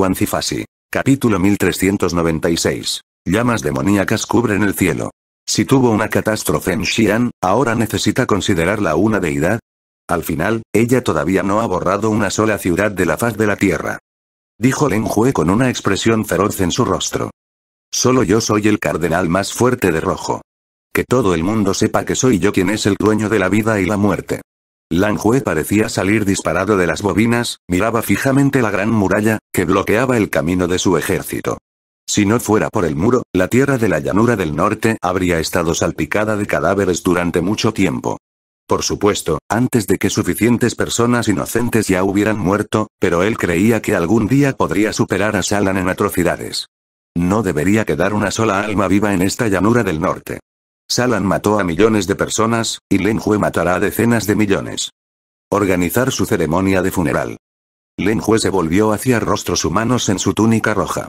Quanzifasi. Capítulo 1396. Llamas demoníacas cubren el cielo. Si tuvo una catástrofe en Xi'an, ¿ahora necesita considerarla una deidad? Al final, ella todavía no ha borrado una sola ciudad de la faz de la tierra. Dijo Len Hue con una expresión feroz en su rostro. Solo yo soy el cardenal más fuerte de rojo. Que todo el mundo sepa que soy yo quien es el dueño de la vida y la muerte. Lan Hue parecía salir disparado de las bobinas, miraba fijamente la gran muralla, que bloqueaba el camino de su ejército. Si no fuera por el muro, la tierra de la llanura del norte habría estado salpicada de cadáveres durante mucho tiempo. Por supuesto, antes de que suficientes personas inocentes ya hubieran muerto, pero él creía que algún día podría superar a Salan en atrocidades. No debería quedar una sola alma viva en esta llanura del norte. Salan mató a millones de personas, y Len Hue matará a decenas de millones. Organizar su ceremonia de funeral. Len Hue se volvió hacia rostros humanos en su túnica roja.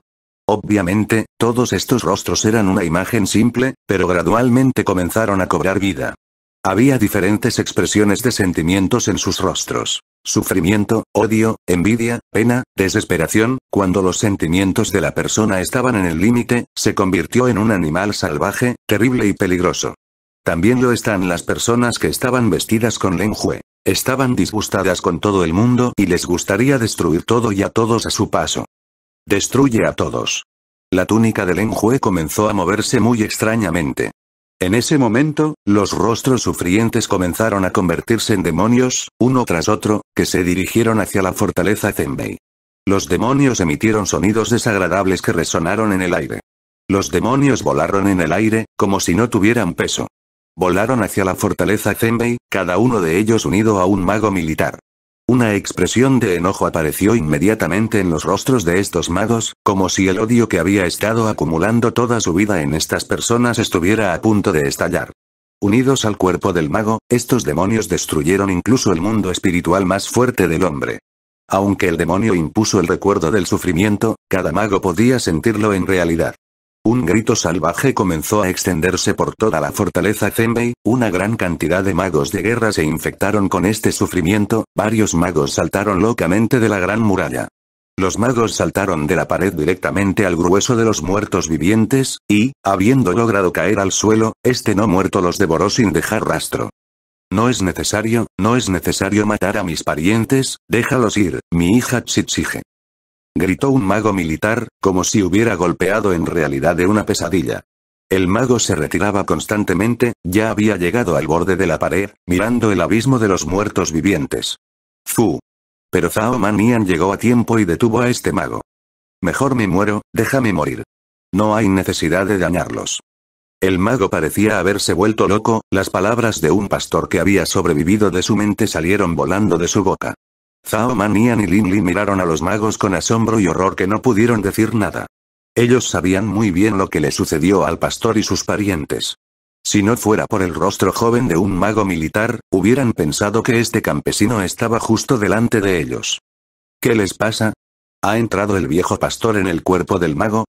Obviamente, todos estos rostros eran una imagen simple, pero gradualmente comenzaron a cobrar vida. Había diferentes expresiones de sentimientos en sus rostros. Sufrimiento, odio, envidia, pena, desesperación, cuando los sentimientos de la persona estaban en el límite, se convirtió en un animal salvaje, terrible y peligroso. También lo están las personas que estaban vestidas con lenjue. Estaban disgustadas con todo el mundo y les gustaría destruir todo y a todos a su paso. Destruye a todos. La túnica de lenjue comenzó a moverse muy extrañamente. En ese momento, los rostros sufrientes comenzaron a convertirse en demonios, uno tras otro, que se dirigieron hacia la fortaleza Zenbei. Los demonios emitieron sonidos desagradables que resonaron en el aire. Los demonios volaron en el aire, como si no tuvieran peso. Volaron hacia la fortaleza Zenbei, cada uno de ellos unido a un mago militar. Una expresión de enojo apareció inmediatamente en los rostros de estos magos, como si el odio que había estado acumulando toda su vida en estas personas estuviera a punto de estallar. Unidos al cuerpo del mago, estos demonios destruyeron incluso el mundo espiritual más fuerte del hombre. Aunque el demonio impuso el recuerdo del sufrimiento, cada mago podía sentirlo en realidad. Un grito salvaje comenzó a extenderse por toda la fortaleza Zenbei, una gran cantidad de magos de guerra se infectaron con este sufrimiento, varios magos saltaron locamente de la gran muralla. Los magos saltaron de la pared directamente al grueso de los muertos vivientes, y, habiendo logrado caer al suelo, este no muerto los devoró sin dejar rastro. No es necesario, no es necesario matar a mis parientes, déjalos ir, mi hija Tsitsige. Gritó un mago militar, como si hubiera golpeado en realidad de una pesadilla. El mago se retiraba constantemente, ya había llegado al borde de la pared, mirando el abismo de los muertos vivientes. Fu. Pero Zhao Manian llegó a tiempo y detuvo a este mago. Mejor me muero, déjame morir. No hay necesidad de dañarlos. El mago parecía haberse vuelto loco, las palabras de un pastor que había sobrevivido de su mente salieron volando de su boca. Zhao Man y Lin Li miraron a los magos con asombro y horror que no pudieron decir nada. Ellos sabían muy bien lo que le sucedió al pastor y sus parientes. Si no fuera por el rostro joven de un mago militar, hubieran pensado que este campesino estaba justo delante de ellos. ¿Qué les pasa? ¿Ha entrado el viejo pastor en el cuerpo del mago?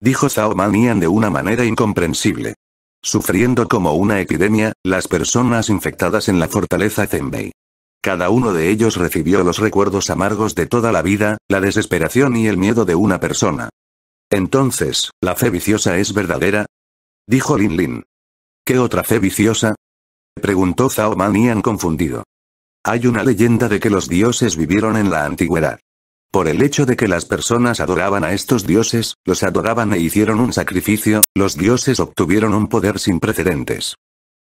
Dijo Zhao Manian de una manera incomprensible. Sufriendo como una epidemia, las personas infectadas en la fortaleza Zenbei. Cada uno de ellos recibió los recuerdos amargos de toda la vida, la desesperación y el miedo de una persona. Entonces, ¿la fe viciosa es verdadera? Dijo Lin Lin. ¿Qué otra fe viciosa? Preguntó Zhao Manian confundido. Hay una leyenda de que los dioses vivieron en la antigüedad. Por el hecho de que las personas adoraban a estos dioses, los adoraban e hicieron un sacrificio, los dioses obtuvieron un poder sin precedentes.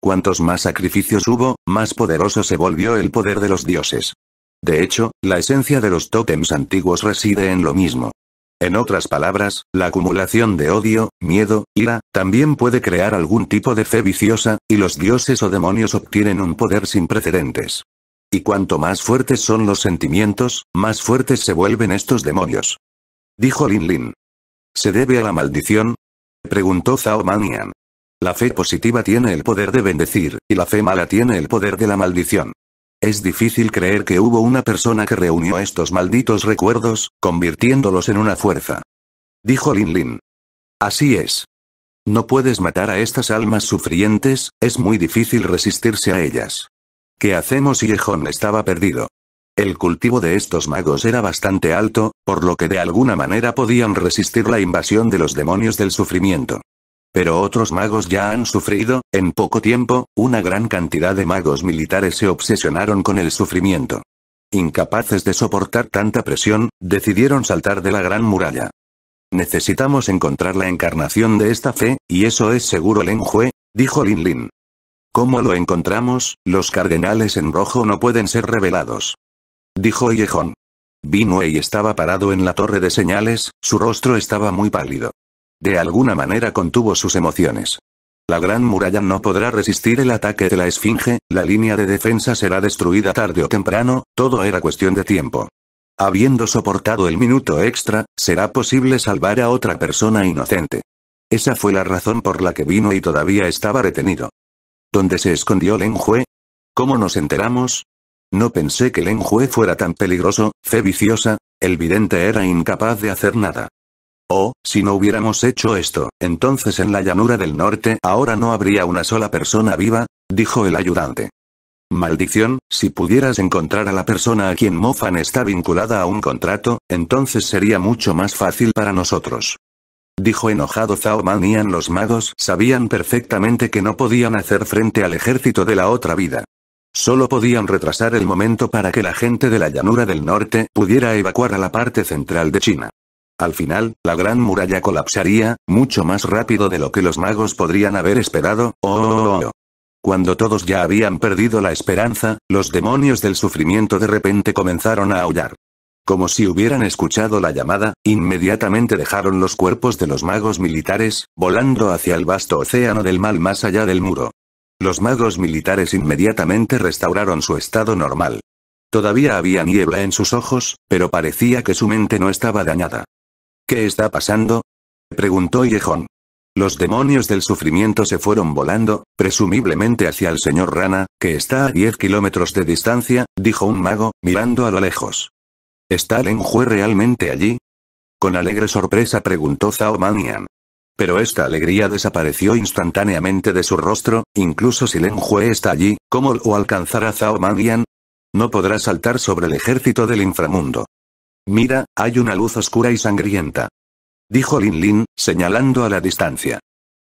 Cuantos más sacrificios hubo, más poderoso se volvió el poder de los dioses. De hecho, la esencia de los tótems antiguos reside en lo mismo. En otras palabras, la acumulación de odio, miedo, ira, también puede crear algún tipo de fe viciosa, y los dioses o demonios obtienen un poder sin precedentes. Y cuanto más fuertes son los sentimientos, más fuertes se vuelven estos demonios. Dijo Lin Lin. ¿Se debe a la maldición? Preguntó Zhao Manian. La fe positiva tiene el poder de bendecir, y la fe mala tiene el poder de la maldición. Es difícil creer que hubo una persona que reunió estos malditos recuerdos, convirtiéndolos en una fuerza. Dijo Lin Lin. Así es. No puedes matar a estas almas sufrientes, es muy difícil resistirse a ellas. ¿Qué hacemos si Ejón estaba perdido? El cultivo de estos magos era bastante alto, por lo que de alguna manera podían resistir la invasión de los demonios del sufrimiento. Pero otros magos ya han sufrido, en poco tiempo, una gran cantidad de magos militares se obsesionaron con el sufrimiento. Incapaces de soportar tanta presión, decidieron saltar de la gran muralla. Necesitamos encontrar la encarnación de esta fe, y eso es seguro Len Hue, dijo Lin Lin. ¿Cómo lo encontramos? Los cardenales en rojo no pueden ser revelados. Dijo Yehon. Binwei estaba parado en la torre de señales, su rostro estaba muy pálido. De alguna manera contuvo sus emociones. La gran muralla no podrá resistir el ataque de la esfinge, la línea de defensa será destruida tarde o temprano, todo era cuestión de tiempo. Habiendo soportado el minuto extra, será posible salvar a otra persona inocente. Esa fue la razón por la que vino y todavía estaba retenido. ¿Dónde se escondió Len Hue? ¿Cómo nos enteramos? No pensé que Len Hue fuera tan peligroso, fe viciosa, el vidente era incapaz de hacer nada. Oh, si no hubiéramos hecho esto, entonces en la llanura del norte ahora no habría una sola persona viva, dijo el ayudante. Maldición, si pudieras encontrar a la persona a quien Mofan está vinculada a un contrato, entonces sería mucho más fácil para nosotros. Dijo enojado Zhao Manian los magos sabían perfectamente que no podían hacer frente al ejército de la otra vida. Solo podían retrasar el momento para que la gente de la llanura del norte pudiera evacuar a la parte central de China. Al final, la gran muralla colapsaría, mucho más rápido de lo que los magos podrían haber esperado, oh, oh, oh, Cuando todos ya habían perdido la esperanza, los demonios del sufrimiento de repente comenzaron a aullar. Como si hubieran escuchado la llamada, inmediatamente dejaron los cuerpos de los magos militares, volando hacia el vasto océano del mal más allá del muro. Los magos militares inmediatamente restauraron su estado normal. Todavía había niebla en sus ojos, pero parecía que su mente no estaba dañada. ¿Qué está pasando? preguntó Yehon. Los demonios del sufrimiento se fueron volando, presumiblemente hacia el señor Rana, que está a 10 kilómetros de distancia, dijo un mago, mirando a lo lejos. ¿Está Len Hue realmente allí? Con alegre sorpresa preguntó Zhao Manian. Pero esta alegría desapareció instantáneamente de su rostro, incluso si Len Hue está allí, ¿cómo lo alcanzará Zhao Manian? No podrá saltar sobre el ejército del inframundo. Mira, hay una luz oscura y sangrienta. Dijo Lin Lin, señalando a la distancia.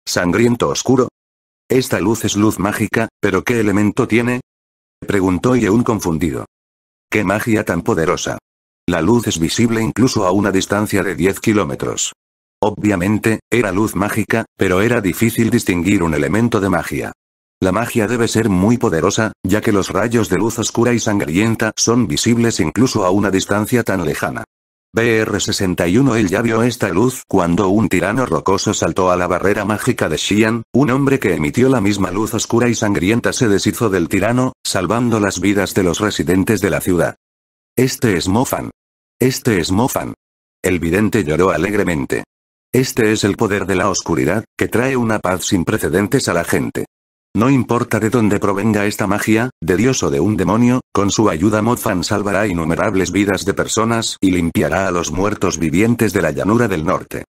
¿Sangriento oscuro? Esta luz es luz mágica, pero ¿qué elemento tiene? Preguntó Yeun confundido. ¿Qué magia tan poderosa? La luz es visible incluso a una distancia de 10 kilómetros. Obviamente, era luz mágica, pero era difícil distinguir un elemento de magia. La magia debe ser muy poderosa, ya que los rayos de luz oscura y sangrienta son visibles incluso a una distancia tan lejana. BR-61 Él ya vio esta luz cuando un tirano rocoso saltó a la barrera mágica de Xian, un hombre que emitió la misma luz oscura y sangrienta se deshizo del tirano, salvando las vidas de los residentes de la ciudad. Este es Mofan. Este es Mofan. El vidente lloró alegremente. Este es el poder de la oscuridad, que trae una paz sin precedentes a la gente. No importa de dónde provenga esta magia, de Dios o de un demonio, con su ayuda Mofan salvará innumerables vidas de personas y limpiará a los muertos vivientes de la llanura del norte.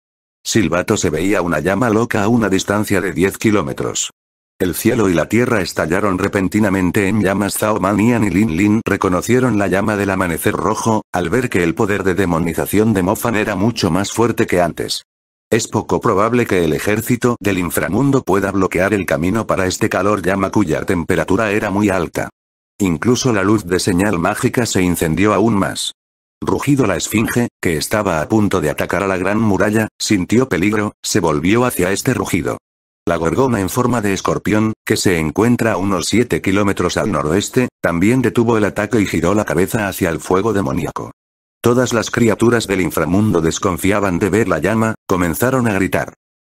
Silbato se veía una llama loca a una distancia de 10 kilómetros. El cielo y la tierra estallaron repentinamente en llamas Zhao Manian y Lin Lin reconocieron la llama del amanecer rojo, al ver que el poder de demonización de Mofan era mucho más fuerte que antes. Es poco probable que el ejército del inframundo pueda bloquear el camino para este calor llama cuya temperatura era muy alta. Incluso la luz de señal mágica se incendió aún más. Rugido la esfinge, que estaba a punto de atacar a la gran muralla, sintió peligro, se volvió hacia este rugido. La gorgona en forma de escorpión, que se encuentra a unos 7 kilómetros al noroeste, también detuvo el ataque y giró la cabeza hacia el fuego demoníaco. Todas las criaturas del inframundo desconfiaban de ver la llama, comenzaron a gritar.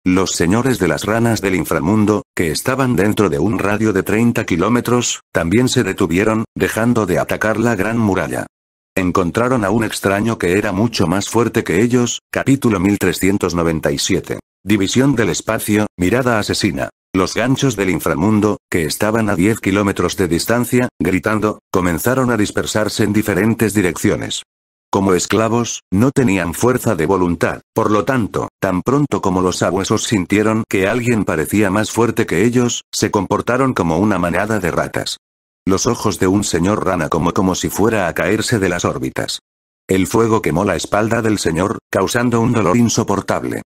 Los señores de las ranas del inframundo, que estaban dentro de un radio de 30 kilómetros, también se detuvieron, dejando de atacar la gran muralla. Encontraron a un extraño que era mucho más fuerte que ellos, capítulo 1397. División del espacio, mirada asesina. Los ganchos del inframundo, que estaban a 10 kilómetros de distancia, gritando, comenzaron a dispersarse en diferentes direcciones. Como esclavos, no tenían fuerza de voluntad, por lo tanto, tan pronto como los sabuesos sintieron que alguien parecía más fuerte que ellos, se comportaron como una manada de ratas. Los ojos de un señor rana como como si fuera a caerse de las órbitas. El fuego quemó la espalda del señor, causando un dolor insoportable.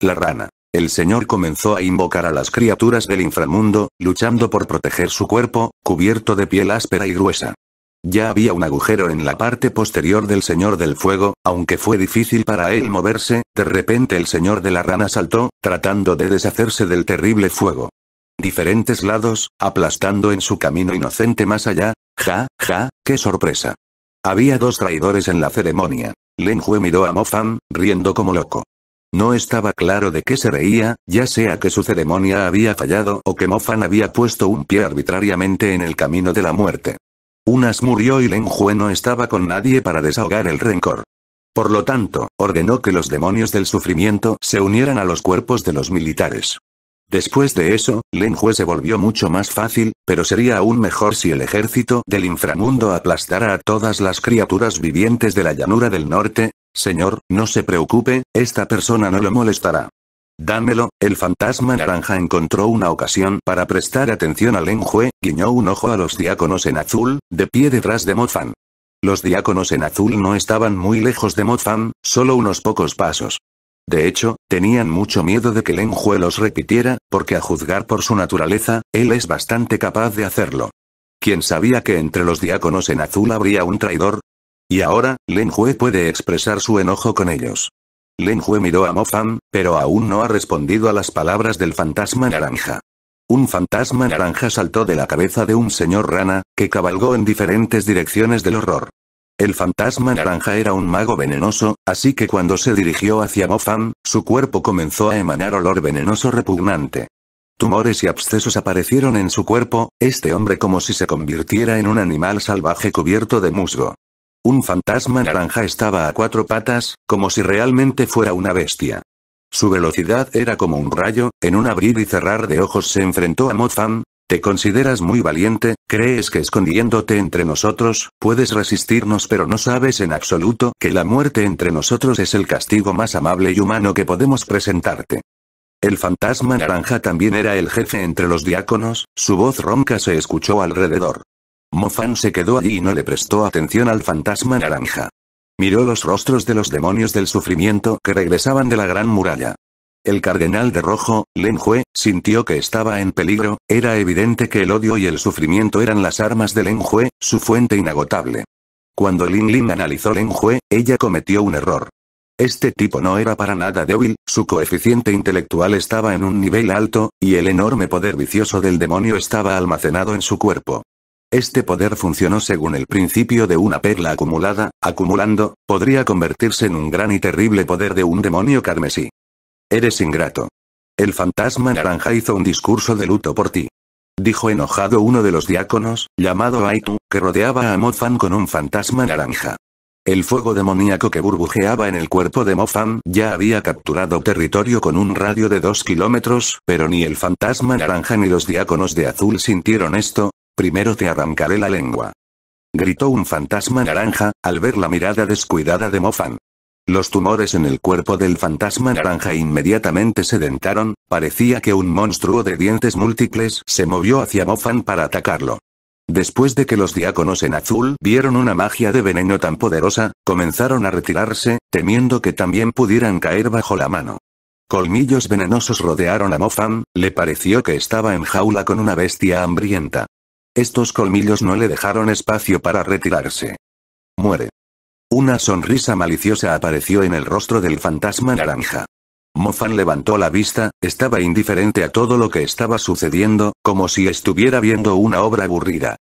La rana. El señor comenzó a invocar a las criaturas del inframundo, luchando por proteger su cuerpo, cubierto de piel áspera y gruesa. Ya había un agujero en la parte posterior del señor del fuego, aunque fue difícil para él moverse, de repente el señor de la rana saltó, tratando de deshacerse del terrible fuego. Diferentes lados, aplastando en su camino inocente más allá, ja, ja, qué sorpresa. Había dos traidores en la ceremonia. Len Hue miró a Mofan, riendo como loco. No estaba claro de qué se reía, ya sea que su ceremonia había fallado o que Mofan había puesto un pie arbitrariamente en el camino de la muerte. Unas murió y Len Hue no estaba con nadie para desahogar el rencor. Por lo tanto, ordenó que los demonios del sufrimiento se unieran a los cuerpos de los militares. Después de eso, Len Hue se volvió mucho más fácil, pero sería aún mejor si el ejército del inframundo aplastara a todas las criaturas vivientes de la llanura del norte. Señor, no se preocupe, esta persona no lo molestará. Dámelo, el fantasma naranja encontró una ocasión para prestar atención a Len Hue, guiñó un ojo a los diáconos en azul, de pie detrás de Mofan. Los diáconos en azul no estaban muy lejos de Mofan, solo unos pocos pasos. De hecho, tenían mucho miedo de que Len Hue los repitiera, porque a juzgar por su naturaleza, él es bastante capaz de hacerlo. ¿Quién sabía que entre los diáconos en azul habría un traidor? Y ahora, Len Hue puede expresar su enojo con ellos. Len Hue miró a Mofan, pero aún no ha respondido a las palabras del fantasma naranja. Un fantasma naranja saltó de la cabeza de un señor rana, que cabalgó en diferentes direcciones del horror. El fantasma naranja era un mago venenoso, así que cuando se dirigió hacia Mofan, su cuerpo comenzó a emanar olor venenoso repugnante. Tumores y abscesos aparecieron en su cuerpo, este hombre como si se convirtiera en un animal salvaje cubierto de musgo. Un fantasma naranja estaba a cuatro patas, como si realmente fuera una bestia. Su velocidad era como un rayo, en un abrir y cerrar de ojos se enfrentó a Mofan, te consideras muy valiente, crees que escondiéndote entre nosotros, puedes resistirnos pero no sabes en absoluto que la muerte entre nosotros es el castigo más amable y humano que podemos presentarte. El fantasma naranja también era el jefe entre los diáconos, su voz ronca se escuchó alrededor. Mofan se quedó allí y no le prestó atención al fantasma naranja. Miró los rostros de los demonios del sufrimiento que regresaban de la gran muralla. El cardenal de rojo, Len Hue, sintió que estaba en peligro, era evidente que el odio y el sufrimiento eran las armas de Len Hue, su fuente inagotable. Cuando Lin Lin analizó Len Hue, ella cometió un error. Este tipo no era para nada débil, su coeficiente intelectual estaba en un nivel alto, y el enorme poder vicioso del demonio estaba almacenado en su cuerpo. Este poder funcionó según el principio de una perla acumulada, acumulando, podría convertirse en un gran y terrible poder de un demonio carmesí. Eres ingrato. El fantasma naranja hizo un discurso de luto por ti. Dijo enojado uno de los diáconos, llamado Aitu, que rodeaba a Mofan con un fantasma naranja. El fuego demoníaco que burbujeaba en el cuerpo de Mofan ya había capturado territorio con un radio de dos kilómetros, pero ni el fantasma naranja ni los diáconos de azul sintieron esto, primero te arrancaré la lengua. Gritó un fantasma naranja, al ver la mirada descuidada de Mofan. Los tumores en el cuerpo del fantasma naranja inmediatamente se dentaron, parecía que un monstruo de dientes múltiples se movió hacia Mofan para atacarlo. Después de que los diáconos en azul vieron una magia de veneno tan poderosa, comenzaron a retirarse, temiendo que también pudieran caer bajo la mano. Colmillos venenosos rodearon a Mofan, le pareció que estaba en jaula con una bestia hambrienta. Estos colmillos no le dejaron espacio para retirarse. Muere. Una sonrisa maliciosa apareció en el rostro del fantasma naranja. Mofan levantó la vista, estaba indiferente a todo lo que estaba sucediendo, como si estuviera viendo una obra aburrida.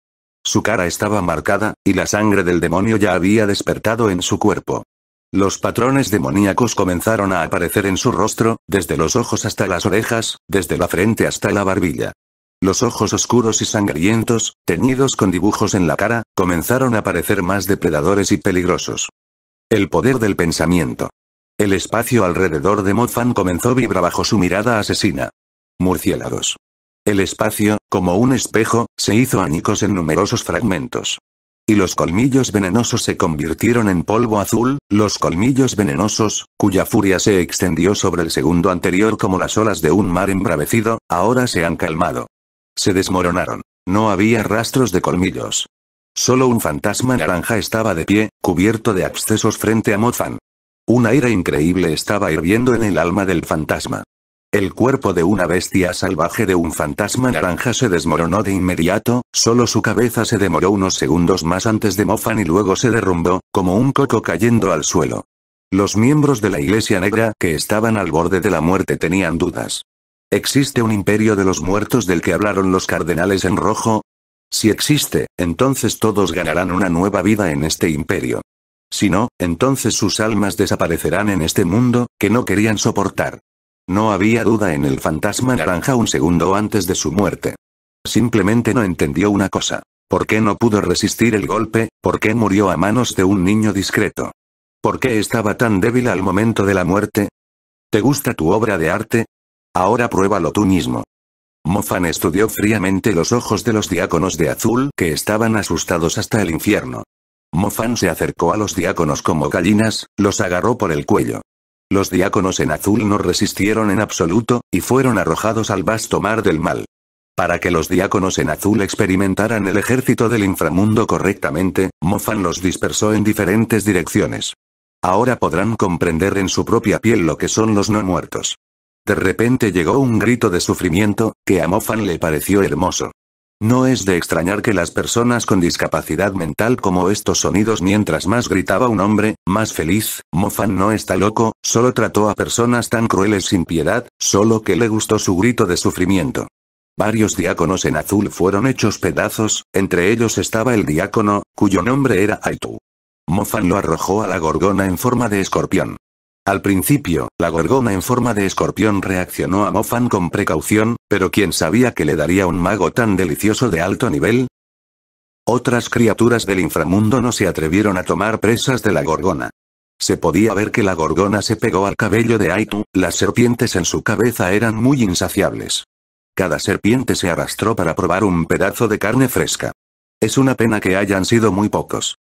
Su cara estaba marcada, y la sangre del demonio ya había despertado en su cuerpo. Los patrones demoníacos comenzaron a aparecer en su rostro, desde los ojos hasta las orejas, desde la frente hasta la barbilla. Los ojos oscuros y sangrientos, teñidos con dibujos en la cara, comenzaron a parecer más depredadores y peligrosos. El poder del pensamiento. El espacio alrededor de Mofan comenzó a vibrar bajo su mirada asesina. Murciélagos. El espacio, como un espejo, se hizo añicos en numerosos fragmentos. Y los colmillos venenosos se convirtieron en polvo azul, los colmillos venenosos, cuya furia se extendió sobre el segundo anterior como las olas de un mar embravecido, ahora se han calmado. Se desmoronaron. No había rastros de colmillos. Solo un fantasma naranja estaba de pie, cubierto de abscesos frente a Mofan. Un aire increíble estaba hirviendo en el alma del fantasma. El cuerpo de una bestia salvaje de un fantasma naranja se desmoronó de inmediato, solo su cabeza se demoró unos segundos más antes de Mofan y luego se derrumbó, como un coco cayendo al suelo. Los miembros de la Iglesia Negra que estaban al borde de la muerte tenían dudas. ¿Existe un imperio de los muertos del que hablaron los cardenales en rojo? Si existe, entonces todos ganarán una nueva vida en este imperio. Si no, entonces sus almas desaparecerán en este mundo, que no querían soportar. No había duda en el fantasma naranja un segundo antes de su muerte. Simplemente no entendió una cosa. ¿Por qué no pudo resistir el golpe? ¿Por qué murió a manos de un niño discreto? ¿Por qué estaba tan débil al momento de la muerte? ¿Te gusta tu obra de arte? Ahora pruébalo tú mismo. Mofan estudió fríamente los ojos de los diáconos de azul que estaban asustados hasta el infierno. Mofan se acercó a los diáconos como gallinas, los agarró por el cuello. Los diáconos en azul no resistieron en absoluto, y fueron arrojados al vasto mar del mal. Para que los diáconos en azul experimentaran el ejército del inframundo correctamente, Mofan los dispersó en diferentes direcciones. Ahora podrán comprender en su propia piel lo que son los no muertos. De repente llegó un grito de sufrimiento, que a Mofan le pareció hermoso. No es de extrañar que las personas con discapacidad mental como estos sonidos mientras más gritaba un hombre, más feliz, Mofan no está loco, solo trató a personas tan crueles sin piedad, solo que le gustó su grito de sufrimiento. Varios diáconos en azul fueron hechos pedazos, entre ellos estaba el diácono, cuyo nombre era Aitu. Mofan lo arrojó a la gorgona en forma de escorpión. Al principio, la gorgona en forma de escorpión reaccionó a Mofan con precaución, pero ¿quién sabía que le daría un mago tan delicioso de alto nivel? Otras criaturas del inframundo no se atrevieron a tomar presas de la gorgona. Se podía ver que la gorgona se pegó al cabello de Aitu, las serpientes en su cabeza eran muy insaciables. Cada serpiente se arrastró para probar un pedazo de carne fresca. Es una pena que hayan sido muy pocos.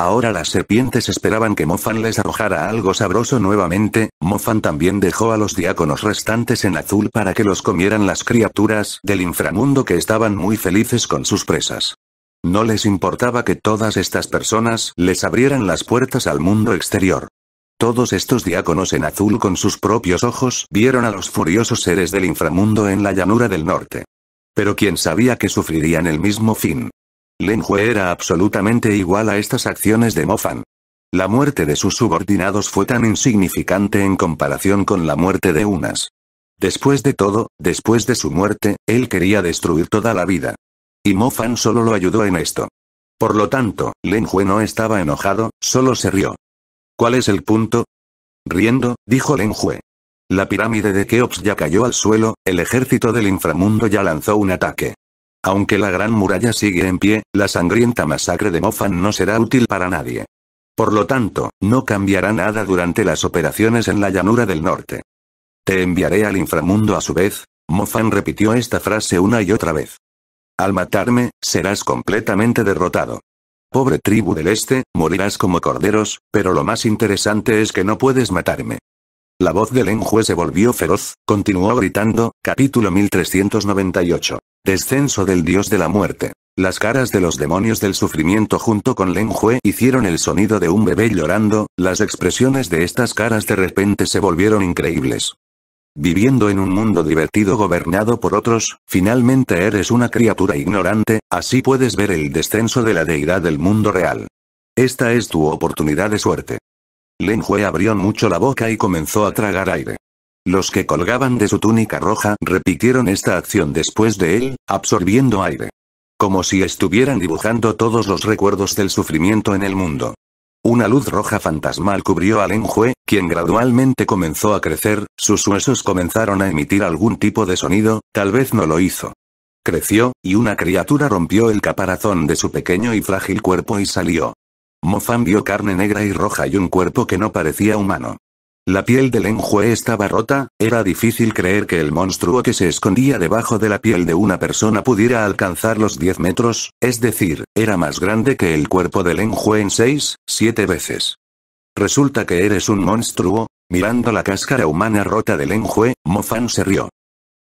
Ahora las serpientes esperaban que Mofan les arrojara algo sabroso nuevamente, Mofan también dejó a los diáconos restantes en azul para que los comieran las criaturas del inframundo que estaban muy felices con sus presas. No les importaba que todas estas personas les abrieran las puertas al mundo exterior. Todos estos diáconos en azul con sus propios ojos vieron a los furiosos seres del inframundo en la llanura del norte. Pero quién sabía que sufrirían el mismo fin. Len Hue era absolutamente igual a estas acciones de Mofan. La muerte de sus subordinados fue tan insignificante en comparación con la muerte de unas. Después de todo, después de su muerte, él quería destruir toda la vida. Y Mofan solo lo ayudó en esto. Por lo tanto, Len Hue no estaba enojado, solo se rió. ¿Cuál es el punto? Riendo, dijo Len Hue. La pirámide de Keops ya cayó al suelo, el ejército del inframundo ya lanzó un ataque. Aunque la gran muralla sigue en pie, la sangrienta masacre de Mofan no será útil para nadie. Por lo tanto, no cambiará nada durante las operaciones en la llanura del norte. Te enviaré al inframundo a su vez, Mofan repitió esta frase una y otra vez. Al matarme, serás completamente derrotado. Pobre tribu del este, morirás como corderos, pero lo más interesante es que no puedes matarme. La voz de Len se volvió feroz, continuó gritando, capítulo 1398. Descenso del dios de la muerte. Las caras de los demonios del sufrimiento junto con Len Hue hicieron el sonido de un bebé llorando, las expresiones de estas caras de repente se volvieron increíbles. Viviendo en un mundo divertido gobernado por otros, finalmente eres una criatura ignorante, así puedes ver el descenso de la deidad del mundo real. Esta es tu oportunidad de suerte. Len Hue abrió mucho la boca y comenzó a tragar aire. Los que colgaban de su túnica roja repitieron esta acción después de él, absorbiendo aire. Como si estuvieran dibujando todos los recuerdos del sufrimiento en el mundo. Una luz roja fantasmal cubrió a Len Hue, quien gradualmente comenzó a crecer, sus huesos comenzaron a emitir algún tipo de sonido, tal vez no lo hizo. Creció, y una criatura rompió el caparazón de su pequeño y frágil cuerpo y salió. Mofan vio carne negra y roja y un cuerpo que no parecía humano. La piel de Len Hue estaba rota, era difícil creer que el monstruo que se escondía debajo de la piel de una persona pudiera alcanzar los 10 metros, es decir, era más grande que el cuerpo de Len Hue en 6, 7 veces. Resulta que eres un monstruo, mirando la cáscara humana rota de Len Hue, Mofan se rió.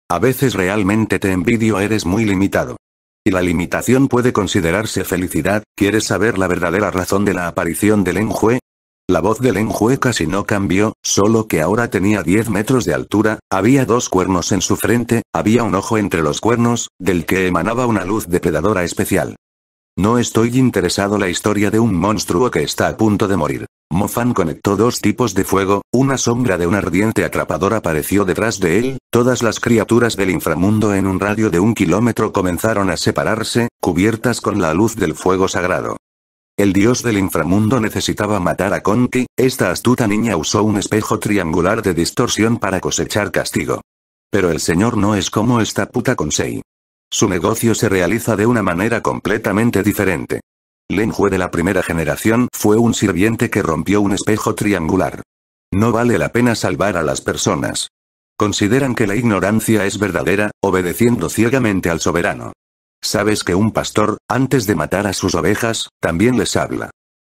A veces realmente te envidio, eres muy limitado. Y la limitación puede considerarse felicidad, ¿quieres saber la verdadera razón de la aparición del Enjue? La voz del Enjue casi no cambió, solo que ahora tenía 10 metros de altura, había dos cuernos en su frente, había un ojo entre los cuernos, del que emanaba una luz depredadora especial. No estoy interesado la historia de un monstruo que está a punto de morir. Mofan conectó dos tipos de fuego, una sombra de un ardiente atrapador apareció detrás de él, todas las criaturas del inframundo en un radio de un kilómetro comenzaron a separarse, cubiertas con la luz del fuego sagrado. El dios del inframundo necesitaba matar a Conti, esta astuta niña usó un espejo triangular de distorsión para cosechar castigo. Pero el señor no es como esta puta Consei. Su negocio se realiza de una manera completamente diferente. Len Hue de la primera generación fue un sirviente que rompió un espejo triangular. No vale la pena salvar a las personas. Consideran que la ignorancia es verdadera, obedeciendo ciegamente al soberano. Sabes que un pastor, antes de matar a sus ovejas, también les habla.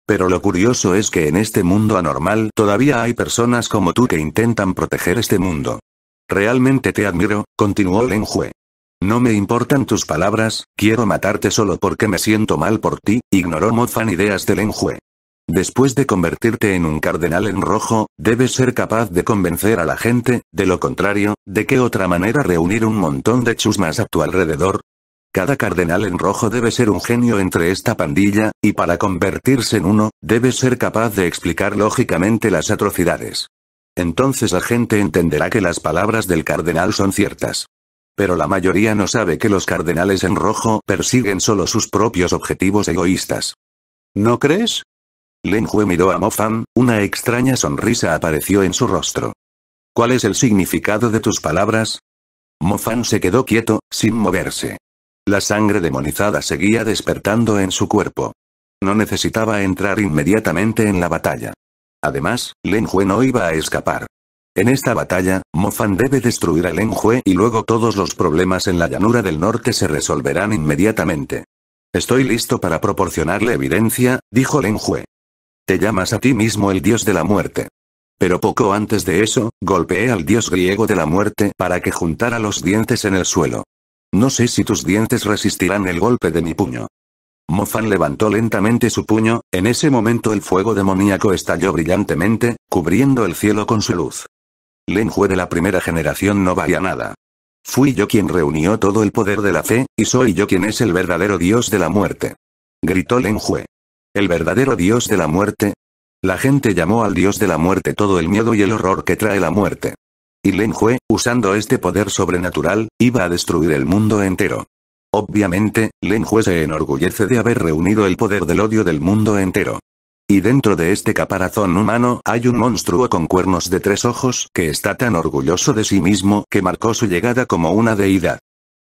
Pero lo curioso es que en este mundo anormal todavía hay personas como tú que intentan proteger este mundo. Realmente te admiro, continuó Len Hue. No me importan tus palabras, quiero matarte solo porque me siento mal por ti, ignoró Mofan ideas de Len Hue. Después de convertirte en un cardenal en rojo, debes ser capaz de convencer a la gente, de lo contrario, ¿de qué otra manera reunir un montón de chusmas a tu alrededor? Cada cardenal en rojo debe ser un genio entre esta pandilla, y para convertirse en uno, debes ser capaz de explicar lógicamente las atrocidades. Entonces la gente entenderá que las palabras del cardenal son ciertas. Pero la mayoría no sabe que los cardenales en rojo persiguen solo sus propios objetivos egoístas. ¿No crees? Len Hue miró a Mofan, una extraña sonrisa apareció en su rostro. ¿Cuál es el significado de tus palabras? Mofan se quedó quieto, sin moverse. La sangre demonizada seguía despertando en su cuerpo. No necesitaba entrar inmediatamente en la batalla. Además, Len Hue no iba a escapar. En esta batalla, Mofan debe destruir a Len Hue y luego todos los problemas en la llanura del norte se resolverán inmediatamente. Estoy listo para proporcionarle evidencia, dijo Len Hue. Te llamas a ti mismo el dios de la muerte. Pero poco antes de eso, golpeé al dios griego de la muerte para que juntara los dientes en el suelo. No sé si tus dientes resistirán el golpe de mi puño. Mofan levantó lentamente su puño, en ese momento el fuego demoníaco estalló brillantemente, cubriendo el cielo con su luz. Len Hue de la primera generación no valía nada. Fui yo quien reunió todo el poder de la fe, y soy yo quien es el verdadero dios de la muerte. Gritó Len Hue. ¿El verdadero dios de la muerte? La gente llamó al dios de la muerte todo el miedo y el horror que trae la muerte. Y Len Hue, usando este poder sobrenatural, iba a destruir el mundo entero. Obviamente, Len Hue se enorgullece de haber reunido el poder del odio del mundo entero. Y dentro de este caparazón humano hay un monstruo con cuernos de tres ojos que está tan orgulloso de sí mismo que marcó su llegada como una deidad.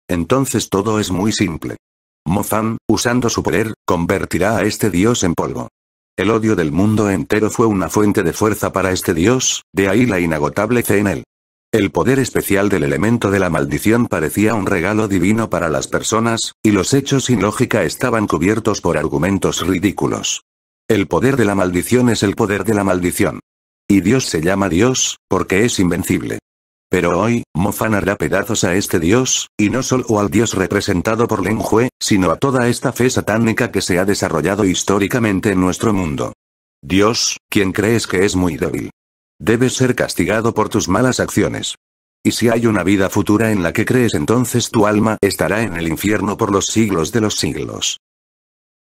Entonces todo es muy simple. Mofan, usando su poder, convertirá a este dios en polvo. El odio del mundo entero fue una fuente de fuerza para este dios, de ahí la inagotable fe en él. El poder especial del elemento de la maldición parecía un regalo divino para las personas, y los hechos sin lógica estaban cubiertos por argumentos ridículos. El poder de la maldición es el poder de la maldición. Y Dios se llama Dios, porque es invencible. Pero hoy, Mofan hará pedazos a este dios, y no solo al dios representado por Len Hue, sino a toda esta fe satánica que se ha desarrollado históricamente en nuestro mundo. Dios, quien crees que es muy débil. Debes ser castigado por tus malas acciones. Y si hay una vida futura en la que crees entonces tu alma estará en el infierno por los siglos de los siglos.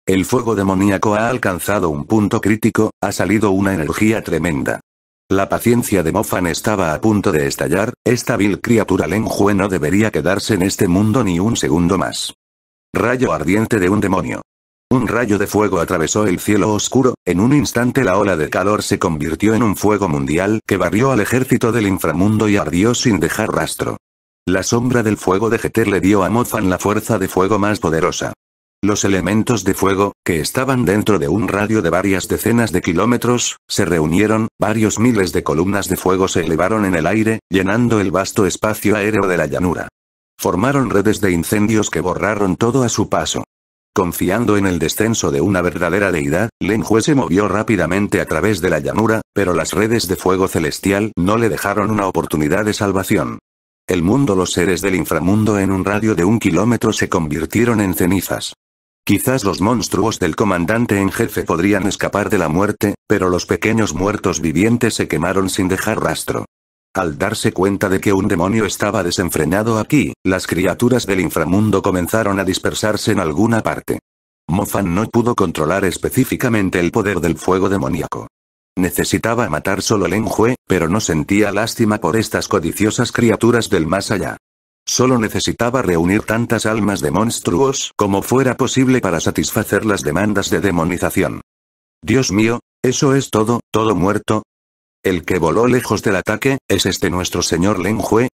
El fuego demoníaco ha alcanzado un punto crítico, ha salido una energía tremenda. La paciencia de Mofan estaba a punto de estallar, esta vil criatura Hue no debería quedarse en este mundo ni un segundo más. Rayo ardiente de un demonio. Un rayo de fuego atravesó el cielo oscuro, en un instante la ola de calor se convirtió en un fuego mundial que barrió al ejército del inframundo y ardió sin dejar rastro. La sombra del fuego de Jeter le dio a Mozan la fuerza de fuego más poderosa. Los elementos de fuego, que estaban dentro de un radio de varias decenas de kilómetros, se reunieron, varios miles de columnas de fuego se elevaron en el aire, llenando el vasto espacio aéreo de la llanura. Formaron redes de incendios que borraron todo a su paso. Confiando en el descenso de una verdadera deidad, Len Hue se movió rápidamente a través de la llanura, pero las redes de fuego celestial no le dejaron una oportunidad de salvación. El mundo los seres del inframundo en un radio de un kilómetro se convirtieron en cenizas. Quizás los monstruos del comandante en jefe podrían escapar de la muerte, pero los pequeños muertos vivientes se quemaron sin dejar rastro. Al darse cuenta de que un demonio estaba desenfrenado aquí, las criaturas del inframundo comenzaron a dispersarse en alguna parte. Mofan no pudo controlar específicamente el poder del fuego demoníaco. Necesitaba matar solo Len Hue, pero no sentía lástima por estas codiciosas criaturas del más allá. Solo necesitaba reunir tantas almas de monstruos como fuera posible para satisfacer las demandas de demonización. Dios mío, eso es todo, todo muerto. El que voló lejos del ataque, ¿es este nuestro señor Len Hue?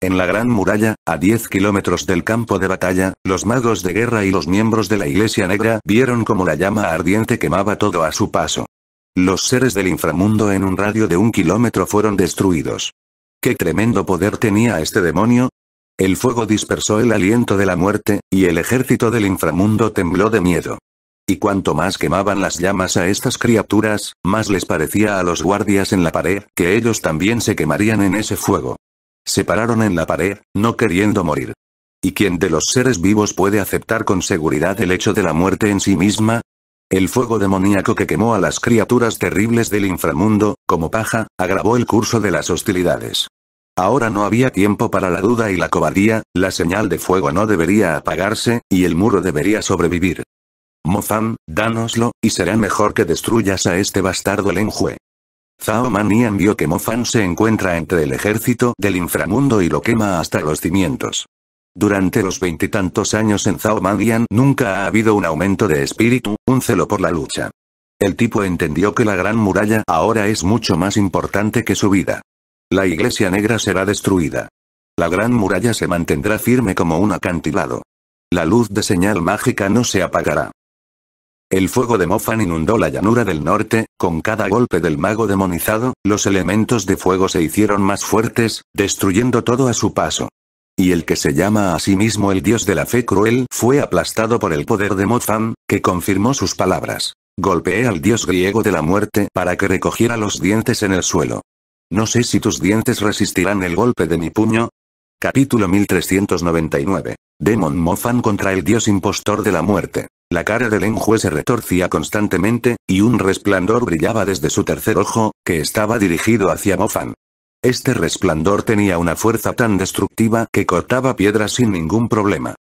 En la Gran Muralla, a 10 kilómetros del campo de batalla, los magos de guerra y los miembros de la Iglesia Negra vieron como la llama ardiente quemaba todo a su paso. Los seres del inframundo en un radio de un kilómetro fueron destruidos. ¿Qué tremendo poder tenía este demonio? El fuego dispersó el aliento de la muerte, y el ejército del inframundo tembló de miedo. Y cuanto más quemaban las llamas a estas criaturas, más les parecía a los guardias en la pared que ellos también se quemarían en ese fuego. Se pararon en la pared, no queriendo morir. ¿Y quién de los seres vivos puede aceptar con seguridad el hecho de la muerte en sí misma? El fuego demoníaco que quemó a las criaturas terribles del inframundo, como paja, agravó el curso de las hostilidades. Ahora no había tiempo para la duda y la cobardía, la señal de fuego no debería apagarse, y el muro debería sobrevivir. Mofan, dánoslo, y será mejor que destruyas a este bastardo Lenjue. Zhao Manian vio que Mofan se encuentra entre el ejército del inframundo y lo quema hasta los cimientos. Durante los veintitantos años en Zhao Madian nunca ha habido un aumento de espíritu, un celo por la lucha. El tipo entendió que la gran muralla ahora es mucho más importante que su vida. La iglesia negra será destruida. La gran muralla se mantendrá firme como un acantilado. La luz de señal mágica no se apagará. El fuego de Mofan inundó la llanura del norte, con cada golpe del mago demonizado, los elementos de fuego se hicieron más fuertes, destruyendo todo a su paso. Y el que se llama a sí mismo el dios de la fe cruel fue aplastado por el poder de Mozam, que confirmó sus palabras. Golpeé al dios griego de la muerte para que recogiera los dientes en el suelo. No sé si tus dientes resistirán el golpe de mi puño. Capítulo 1399. Demon Mofan contra el dios impostor de la muerte. La cara del Enjue se retorcía constantemente, y un resplandor brillaba desde su tercer ojo, que estaba dirigido hacia Mofan. Este resplandor tenía una fuerza tan destructiva que cortaba piedras sin ningún problema.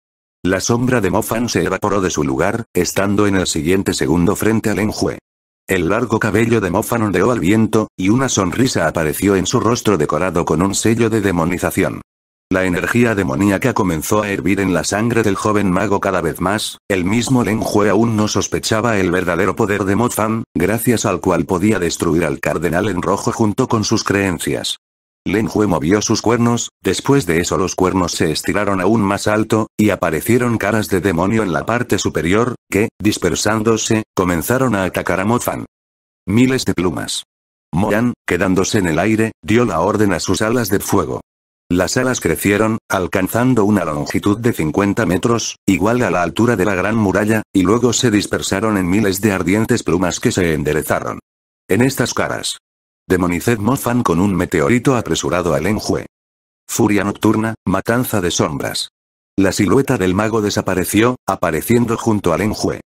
La sombra de Mofan se evaporó de su lugar, estando en el siguiente segundo frente al Enjue. El largo cabello de Mofan ondeó al viento, y una sonrisa apareció en su rostro decorado con un sello de demonización. La energía demoníaca comenzó a hervir en la sangre del joven mago cada vez más, el mismo Len Hue aún no sospechaba el verdadero poder de Mofan, gracias al cual podía destruir al cardenal en rojo junto con sus creencias. Len Hue movió sus cuernos, después de eso los cuernos se estiraron aún más alto, y aparecieron caras de demonio en la parte superior, que, dispersándose, comenzaron a atacar a Mofan. Miles de plumas. Moyan, quedándose en el aire, dio la orden a sus alas de fuego. Las alas crecieron, alcanzando una longitud de 50 metros, igual a la altura de la gran muralla, y luego se dispersaron en miles de ardientes plumas que se enderezaron. En estas caras, Demoniced Mofan con un meteorito apresurado al Enjue. Furia nocturna, matanza de sombras. La silueta del mago desapareció, apareciendo junto al Enjue.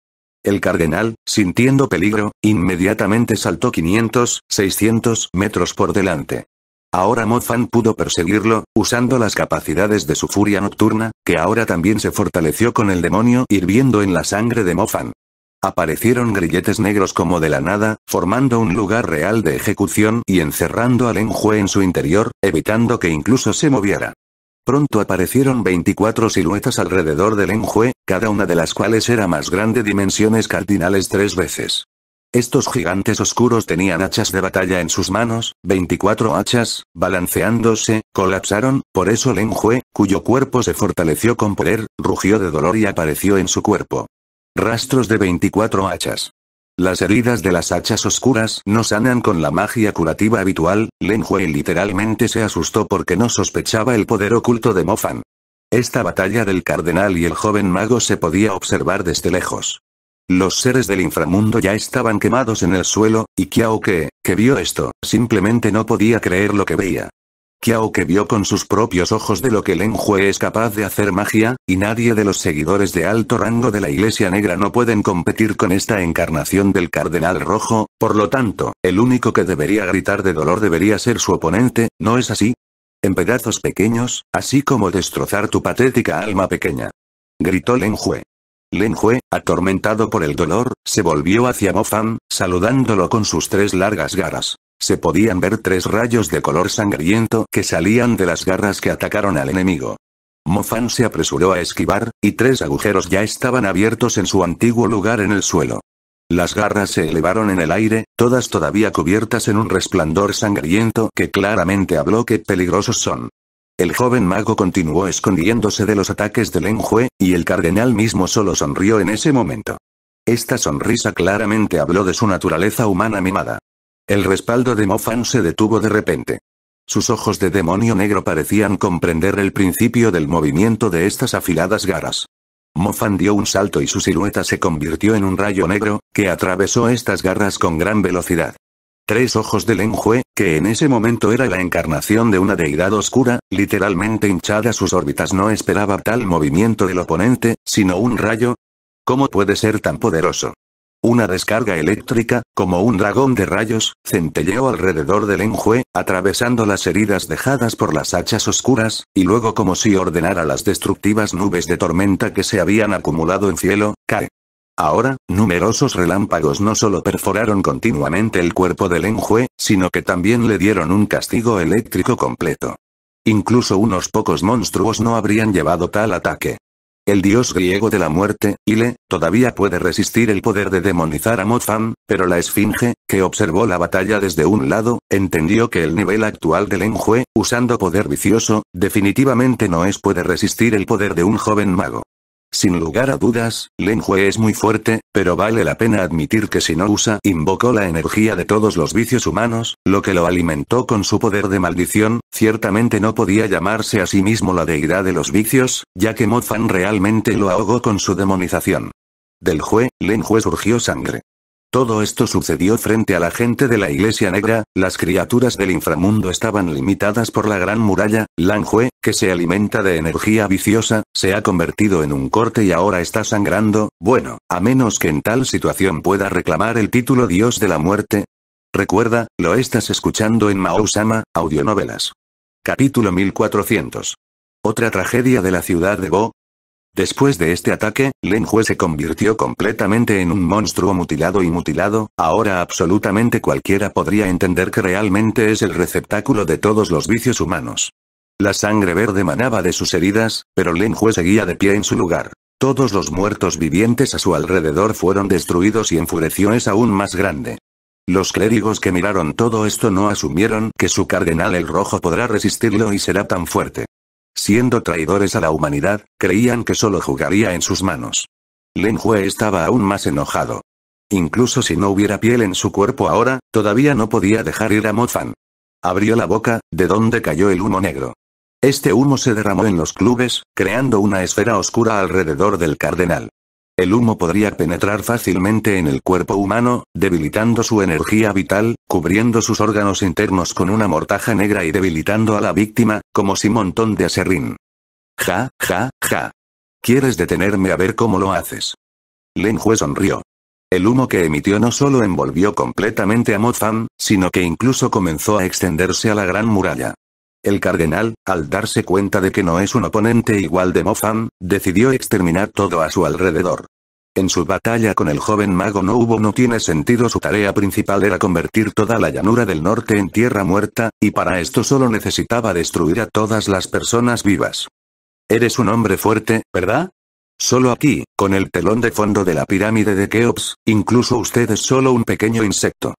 El cardenal, sintiendo peligro, inmediatamente saltó 500, 600 metros por delante. Ahora Mofan pudo perseguirlo, usando las capacidades de su furia nocturna, que ahora también se fortaleció con el demonio hirviendo en la sangre de Mofan. Aparecieron grilletes negros como de la nada, formando un lugar real de ejecución y encerrando al Enjue en su interior, evitando que incluso se moviera. Pronto aparecieron 24 siluetas alrededor del Enjue, cada una de las cuales era más grande dimensiones cardinales tres veces. Estos gigantes oscuros tenían hachas de batalla en sus manos, 24 hachas, balanceándose, colapsaron, por eso Lenjue, cuyo cuerpo se fortaleció con poder, rugió de dolor y apareció en su cuerpo. Rastros de 24 hachas. Las heridas de las hachas oscuras no sanan con la magia curativa habitual, Len Hui literalmente se asustó porque no sospechaba el poder oculto de Mofan. Esta batalla del cardenal y el joven mago se podía observar desde lejos. Los seres del inframundo ya estaban quemados en el suelo, y Kiao que, vio esto, simplemente no podía creer lo que veía. Kiao que vio con sus propios ojos de lo que Len Hue es capaz de hacer magia, y nadie de los seguidores de alto rango de la Iglesia Negra no pueden competir con esta encarnación del Cardenal Rojo, por lo tanto, el único que debería gritar de dolor debería ser su oponente, ¿no es así? En pedazos pequeños, así como destrozar tu patética alma pequeña. Gritó Len Hue. Len Hue, atormentado por el dolor, se volvió hacia Mofan, saludándolo con sus tres largas garras. Se podían ver tres rayos de color sangriento que salían de las garras que atacaron al enemigo. Mofan se apresuró a esquivar, y tres agujeros ya estaban abiertos en su antiguo lugar en el suelo. Las garras se elevaron en el aire, todas todavía cubiertas en un resplandor sangriento que claramente habló que peligrosos son. El joven mago continuó escondiéndose de los ataques de Len Hue, y el cardenal mismo solo sonrió en ese momento. Esta sonrisa claramente habló de su naturaleza humana mimada. El respaldo de Mofan se detuvo de repente. Sus ojos de demonio negro parecían comprender el principio del movimiento de estas afiladas garras. Mofan dio un salto y su silueta se convirtió en un rayo negro, que atravesó estas garras con gran velocidad. Tres ojos de Len Hue, que en ese momento era la encarnación de una deidad oscura, literalmente hinchada sus órbitas no esperaba tal movimiento del oponente, sino un rayo. ¿Cómo puede ser tan poderoso? Una descarga eléctrica, como un dragón de rayos, centelleó alrededor del enjue, atravesando las heridas dejadas por las hachas oscuras, y luego como si ordenara las destructivas nubes de tormenta que se habían acumulado en cielo, cae. Ahora, numerosos relámpagos no solo perforaron continuamente el cuerpo del enjue, sino que también le dieron un castigo eléctrico completo. Incluso unos pocos monstruos no habrían llevado tal ataque. El dios griego de la muerte, Ile, todavía puede resistir el poder de demonizar a Mozan, pero la esfinge, que observó la batalla desde un lado, entendió que el nivel actual del Enjue, usando poder vicioso, definitivamente no es puede resistir el poder de un joven mago. Sin lugar a dudas, Len Hue es muy fuerte, pero vale la pena admitir que si no usa invocó la energía de todos los vicios humanos, lo que lo alimentó con su poder de maldición, ciertamente no podía llamarse a sí mismo la deidad de los vicios, ya que Mozan realmente lo ahogó con su demonización. Del Hue, Len Hue surgió sangre. Todo esto sucedió frente a la gente de la Iglesia Negra, las criaturas del inframundo estaban limitadas por la gran muralla, Lanjue, que se alimenta de energía viciosa, se ha convertido en un corte y ahora está sangrando, bueno, a menos que en tal situación pueda reclamar el título Dios de la Muerte. Recuerda, lo estás escuchando en Mausama, audionovelas. Capítulo 1400. Otra tragedia de la ciudad de Bo, Después de este ataque, Len Hue se convirtió completamente en un monstruo mutilado y mutilado, ahora absolutamente cualquiera podría entender que realmente es el receptáculo de todos los vicios humanos. La sangre verde manaba de sus heridas, pero Len Hue seguía de pie en su lugar. Todos los muertos vivientes a su alrededor fueron destruidos y enfureció es aún más grande. Los clérigos que miraron todo esto no asumieron que su cardenal el rojo podrá resistirlo y será tan fuerte. Siendo traidores a la humanidad, creían que solo jugaría en sus manos. Len Hue estaba aún más enojado. Incluso si no hubiera piel en su cuerpo ahora, todavía no podía dejar ir a Mofan. Abrió la boca, de donde cayó el humo negro. Este humo se derramó en los clubes, creando una esfera oscura alrededor del cardenal. El humo podría penetrar fácilmente en el cuerpo humano, debilitando su energía vital, cubriendo sus órganos internos con una mortaja negra y debilitando a la víctima, como si montón de aserrín. Ja, ja, ja. ¿Quieres detenerme a ver cómo lo haces? Len Hue sonrió. El humo que emitió no solo envolvió completamente a Mozan, sino que incluso comenzó a extenderse a la gran muralla. El cardenal, al darse cuenta de que no es un oponente igual de Mofan, decidió exterminar todo a su alrededor. En su batalla con el joven mago no hubo no tiene sentido su tarea principal era convertir toda la llanura del norte en tierra muerta, y para esto solo necesitaba destruir a todas las personas vivas. Eres un hombre fuerte, ¿verdad? Solo aquí, con el telón de fondo de la pirámide de Keops, incluso usted es solo un pequeño insecto.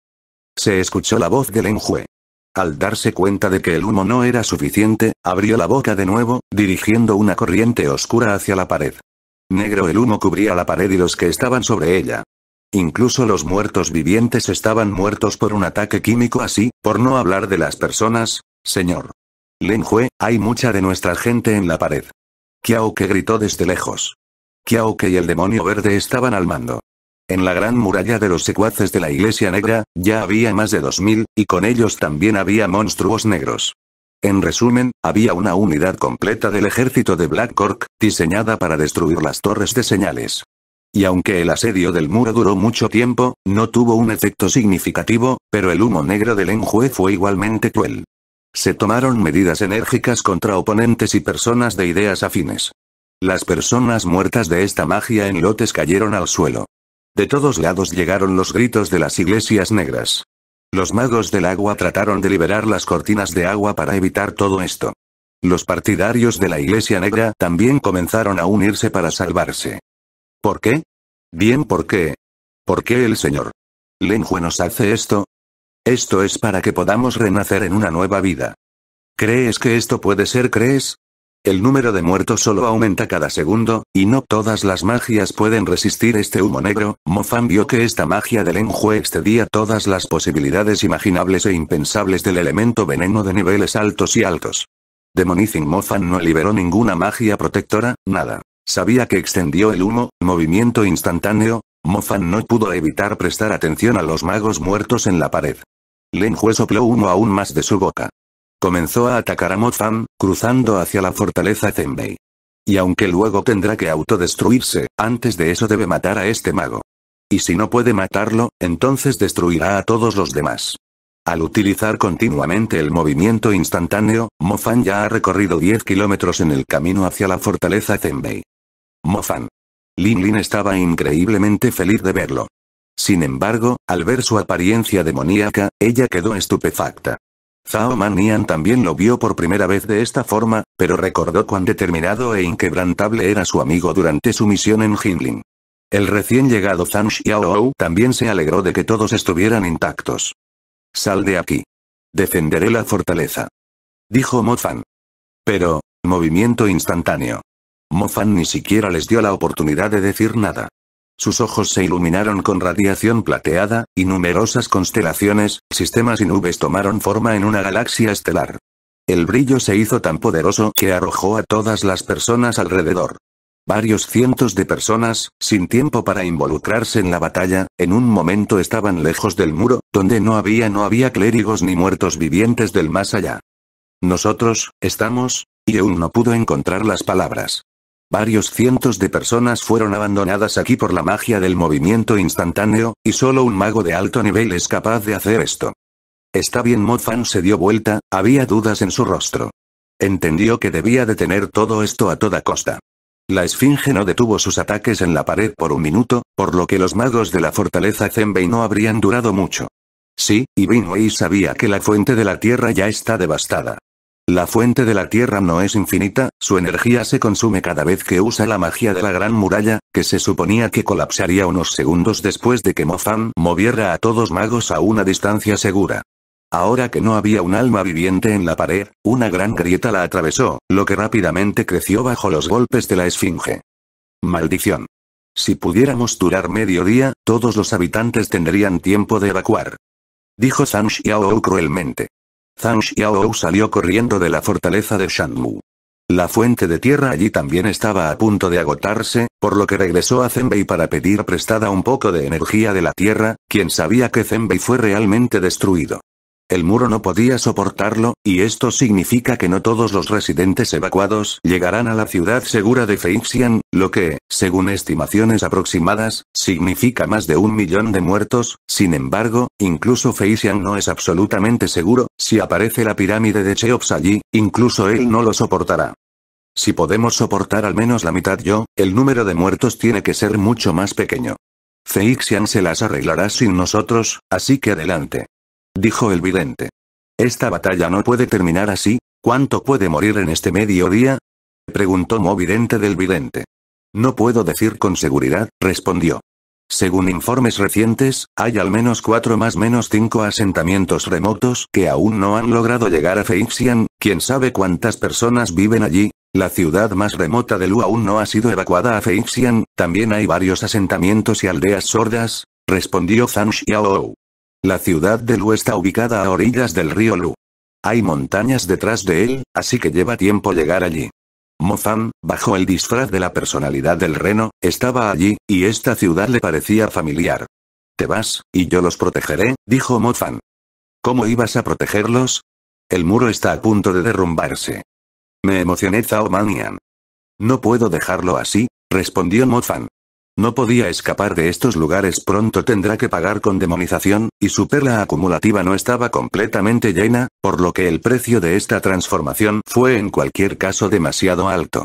Se escuchó la voz del enjue. Al darse cuenta de que el humo no era suficiente, abrió la boca de nuevo, dirigiendo una corriente oscura hacia la pared. Negro el humo cubría la pared y los que estaban sobre ella. Incluso los muertos vivientes estaban muertos por un ataque químico así, por no hablar de las personas, señor. Len Hue, hay mucha de nuestra gente en la pared. Kiao que gritó desde lejos. Kiao que y el demonio verde estaban al mando. En la gran muralla de los secuaces de la Iglesia Negra, ya había más de dos mil, y con ellos también había monstruos negros. En resumen, había una unidad completa del ejército de Black Cork, diseñada para destruir las torres de señales. Y aunque el asedio del muro duró mucho tiempo, no tuvo un efecto significativo, pero el humo negro del Enjue fue igualmente cruel. Se tomaron medidas enérgicas contra oponentes y personas de ideas afines. Las personas muertas de esta magia en lotes cayeron al suelo. De todos lados llegaron los gritos de las iglesias negras. Los magos del agua trataron de liberar las cortinas de agua para evitar todo esto. Los partidarios de la Iglesia Negra también comenzaron a unirse para salvarse. ¿Por qué? Bien, ¿por qué? ¿Por qué el Señor? Lenjue nos hace esto? Esto es para que podamos renacer en una nueva vida. ¿Crees que esto puede ser? ¿Crees? El número de muertos solo aumenta cada segundo, y no todas las magias pueden resistir este humo negro. Mofan vio que esta magia del Enjue excedía todas las posibilidades imaginables e impensables del elemento veneno de niveles altos y altos. Demonizing Mofan no liberó ninguna magia protectora, nada. Sabía que extendió el humo, movimiento instantáneo. Mofan no pudo evitar prestar atención a los magos muertos en la pared. Lenjue sopló humo aún más de su boca. Comenzó a atacar a Mozan, cruzando hacia la fortaleza Zenbei. Y aunque luego tendrá que autodestruirse, antes de eso debe matar a este mago. Y si no puede matarlo, entonces destruirá a todos los demás. Al utilizar continuamente el movimiento instantáneo, Mofan ya ha recorrido 10 kilómetros en el camino hacia la fortaleza Zenbei. Mofan. Lin Lin estaba increíblemente feliz de verlo. Sin embargo, al ver su apariencia demoníaca, ella quedó estupefacta. Zhao Manian también lo vio por primera vez de esta forma, pero recordó cuán determinado e inquebrantable era su amigo durante su misión en Jinling. El recién llegado Zhang Xiaoou también se alegró de que todos estuvieran intactos. Sal de aquí. Defenderé la fortaleza. Dijo Mofan. Pero, movimiento instantáneo. Mofan ni siquiera les dio la oportunidad de decir nada. Sus ojos se iluminaron con radiación plateada, y numerosas constelaciones, sistemas y nubes tomaron forma en una galaxia estelar. El brillo se hizo tan poderoso que arrojó a todas las personas alrededor. Varios cientos de personas, sin tiempo para involucrarse en la batalla, en un momento estaban lejos del muro, donde no había no había clérigos ni muertos vivientes del más allá. Nosotros, estamos, y aún no pudo encontrar las palabras. Varios cientos de personas fueron abandonadas aquí por la magia del movimiento instantáneo, y solo un mago de alto nivel es capaz de hacer esto. Está bien Mofan se dio vuelta, había dudas en su rostro. Entendió que debía detener todo esto a toda costa. La esfinge no detuvo sus ataques en la pared por un minuto, por lo que los magos de la fortaleza Zenbei no habrían durado mucho. Sí, y Binwei sabía que la fuente de la tierra ya está devastada. La fuente de la Tierra no es infinita, su energía se consume cada vez que usa la magia de la Gran Muralla, que se suponía que colapsaría unos segundos después de que Mofan moviera a todos magos a una distancia segura. Ahora que no había un alma viviente en la pared, una gran grieta la atravesó, lo que rápidamente creció bajo los golpes de la esfinge. Maldición. Si pudiéramos durar medio día, todos los habitantes tendrían tiempo de evacuar. Dijo Zhang Xiao cruelmente. Zhang Xiaou salió corriendo de la fortaleza de Shanmu. La fuente de tierra allí también estaba a punto de agotarse, por lo que regresó a Zenbei para pedir prestada un poco de energía de la tierra, quien sabía que Zenbei fue realmente destruido. El muro no podía soportarlo, y esto significa que no todos los residentes evacuados llegarán a la ciudad segura de Feixian, lo que, según estimaciones aproximadas, significa más de un millón de muertos, sin embargo, incluso Feixian no es absolutamente seguro, si aparece la pirámide de Cheops allí, incluso él no lo soportará. Si podemos soportar al menos la mitad yo, el número de muertos tiene que ser mucho más pequeño. Feixian se las arreglará sin nosotros, así que adelante. Dijo el vidente. Esta batalla no puede terminar así, ¿cuánto puede morir en este mediodía? Preguntó Movidente del vidente. No puedo decir con seguridad, respondió. Según informes recientes, hay al menos cuatro más menos cinco asentamientos remotos que aún no han logrado llegar a Feixian, quién sabe cuántas personas viven allí, la ciudad más remota de Lu aún no ha sido evacuada a Feixian, también hay varios asentamientos y aldeas sordas, respondió Zhang Xiaou. La ciudad de Lu está ubicada a orillas del río Lu. Hay montañas detrás de él, así que lleva tiempo llegar allí. Mofan, bajo el disfraz de la personalidad del reno, estaba allí, y esta ciudad le parecía familiar. Te vas, y yo los protegeré, dijo Mofan. ¿Cómo ibas a protegerlos? El muro está a punto de derrumbarse. Me emocioné Zhao Manian. No puedo dejarlo así, respondió Mofan. No podía escapar de estos lugares pronto tendrá que pagar con demonización, y su perla acumulativa no estaba completamente llena, por lo que el precio de esta transformación fue en cualquier caso demasiado alto.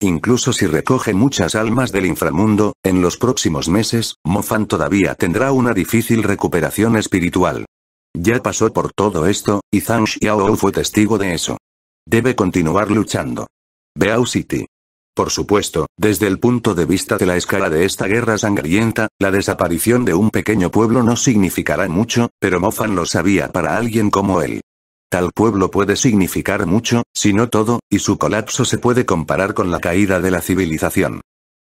Incluso si recoge muchas almas del inframundo, en los próximos meses, Mofan todavía tendrá una difícil recuperación espiritual. Ya pasó por todo esto, y Zhang Xiao fue testigo de eso. Debe continuar luchando. Beao City. Por supuesto, desde el punto de vista de la escala de esta guerra sangrienta, la desaparición de un pequeño pueblo no significará mucho, pero Mofan lo sabía para alguien como él. Tal pueblo puede significar mucho, si no todo, y su colapso se puede comparar con la caída de la civilización.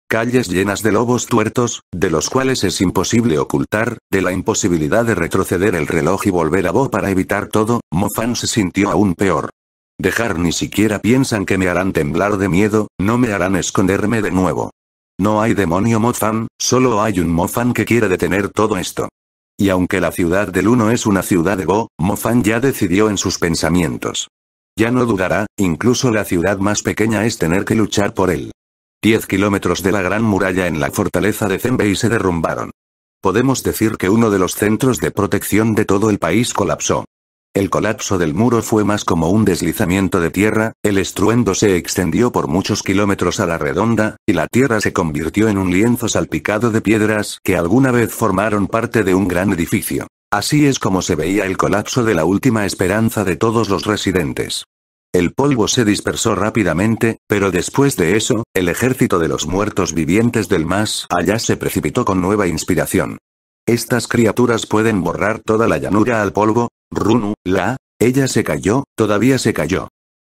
Calles llenas de lobos tuertos, de los cuales es imposible ocultar, de la imposibilidad de retroceder el reloj y volver a Bo para evitar todo, Mofan se sintió aún peor. Dejar ni siquiera piensan que me harán temblar de miedo, no me harán esconderme de nuevo. No hay demonio Mofan, solo hay un Mofan que quiere detener todo esto. Y aunque la ciudad del uno es una ciudad de Go, Mofan ya decidió en sus pensamientos. Ya no dudará, incluso la ciudad más pequeña es tener que luchar por él. Diez kilómetros de la gran muralla en la fortaleza de Zenbei se derrumbaron. Podemos decir que uno de los centros de protección de todo el país colapsó. El colapso del muro fue más como un deslizamiento de tierra, el estruendo se extendió por muchos kilómetros a la redonda, y la tierra se convirtió en un lienzo salpicado de piedras que alguna vez formaron parte de un gran edificio. Así es como se veía el colapso de la última esperanza de todos los residentes. El polvo se dispersó rápidamente, pero después de eso, el ejército de los muertos vivientes del más allá se precipitó con nueva inspiración. Estas criaturas pueden borrar toda la llanura al polvo, Runu, la, ella se cayó, todavía se cayó.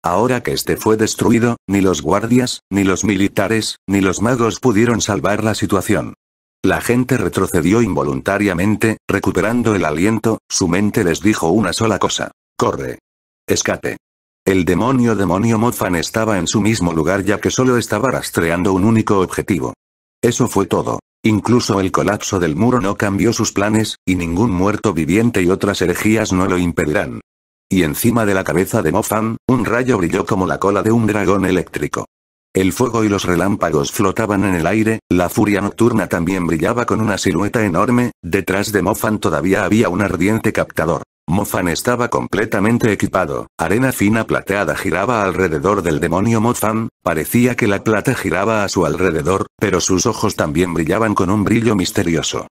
Ahora que este fue destruido, ni los guardias, ni los militares, ni los magos pudieron salvar la situación. La gente retrocedió involuntariamente, recuperando el aliento, su mente les dijo una sola cosa. Corre. Escape. El demonio demonio Mofan estaba en su mismo lugar ya que solo estaba rastreando un único objetivo. Eso fue todo. Incluso el colapso del muro no cambió sus planes, y ningún muerto viviente y otras herejías no lo impedirán. Y encima de la cabeza de Mofan, un rayo brilló como la cola de un dragón eléctrico. El fuego y los relámpagos flotaban en el aire, la furia nocturna también brillaba con una silueta enorme, detrás de Mofan todavía había un ardiente captador. Mofan estaba completamente equipado, arena fina plateada giraba alrededor del demonio Mofan, parecía que la plata giraba a su alrededor, pero sus ojos también brillaban con un brillo misterioso.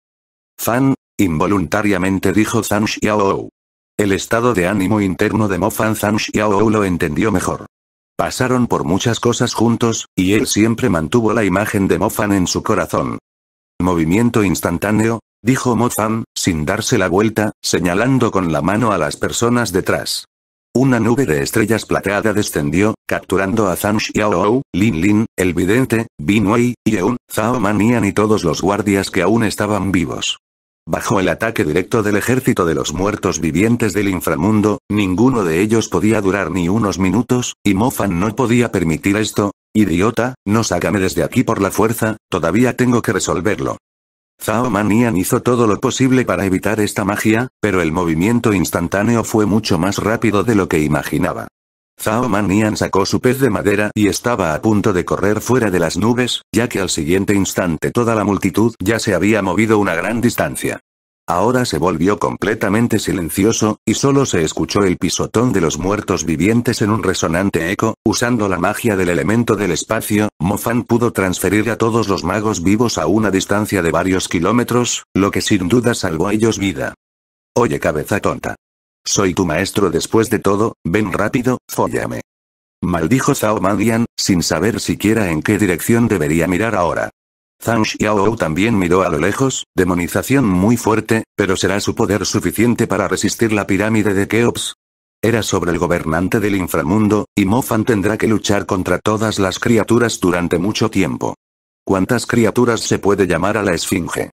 Fan, involuntariamente dijo Zhang Xiaoou. El estado de ánimo interno de Mofan Zhang Xiaoou lo entendió mejor. Pasaron por muchas cosas juntos, y él siempre mantuvo la imagen de Mofan en su corazón. Movimiento instantáneo, dijo Mofan, sin darse la vuelta, señalando con la mano a las personas detrás. Una nube de estrellas plateada descendió, capturando a Zhang Xiaoou, Lin Lin, el vidente, Bin Wei, Yeun, Zhao Manian y todos los guardias que aún estaban vivos. Bajo el ataque directo del ejército de los muertos vivientes del inframundo, ninguno de ellos podía durar ni unos minutos, y Mofan no podía permitir esto. Idiota, no sácame desde aquí por la fuerza, todavía tengo que resolverlo. Zhao Manian hizo todo lo posible para evitar esta magia, pero el movimiento instantáneo fue mucho más rápido de lo que imaginaba. Zhao Manian sacó su pez de madera y estaba a punto de correr fuera de las nubes, ya que al siguiente instante toda la multitud ya se había movido una gran distancia. Ahora se volvió completamente silencioso, y solo se escuchó el pisotón de los muertos vivientes en un resonante eco, usando la magia del elemento del espacio, Mofan pudo transferir a todos los magos vivos a una distancia de varios kilómetros, lo que sin duda salvó a ellos vida. Oye cabeza tonta. Soy tu maestro después de todo, ven rápido, fóllame. Maldijo Zhao Mandian, sin saber siquiera en qué dirección debería mirar ahora. Zhang Xiaoou también miró a lo lejos, demonización muy fuerte, pero ¿será su poder suficiente para resistir la pirámide de Keops? Era sobre el gobernante del inframundo, y Mofan tendrá que luchar contra todas las criaturas durante mucho tiempo. ¿Cuántas criaturas se puede llamar a la esfinge?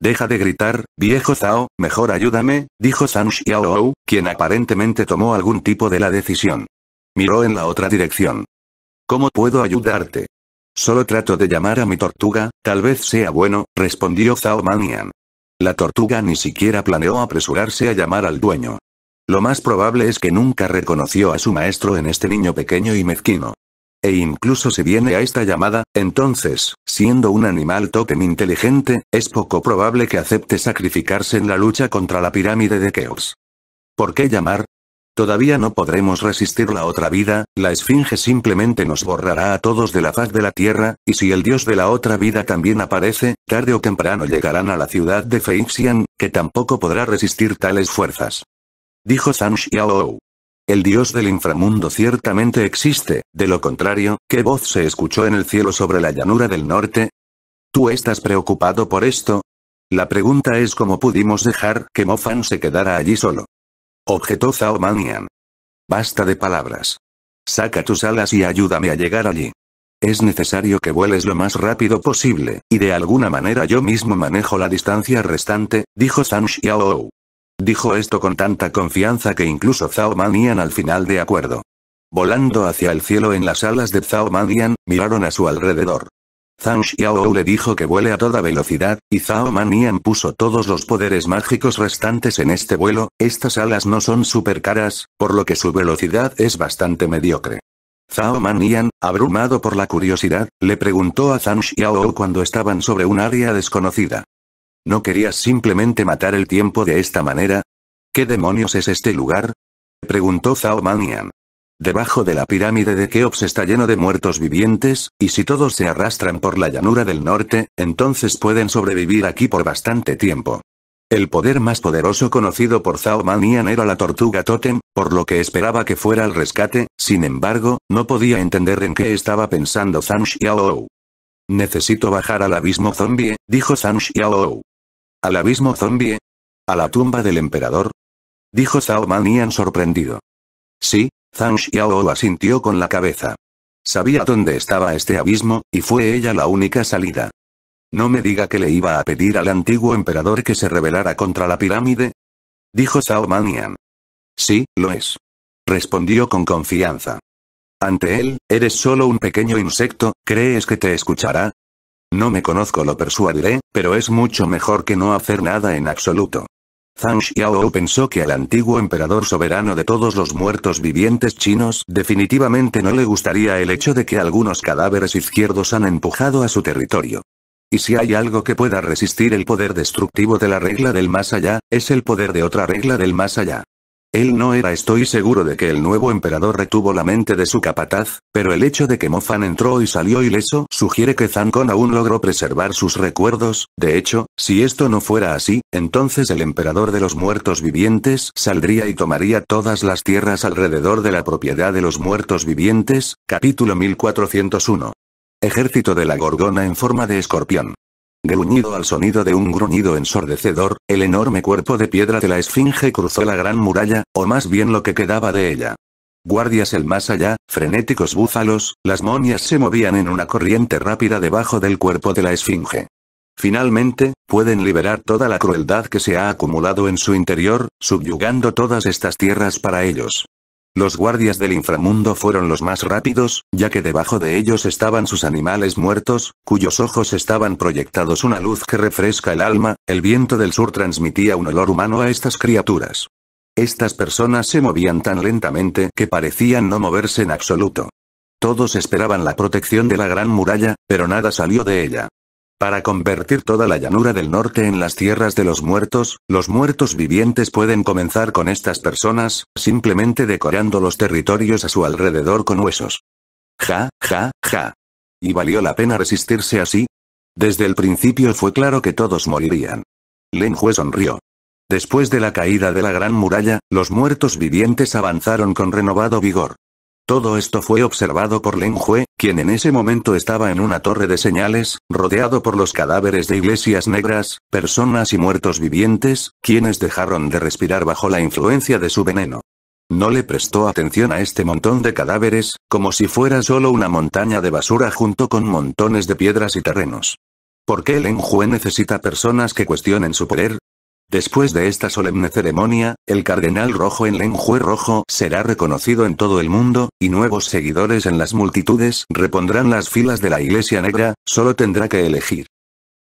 Deja de gritar, viejo Zhao, mejor ayúdame, dijo Zhang Xiaoou, quien aparentemente tomó algún tipo de la decisión. Miró en la otra dirección. ¿Cómo puedo ayudarte? Solo trato de llamar a mi tortuga, tal vez sea bueno, respondió Zhao Manian. La tortuga ni siquiera planeó apresurarse a llamar al dueño. Lo más probable es que nunca reconoció a su maestro en este niño pequeño y mezquino. E incluso si viene a esta llamada, entonces, siendo un animal totem inteligente, es poco probable que acepte sacrificarse en la lucha contra la pirámide de Keops. ¿Por qué llamar? Todavía no podremos resistir la otra vida, la esfinge simplemente nos borrará a todos de la faz de la tierra, y si el dios de la otra vida también aparece, tarde o temprano llegarán a la ciudad de Feixian, que tampoco podrá resistir tales fuerzas. Dijo Zhang Xiaoou. El dios del inframundo ciertamente existe, de lo contrario, ¿qué voz se escuchó en el cielo sobre la llanura del norte? ¿Tú estás preocupado por esto? La pregunta es cómo pudimos dejar que Mofan se quedara allí solo. Objetó Zhao Manian. Basta de palabras. Saca tus alas y ayúdame a llegar allí. Es necesario que vueles lo más rápido posible, y de alguna manera yo mismo manejo la distancia restante, dijo Zhang Xiaoou. Dijo esto con tanta confianza que incluso Zhao Manian al final de acuerdo. Volando hacia el cielo en las alas de Zhao Manian, miraron a su alrededor. Zhang Xiaoou le dijo que vuele a toda velocidad, y Zhao Manian puso todos los poderes mágicos restantes en este vuelo, estas alas no son super caras, por lo que su velocidad es bastante mediocre. Zhao Manian, abrumado por la curiosidad, le preguntó a Zhang Xiaoou cuando estaban sobre un área desconocida. ¿No querías simplemente matar el tiempo de esta manera? ¿Qué demonios es este lugar? Preguntó Zhao Manian. Debajo de la pirámide de Keops está lleno de muertos vivientes, y si todos se arrastran por la llanura del norte, entonces pueden sobrevivir aquí por bastante tiempo. El poder más poderoso conocido por Zhao Manian era la tortuga totem, por lo que esperaba que fuera al rescate, sin embargo, no podía entender en qué estaba pensando Zhang Xiaoou. Necesito bajar al abismo zombie, dijo Zhang Xiaoou. ¿Al abismo zombie? ¿A la tumba del emperador? Dijo Zhao Manian sorprendido. Sí, Zhang Xiaoou asintió con la cabeza. Sabía dónde estaba este abismo, y fue ella la única salida. No me diga que le iba a pedir al antiguo emperador que se rebelara contra la pirámide. Dijo Zhao Manian. Sí, lo es. Respondió con confianza. Ante él, eres solo un pequeño insecto, ¿crees que te escuchará? No me conozco lo persuadiré, pero es mucho mejor que no hacer nada en absoluto. Zhang Xiaoou pensó que al antiguo emperador soberano de todos los muertos vivientes chinos definitivamente no le gustaría el hecho de que algunos cadáveres izquierdos han empujado a su territorio. Y si hay algo que pueda resistir el poder destructivo de la regla del más allá, es el poder de otra regla del más allá. Él no era estoy seguro de que el nuevo emperador retuvo la mente de su capataz, pero el hecho de que Mofan entró y salió ileso sugiere que Zancon aún logró preservar sus recuerdos, de hecho, si esto no fuera así, entonces el emperador de los muertos vivientes saldría y tomaría todas las tierras alrededor de la propiedad de los muertos vivientes, capítulo 1401. Ejército de la Gorgona en forma de escorpión. Gruñido al sonido de un gruñido ensordecedor, el enorme cuerpo de piedra de la esfinge cruzó la gran muralla, o más bien lo que quedaba de ella. Guardias el más allá, frenéticos búfalos, las monias se movían en una corriente rápida debajo del cuerpo de la esfinge. Finalmente, pueden liberar toda la crueldad que se ha acumulado en su interior, subyugando todas estas tierras para ellos. Los guardias del inframundo fueron los más rápidos, ya que debajo de ellos estaban sus animales muertos, cuyos ojos estaban proyectados una luz que refresca el alma, el viento del sur transmitía un olor humano a estas criaturas. Estas personas se movían tan lentamente que parecían no moverse en absoluto. Todos esperaban la protección de la gran muralla, pero nada salió de ella. Para convertir toda la llanura del norte en las tierras de los muertos, los muertos vivientes pueden comenzar con estas personas, simplemente decorando los territorios a su alrededor con huesos. Ja, ja, ja. ¿Y valió la pena resistirse así? Desde el principio fue claro que todos morirían. Len Hue sonrió. Después de la caída de la gran muralla, los muertos vivientes avanzaron con renovado vigor. Todo esto fue observado por Len Hue, quien en ese momento estaba en una torre de señales, rodeado por los cadáveres de iglesias negras, personas y muertos vivientes, quienes dejaron de respirar bajo la influencia de su veneno. No le prestó atención a este montón de cadáveres, como si fuera solo una montaña de basura junto con montones de piedras y terrenos. ¿Por qué Len Hue necesita personas que cuestionen su poder? Después de esta solemne ceremonia, el cardenal rojo en Lenjue rojo será reconocido en todo el mundo, y nuevos seguidores en las multitudes repondrán las filas de la iglesia negra, solo tendrá que elegir.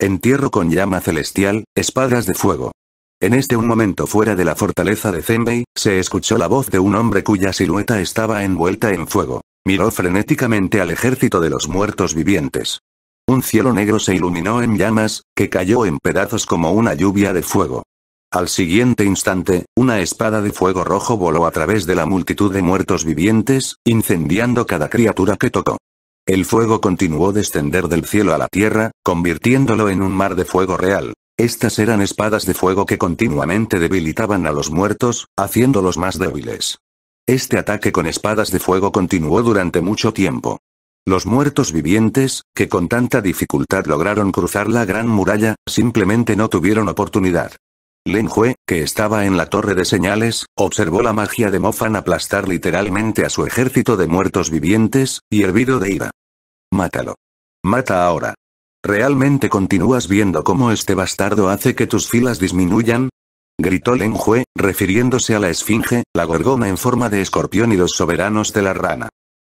Entierro con llama celestial, espadas de fuego. En este un momento fuera de la fortaleza de Zenbei, se escuchó la voz de un hombre cuya silueta estaba envuelta en fuego. Miró frenéticamente al ejército de los muertos vivientes. Un cielo negro se iluminó en llamas, que cayó en pedazos como una lluvia de fuego. Al siguiente instante, una espada de fuego rojo voló a través de la multitud de muertos vivientes, incendiando cada criatura que tocó. El fuego continuó descender del cielo a la tierra, convirtiéndolo en un mar de fuego real. Estas eran espadas de fuego que continuamente debilitaban a los muertos, haciéndolos más débiles. Este ataque con espadas de fuego continuó durante mucho tiempo. Los muertos vivientes, que con tanta dificultad lograron cruzar la gran muralla, simplemente no tuvieron oportunidad. Len Hue, que estaba en la torre de señales, observó la magia de Mofan aplastar literalmente a su ejército de muertos vivientes, y hervido de ira. Mátalo. Mata ahora. ¿Realmente continúas viendo cómo este bastardo hace que tus filas disminuyan? Gritó Len Hue, refiriéndose a la esfinge, la gorgona en forma de escorpión y los soberanos de la rana.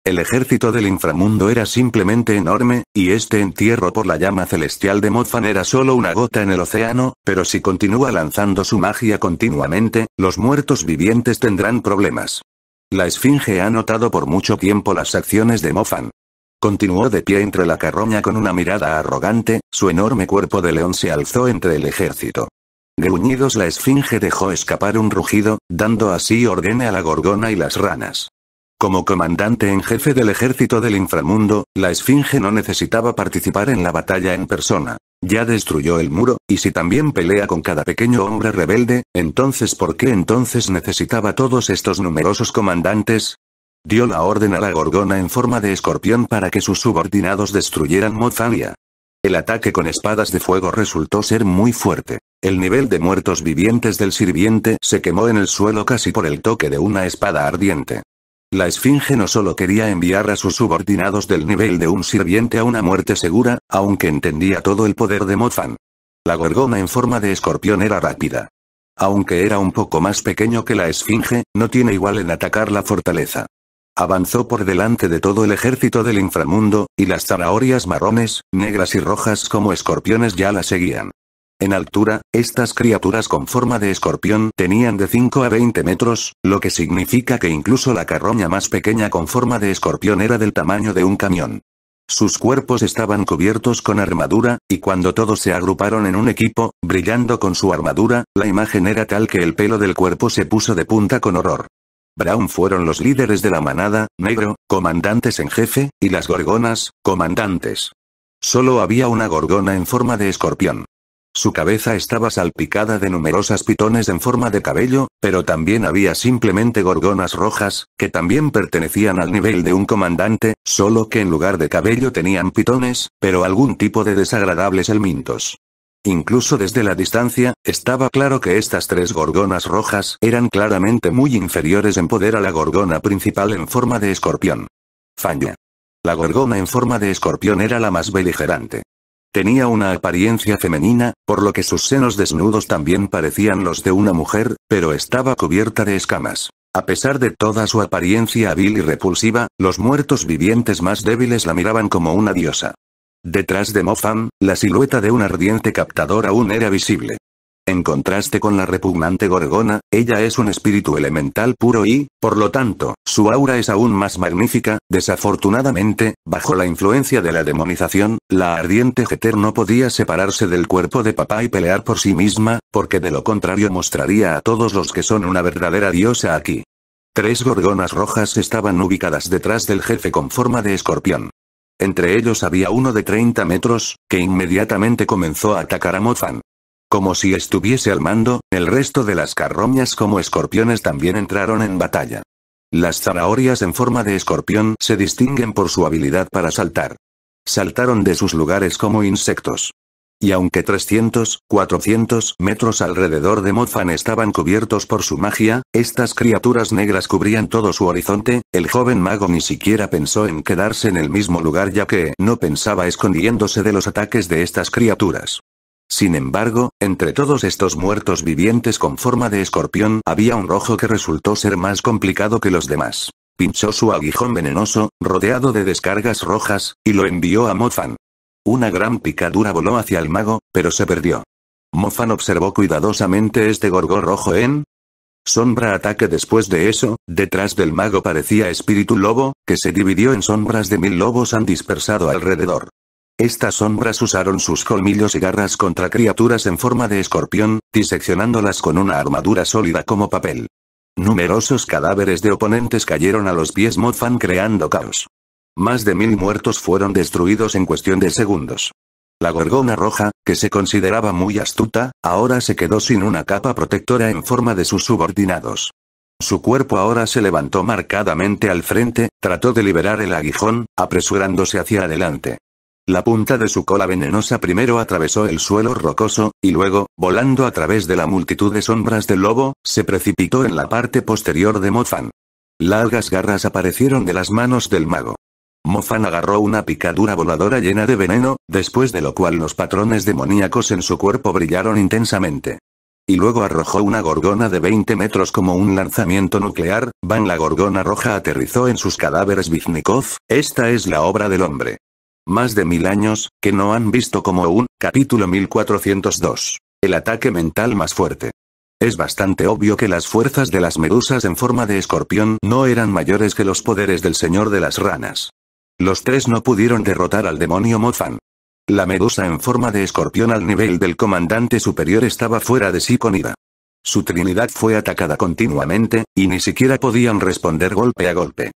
El ejército del inframundo era simplemente enorme, y este entierro por la llama celestial de Mofan era solo una gota en el océano, pero si continúa lanzando su magia continuamente, los muertos vivientes tendrán problemas. La esfinge ha notado por mucho tiempo las acciones de Mofan. Continuó de pie entre la carroña con una mirada arrogante, su enorme cuerpo de león se alzó entre el ejército. Gruñidos la esfinge dejó escapar un rugido, dando así orden a la gorgona y las ranas. Como comandante en jefe del ejército del inframundo, la esfinge no necesitaba participar en la batalla en persona. Ya destruyó el muro, y si también pelea con cada pequeño hombre rebelde, entonces ¿por qué entonces necesitaba todos estos numerosos comandantes? Dio la orden a la Gorgona en forma de escorpión para que sus subordinados destruyeran Mozania. El ataque con espadas de fuego resultó ser muy fuerte. El nivel de muertos vivientes del sirviente se quemó en el suelo casi por el toque de una espada ardiente. La esfinge no solo quería enviar a sus subordinados del nivel de un sirviente a una muerte segura, aunque entendía todo el poder de Mozan. La gorgona en forma de escorpión era rápida. Aunque era un poco más pequeño que la esfinge, no tiene igual en atacar la fortaleza. Avanzó por delante de todo el ejército del inframundo, y las zanahorias marrones, negras y rojas como escorpiones ya la seguían. En altura, estas criaturas con forma de escorpión tenían de 5 a 20 metros, lo que significa que incluso la carroña más pequeña con forma de escorpión era del tamaño de un camión. Sus cuerpos estaban cubiertos con armadura, y cuando todos se agruparon en un equipo, brillando con su armadura, la imagen era tal que el pelo del cuerpo se puso de punta con horror. Brown fueron los líderes de la manada, negro, comandantes en jefe, y las gorgonas, comandantes. Solo había una gorgona en forma de escorpión. Su cabeza estaba salpicada de numerosas pitones en forma de cabello, pero también había simplemente gorgonas rojas, que también pertenecían al nivel de un comandante, solo que en lugar de cabello tenían pitones, pero algún tipo de desagradables elmintos. Incluso desde la distancia, estaba claro que estas tres gorgonas rojas eran claramente muy inferiores en poder a la gorgona principal en forma de escorpión. Fanya. La gorgona en forma de escorpión era la más beligerante. Tenía una apariencia femenina, por lo que sus senos desnudos también parecían los de una mujer, pero estaba cubierta de escamas. A pesar de toda su apariencia hábil y repulsiva, los muertos vivientes más débiles la miraban como una diosa. Detrás de Mofan, la silueta de un ardiente captador aún era visible. En contraste con la repugnante Gorgona, ella es un espíritu elemental puro y, por lo tanto, su aura es aún más magnífica, desafortunadamente, bajo la influencia de la demonización, la ardiente Jeter no podía separarse del cuerpo de papá y pelear por sí misma, porque de lo contrario mostraría a todos los que son una verdadera diosa aquí. Tres gorgonas rojas estaban ubicadas detrás del jefe con forma de escorpión. Entre ellos había uno de 30 metros, que inmediatamente comenzó a atacar a Mozan. Como si estuviese al mando, el resto de las carroñas como escorpiones también entraron en batalla. Las zanahorias en forma de escorpión se distinguen por su habilidad para saltar. Saltaron de sus lugares como insectos. Y aunque 300, 400 metros alrededor de Mozan estaban cubiertos por su magia, estas criaturas negras cubrían todo su horizonte, el joven mago ni siquiera pensó en quedarse en el mismo lugar ya que no pensaba escondiéndose de los ataques de estas criaturas. Sin embargo, entre todos estos muertos vivientes con forma de escorpión había un rojo que resultó ser más complicado que los demás. Pinchó su aguijón venenoso, rodeado de descargas rojas, y lo envió a Mozan. Una gran picadura voló hacia el mago, pero se perdió. Mofan observó cuidadosamente este gorgor rojo en sombra ataque después de eso, detrás del mago parecía espíritu lobo, que se dividió en sombras de mil lobos han dispersado alrededor. Estas sombras usaron sus colmillos y garras contra criaturas en forma de escorpión, diseccionándolas con una armadura sólida como papel. Numerosos cadáveres de oponentes cayeron a los pies Mofan creando caos. Más de mil muertos fueron destruidos en cuestión de segundos. La gorgona roja, que se consideraba muy astuta, ahora se quedó sin una capa protectora en forma de sus subordinados. Su cuerpo ahora se levantó marcadamente al frente, trató de liberar el aguijón, apresurándose hacia adelante. La punta de su cola venenosa primero atravesó el suelo rocoso, y luego, volando a través de la multitud de sombras del lobo, se precipitó en la parte posterior de Mofan. Largas garras aparecieron de las manos del mago. Mofan agarró una picadura voladora llena de veneno, después de lo cual los patrones demoníacos en su cuerpo brillaron intensamente. Y luego arrojó una gorgona de 20 metros como un lanzamiento nuclear, Van la gorgona roja aterrizó en sus cadáveres Viznikov, esta es la obra del hombre. Más de mil años, que no han visto como un, capítulo 1402. El ataque mental más fuerte. Es bastante obvio que las fuerzas de las medusas en forma de escorpión no eran mayores que los poderes del señor de las ranas. Los tres no pudieron derrotar al demonio Mofan. La medusa en forma de escorpión al nivel del comandante superior estaba fuera de sí con ira. Su trinidad fue atacada continuamente, y ni siquiera podían responder golpe a golpe.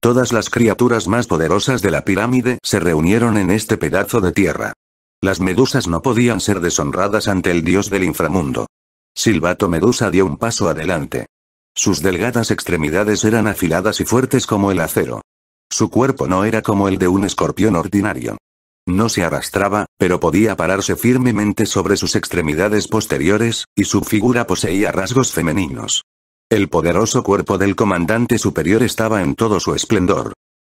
Todas las criaturas más poderosas de la pirámide se reunieron en este pedazo de tierra. Las medusas no podían ser deshonradas ante el dios del inframundo. Silbato Medusa dio un paso adelante. Sus delgadas extremidades eran afiladas y fuertes como el acero. Su cuerpo no era como el de un escorpión ordinario. No se arrastraba, pero podía pararse firmemente sobre sus extremidades posteriores, y su figura poseía rasgos femeninos. El poderoso cuerpo del comandante superior estaba en todo su esplendor.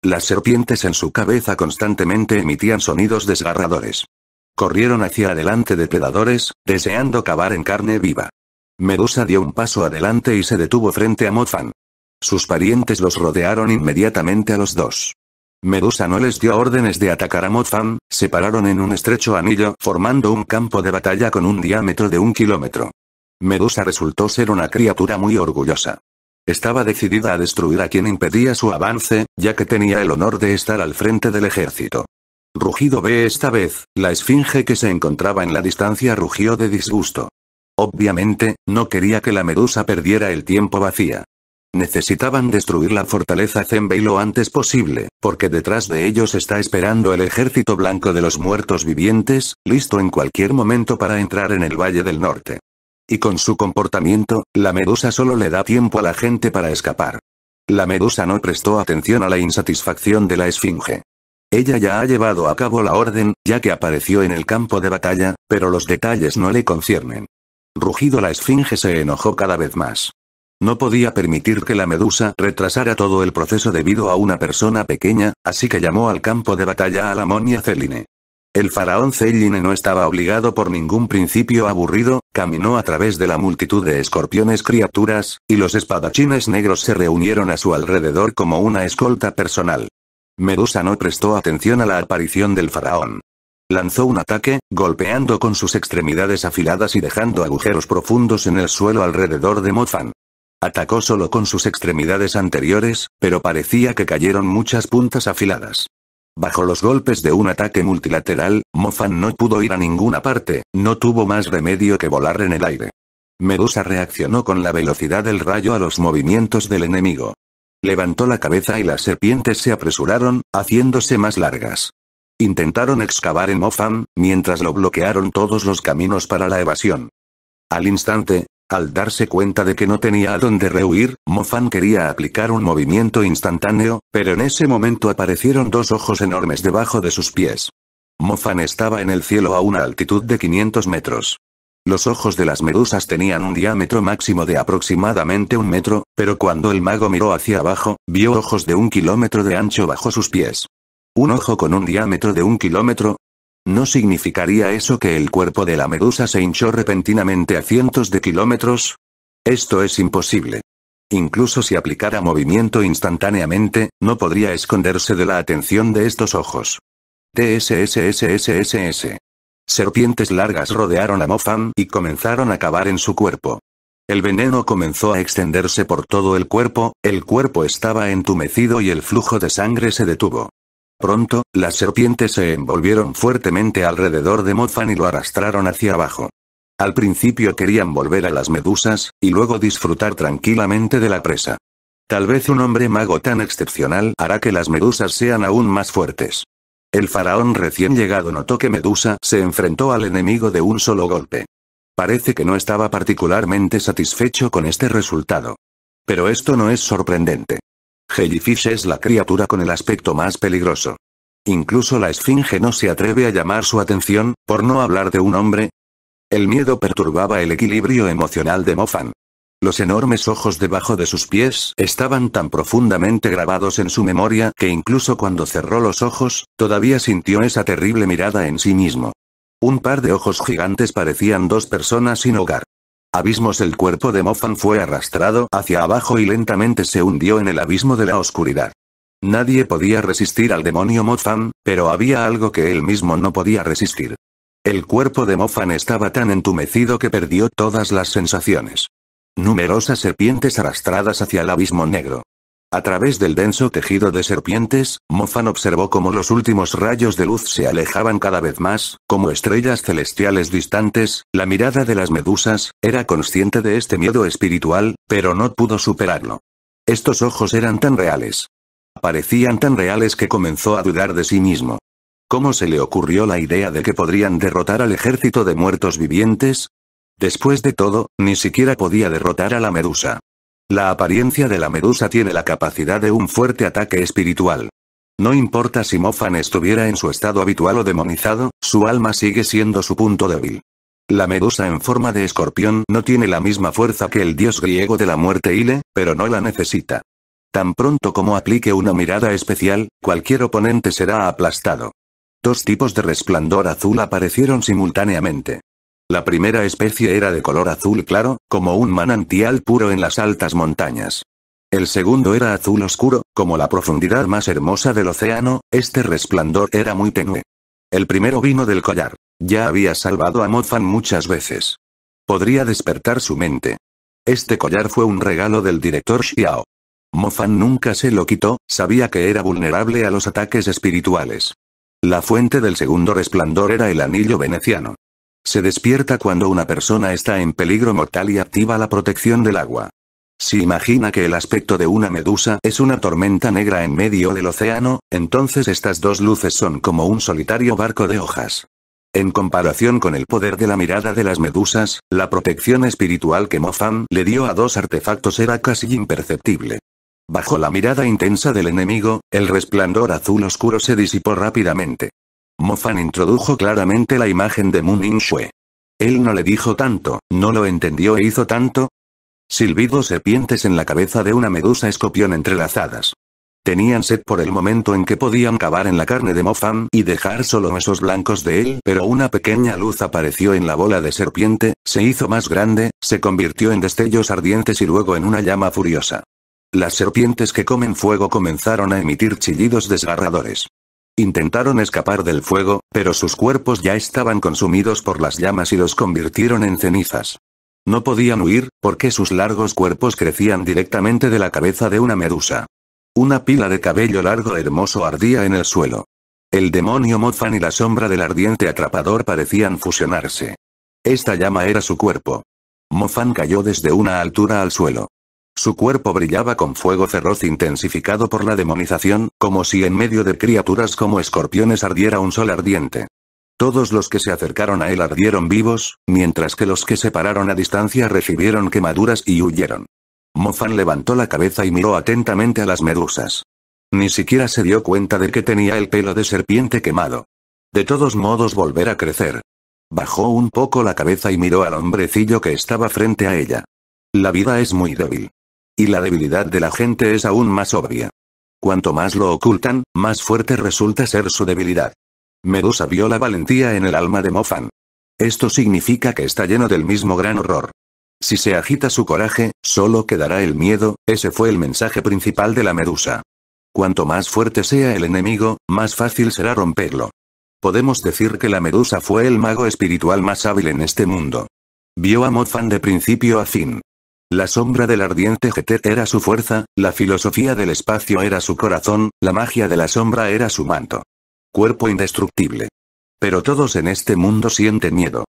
Las serpientes en su cabeza constantemente emitían sonidos desgarradores. Corrieron hacia adelante depredadores, deseando cavar en carne viva. Medusa dio un paso adelante y se detuvo frente a Mozan. Sus parientes los rodearon inmediatamente a los dos. Medusa no les dio órdenes de atacar a Mozan, se pararon en un estrecho anillo formando un campo de batalla con un diámetro de un kilómetro. Medusa resultó ser una criatura muy orgullosa. Estaba decidida a destruir a quien impedía su avance, ya que tenía el honor de estar al frente del ejército. Rugido ve esta vez, la esfinge que se encontraba en la distancia rugió de disgusto. Obviamente, no quería que la medusa perdiera el tiempo vacía. Necesitaban destruir la fortaleza Zenbei lo antes posible, porque detrás de ellos está esperando el ejército blanco de los muertos vivientes, listo en cualquier momento para entrar en el Valle del Norte. Y con su comportamiento, la medusa solo le da tiempo a la gente para escapar. La medusa no prestó atención a la insatisfacción de la esfinge. Ella ya ha llevado a cabo la orden, ya que apareció en el campo de batalla, pero los detalles no le conciernen. Rugido la esfinge se enojó cada vez más. No podía permitir que la medusa retrasara todo el proceso debido a una persona pequeña, así que llamó al campo de batalla a la monia Celine. El faraón Celine no estaba obligado por ningún principio aburrido, caminó a través de la multitud de escorpiones criaturas, y los espadachines negros se reunieron a su alrededor como una escolta personal. Medusa no prestó atención a la aparición del faraón. Lanzó un ataque, golpeando con sus extremidades afiladas y dejando agujeros profundos en el suelo alrededor de Mofan. Atacó solo con sus extremidades anteriores, pero parecía que cayeron muchas puntas afiladas. Bajo los golpes de un ataque multilateral, Mofan no pudo ir a ninguna parte, no tuvo más remedio que volar en el aire. Medusa reaccionó con la velocidad del rayo a los movimientos del enemigo. Levantó la cabeza y las serpientes se apresuraron, haciéndose más largas. Intentaron excavar en Mofan, mientras lo bloquearon todos los caminos para la evasión. Al instante, al darse cuenta de que no tenía a dónde rehuir, Mofan quería aplicar un movimiento instantáneo, pero en ese momento aparecieron dos ojos enormes debajo de sus pies. Mofan estaba en el cielo a una altitud de 500 metros. Los ojos de las medusas tenían un diámetro máximo de aproximadamente un metro, pero cuando el mago miró hacia abajo, vio ojos de un kilómetro de ancho bajo sus pies. Un ojo con un diámetro de un kilómetro, ¿No significaría eso que el cuerpo de la medusa se hinchó repentinamente a cientos de kilómetros? Esto es imposible. Incluso si aplicara movimiento instantáneamente, no podría esconderse de la atención de estos ojos. TSSSSSS. Serpientes largas rodearon a Mofan y comenzaron a cavar en su cuerpo. El veneno comenzó a extenderse por todo el cuerpo, el cuerpo estaba entumecido y el flujo de sangre se detuvo. Pronto, las serpientes se envolvieron fuertemente alrededor de Mofan y lo arrastraron hacia abajo. Al principio querían volver a las medusas, y luego disfrutar tranquilamente de la presa. Tal vez un hombre mago tan excepcional hará que las medusas sean aún más fuertes. El faraón recién llegado notó que Medusa se enfrentó al enemigo de un solo golpe. Parece que no estaba particularmente satisfecho con este resultado. Pero esto no es sorprendente. Jellyfish es la criatura con el aspecto más peligroso. Incluso la esfinge no se atreve a llamar su atención, por no hablar de un hombre. El miedo perturbaba el equilibrio emocional de Mofan. Los enormes ojos debajo de sus pies estaban tan profundamente grabados en su memoria que incluso cuando cerró los ojos, todavía sintió esa terrible mirada en sí mismo. Un par de ojos gigantes parecían dos personas sin hogar. Abismos el cuerpo de Mofan fue arrastrado hacia abajo y lentamente se hundió en el abismo de la oscuridad. Nadie podía resistir al demonio Mofan, pero había algo que él mismo no podía resistir. El cuerpo de Mofan estaba tan entumecido que perdió todas las sensaciones. Numerosas serpientes arrastradas hacia el abismo negro. A través del denso tejido de serpientes, Mofan observó cómo los últimos rayos de luz se alejaban cada vez más, como estrellas celestiales distantes, la mirada de las medusas, era consciente de este miedo espiritual, pero no pudo superarlo. Estos ojos eran tan reales. Parecían tan reales que comenzó a dudar de sí mismo. ¿Cómo se le ocurrió la idea de que podrían derrotar al ejército de muertos vivientes? Después de todo, ni siquiera podía derrotar a la medusa. La apariencia de la medusa tiene la capacidad de un fuerte ataque espiritual. No importa si Mofan estuviera en su estado habitual o demonizado, su alma sigue siendo su punto débil. La medusa en forma de escorpión no tiene la misma fuerza que el dios griego de la muerte Ile, pero no la necesita. Tan pronto como aplique una mirada especial, cualquier oponente será aplastado. Dos tipos de resplandor azul aparecieron simultáneamente. La primera especie era de color azul claro, como un manantial puro en las altas montañas. El segundo era azul oscuro, como la profundidad más hermosa del océano, este resplandor era muy tenue. El primero vino del collar. Ya había salvado a Mofan muchas veces. Podría despertar su mente. Este collar fue un regalo del director Xiao. Mofan nunca se lo quitó, sabía que era vulnerable a los ataques espirituales. La fuente del segundo resplandor era el anillo veneciano. Se despierta cuando una persona está en peligro mortal y activa la protección del agua. Si imagina que el aspecto de una medusa es una tormenta negra en medio del océano, entonces estas dos luces son como un solitario barco de hojas. En comparación con el poder de la mirada de las medusas, la protección espiritual que Mofan le dio a dos artefactos era casi imperceptible. Bajo la mirada intensa del enemigo, el resplandor azul oscuro se disipó rápidamente. Mofan introdujo claramente la imagen de Moon Inshue. Él no le dijo tanto, no lo entendió e hizo tanto. Silbidos serpientes en la cabeza de una medusa escopión entrelazadas. Tenían sed por el momento en que podían cavar en la carne de Mofan y dejar solo esos blancos de él, pero una pequeña luz apareció en la bola de serpiente, se hizo más grande, se convirtió en destellos ardientes y luego en una llama furiosa. Las serpientes que comen fuego comenzaron a emitir chillidos desgarradores. Intentaron escapar del fuego, pero sus cuerpos ya estaban consumidos por las llamas y los convirtieron en cenizas. No podían huir, porque sus largos cuerpos crecían directamente de la cabeza de una medusa. Una pila de cabello largo hermoso ardía en el suelo. El demonio Mofan y la sombra del ardiente atrapador parecían fusionarse. Esta llama era su cuerpo. Mofan cayó desde una altura al suelo. Su cuerpo brillaba con fuego feroz intensificado por la demonización, como si en medio de criaturas como escorpiones ardiera un sol ardiente. Todos los que se acercaron a él ardieron vivos, mientras que los que se pararon a distancia recibieron quemaduras y huyeron. Mofan levantó la cabeza y miró atentamente a las medusas. Ni siquiera se dio cuenta de que tenía el pelo de serpiente quemado. De todos modos volver a crecer. Bajó un poco la cabeza y miró al hombrecillo que estaba frente a ella. La vida es muy débil. Y la debilidad de la gente es aún más obvia. Cuanto más lo ocultan, más fuerte resulta ser su debilidad. Medusa vio la valentía en el alma de Mofan. Esto significa que está lleno del mismo gran horror. Si se agita su coraje, solo quedará el miedo, ese fue el mensaje principal de la medusa. Cuanto más fuerte sea el enemigo, más fácil será romperlo. Podemos decir que la medusa fue el mago espiritual más hábil en este mundo. Vio a Mofan de principio a fin. La sombra del ardiente GT era su fuerza, la filosofía del espacio era su corazón, la magia de la sombra era su manto. Cuerpo indestructible. Pero todos en este mundo sienten miedo.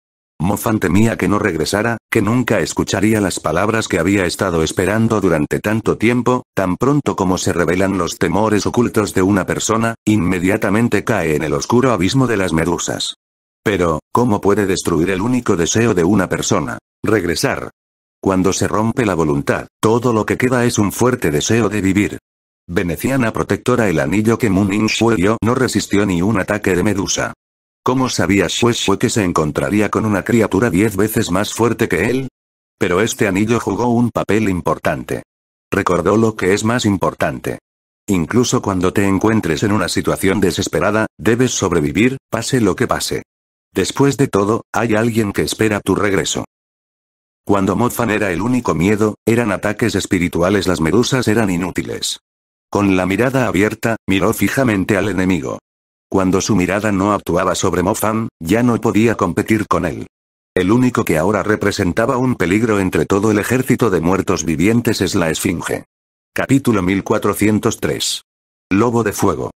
Mofan temía que no regresara, que nunca escucharía las palabras que había estado esperando durante tanto tiempo, tan pronto como se revelan los temores ocultos de una persona, inmediatamente cae en el oscuro abismo de las medusas. Pero, ¿cómo puede destruir el único deseo de una persona? Regresar. Cuando se rompe la voluntad, todo lo que queda es un fuerte deseo de vivir. Veneciana protectora el anillo que Munin dio no resistió ni un ataque de medusa. ¿Cómo sabía Shue que se encontraría con una criatura diez veces más fuerte que él? Pero este anillo jugó un papel importante. Recordó lo que es más importante. Incluso cuando te encuentres en una situación desesperada, debes sobrevivir, pase lo que pase. Después de todo, hay alguien que espera tu regreso. Cuando Mofan era el único miedo, eran ataques espirituales las medusas eran inútiles. Con la mirada abierta, miró fijamente al enemigo. Cuando su mirada no actuaba sobre Mofan, ya no podía competir con él. El único que ahora representaba un peligro entre todo el ejército de muertos vivientes es la Esfinge. Capítulo 1403. Lobo de Fuego.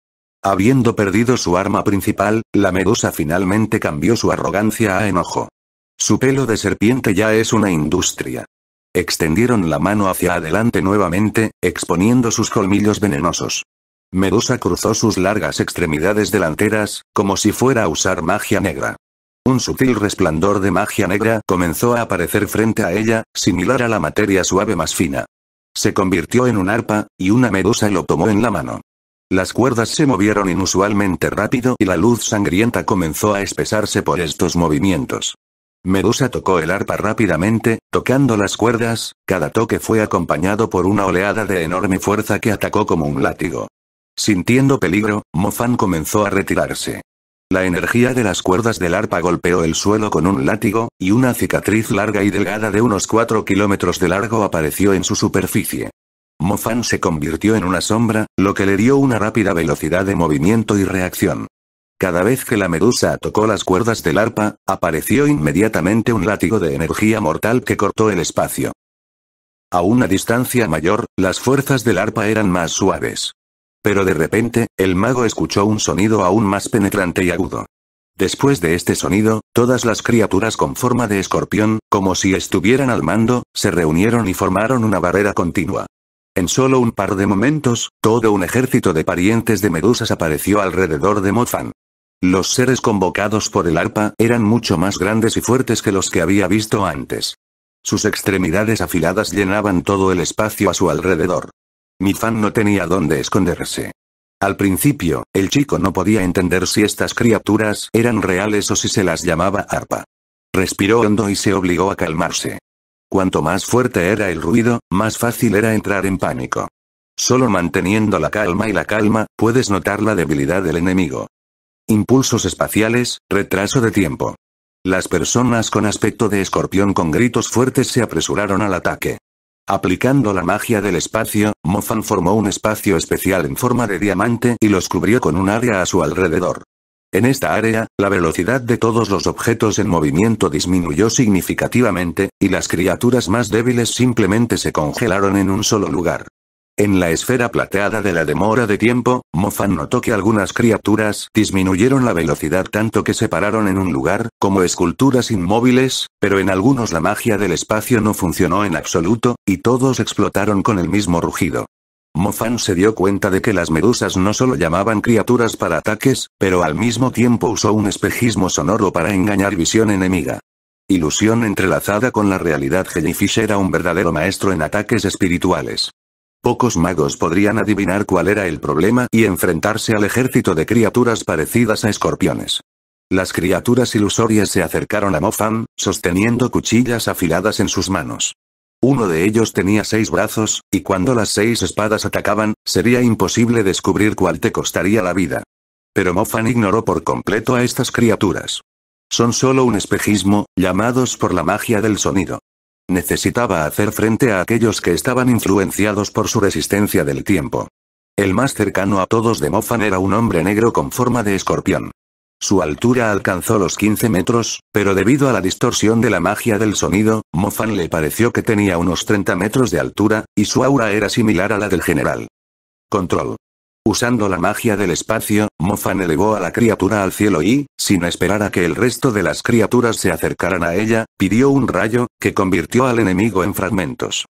Habiendo perdido su arma principal, la medusa finalmente cambió su arrogancia a enojo. Su pelo de serpiente ya es una industria. Extendieron la mano hacia adelante nuevamente, exponiendo sus colmillos venenosos. Medusa cruzó sus largas extremidades delanteras, como si fuera a usar magia negra. Un sutil resplandor de magia negra comenzó a aparecer frente a ella, similar a la materia suave más fina. Se convirtió en un arpa, y una medusa lo tomó en la mano. Las cuerdas se movieron inusualmente rápido y la luz sangrienta comenzó a espesarse por estos movimientos. Medusa tocó el arpa rápidamente, tocando las cuerdas, cada toque fue acompañado por una oleada de enorme fuerza que atacó como un látigo. Sintiendo peligro, Mofan comenzó a retirarse. La energía de las cuerdas del arpa golpeó el suelo con un látigo, y una cicatriz larga y delgada de unos 4 kilómetros de largo apareció en su superficie. Mofan se convirtió en una sombra, lo que le dio una rápida velocidad de movimiento y reacción. Cada vez que la medusa tocó las cuerdas del arpa, apareció inmediatamente un látigo de energía mortal que cortó el espacio. A una distancia mayor, las fuerzas del arpa eran más suaves. Pero de repente, el mago escuchó un sonido aún más penetrante y agudo. Después de este sonido, todas las criaturas con forma de escorpión, como si estuvieran al mando, se reunieron y formaron una barrera continua. En solo un par de momentos, todo un ejército de parientes de medusas apareció alrededor de Mofan. Los seres convocados por el arpa eran mucho más grandes y fuertes que los que había visto antes. Sus extremidades afiladas llenaban todo el espacio a su alrededor. Mi fan no tenía dónde esconderse. Al principio, el chico no podía entender si estas criaturas eran reales o si se las llamaba arpa. Respiró hondo y se obligó a calmarse. Cuanto más fuerte era el ruido, más fácil era entrar en pánico. Solo manteniendo la calma y la calma, puedes notar la debilidad del enemigo. Impulsos espaciales, retraso de tiempo. Las personas con aspecto de escorpión con gritos fuertes se apresuraron al ataque. Aplicando la magia del espacio, Mofan formó un espacio especial en forma de diamante y los cubrió con un área a su alrededor. En esta área, la velocidad de todos los objetos en movimiento disminuyó significativamente, y las criaturas más débiles simplemente se congelaron en un solo lugar. En la esfera plateada de la demora de tiempo, Mofan notó que algunas criaturas disminuyeron la velocidad tanto que se pararon en un lugar, como esculturas inmóviles, pero en algunos la magia del espacio no funcionó en absoluto, y todos explotaron con el mismo rugido. Mofan se dio cuenta de que las medusas no solo llamaban criaturas para ataques, pero al mismo tiempo usó un espejismo sonoro para engañar visión enemiga. Ilusión entrelazada con la realidad Jellyfish era un verdadero maestro en ataques espirituales. Pocos magos podrían adivinar cuál era el problema y enfrentarse al ejército de criaturas parecidas a escorpiones. Las criaturas ilusorias se acercaron a Mofan, sosteniendo cuchillas afiladas en sus manos. Uno de ellos tenía seis brazos, y cuando las seis espadas atacaban, sería imposible descubrir cuál te costaría la vida. Pero Mofan ignoró por completo a estas criaturas. Son solo un espejismo, llamados por la magia del sonido. Necesitaba hacer frente a aquellos que estaban influenciados por su resistencia del tiempo. El más cercano a todos de Mofan era un hombre negro con forma de escorpión. Su altura alcanzó los 15 metros, pero debido a la distorsión de la magia del sonido, Mofan le pareció que tenía unos 30 metros de altura, y su aura era similar a la del general. Control. Usando la magia del espacio, Mofan elevó a la criatura al cielo y, sin esperar a que el resto de las criaturas se acercaran a ella, pidió un rayo, que convirtió al enemigo en fragmentos.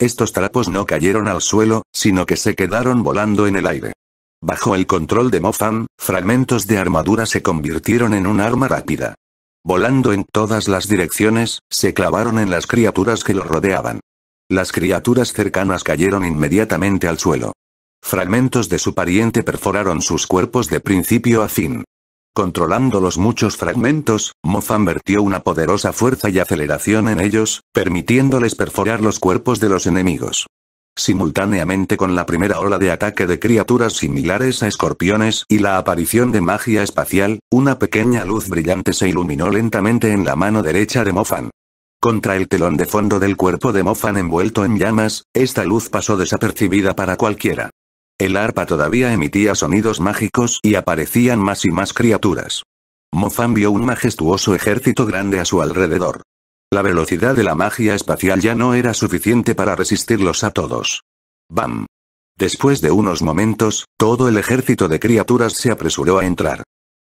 Estos trapos no cayeron al suelo, sino que se quedaron volando en el aire. Bajo el control de Mofan, fragmentos de armadura se convirtieron en un arma rápida. Volando en todas las direcciones, se clavaron en las criaturas que lo rodeaban. Las criaturas cercanas cayeron inmediatamente al suelo. Fragmentos de su pariente perforaron sus cuerpos de principio a fin. Controlando los muchos fragmentos, Mofan vertió una poderosa fuerza y aceleración en ellos, permitiéndoles perforar los cuerpos de los enemigos. Simultáneamente con la primera ola de ataque de criaturas similares a escorpiones y la aparición de magia espacial, una pequeña luz brillante se iluminó lentamente en la mano derecha de Mofan. Contra el telón de fondo del cuerpo de Mofan envuelto en llamas, esta luz pasó desapercibida para cualquiera. El arpa todavía emitía sonidos mágicos y aparecían más y más criaturas. Mofan vio un majestuoso ejército grande a su alrededor. La velocidad de la magia espacial ya no era suficiente para resistirlos a todos. ¡Bam! Después de unos momentos, todo el ejército de criaturas se apresuró a entrar.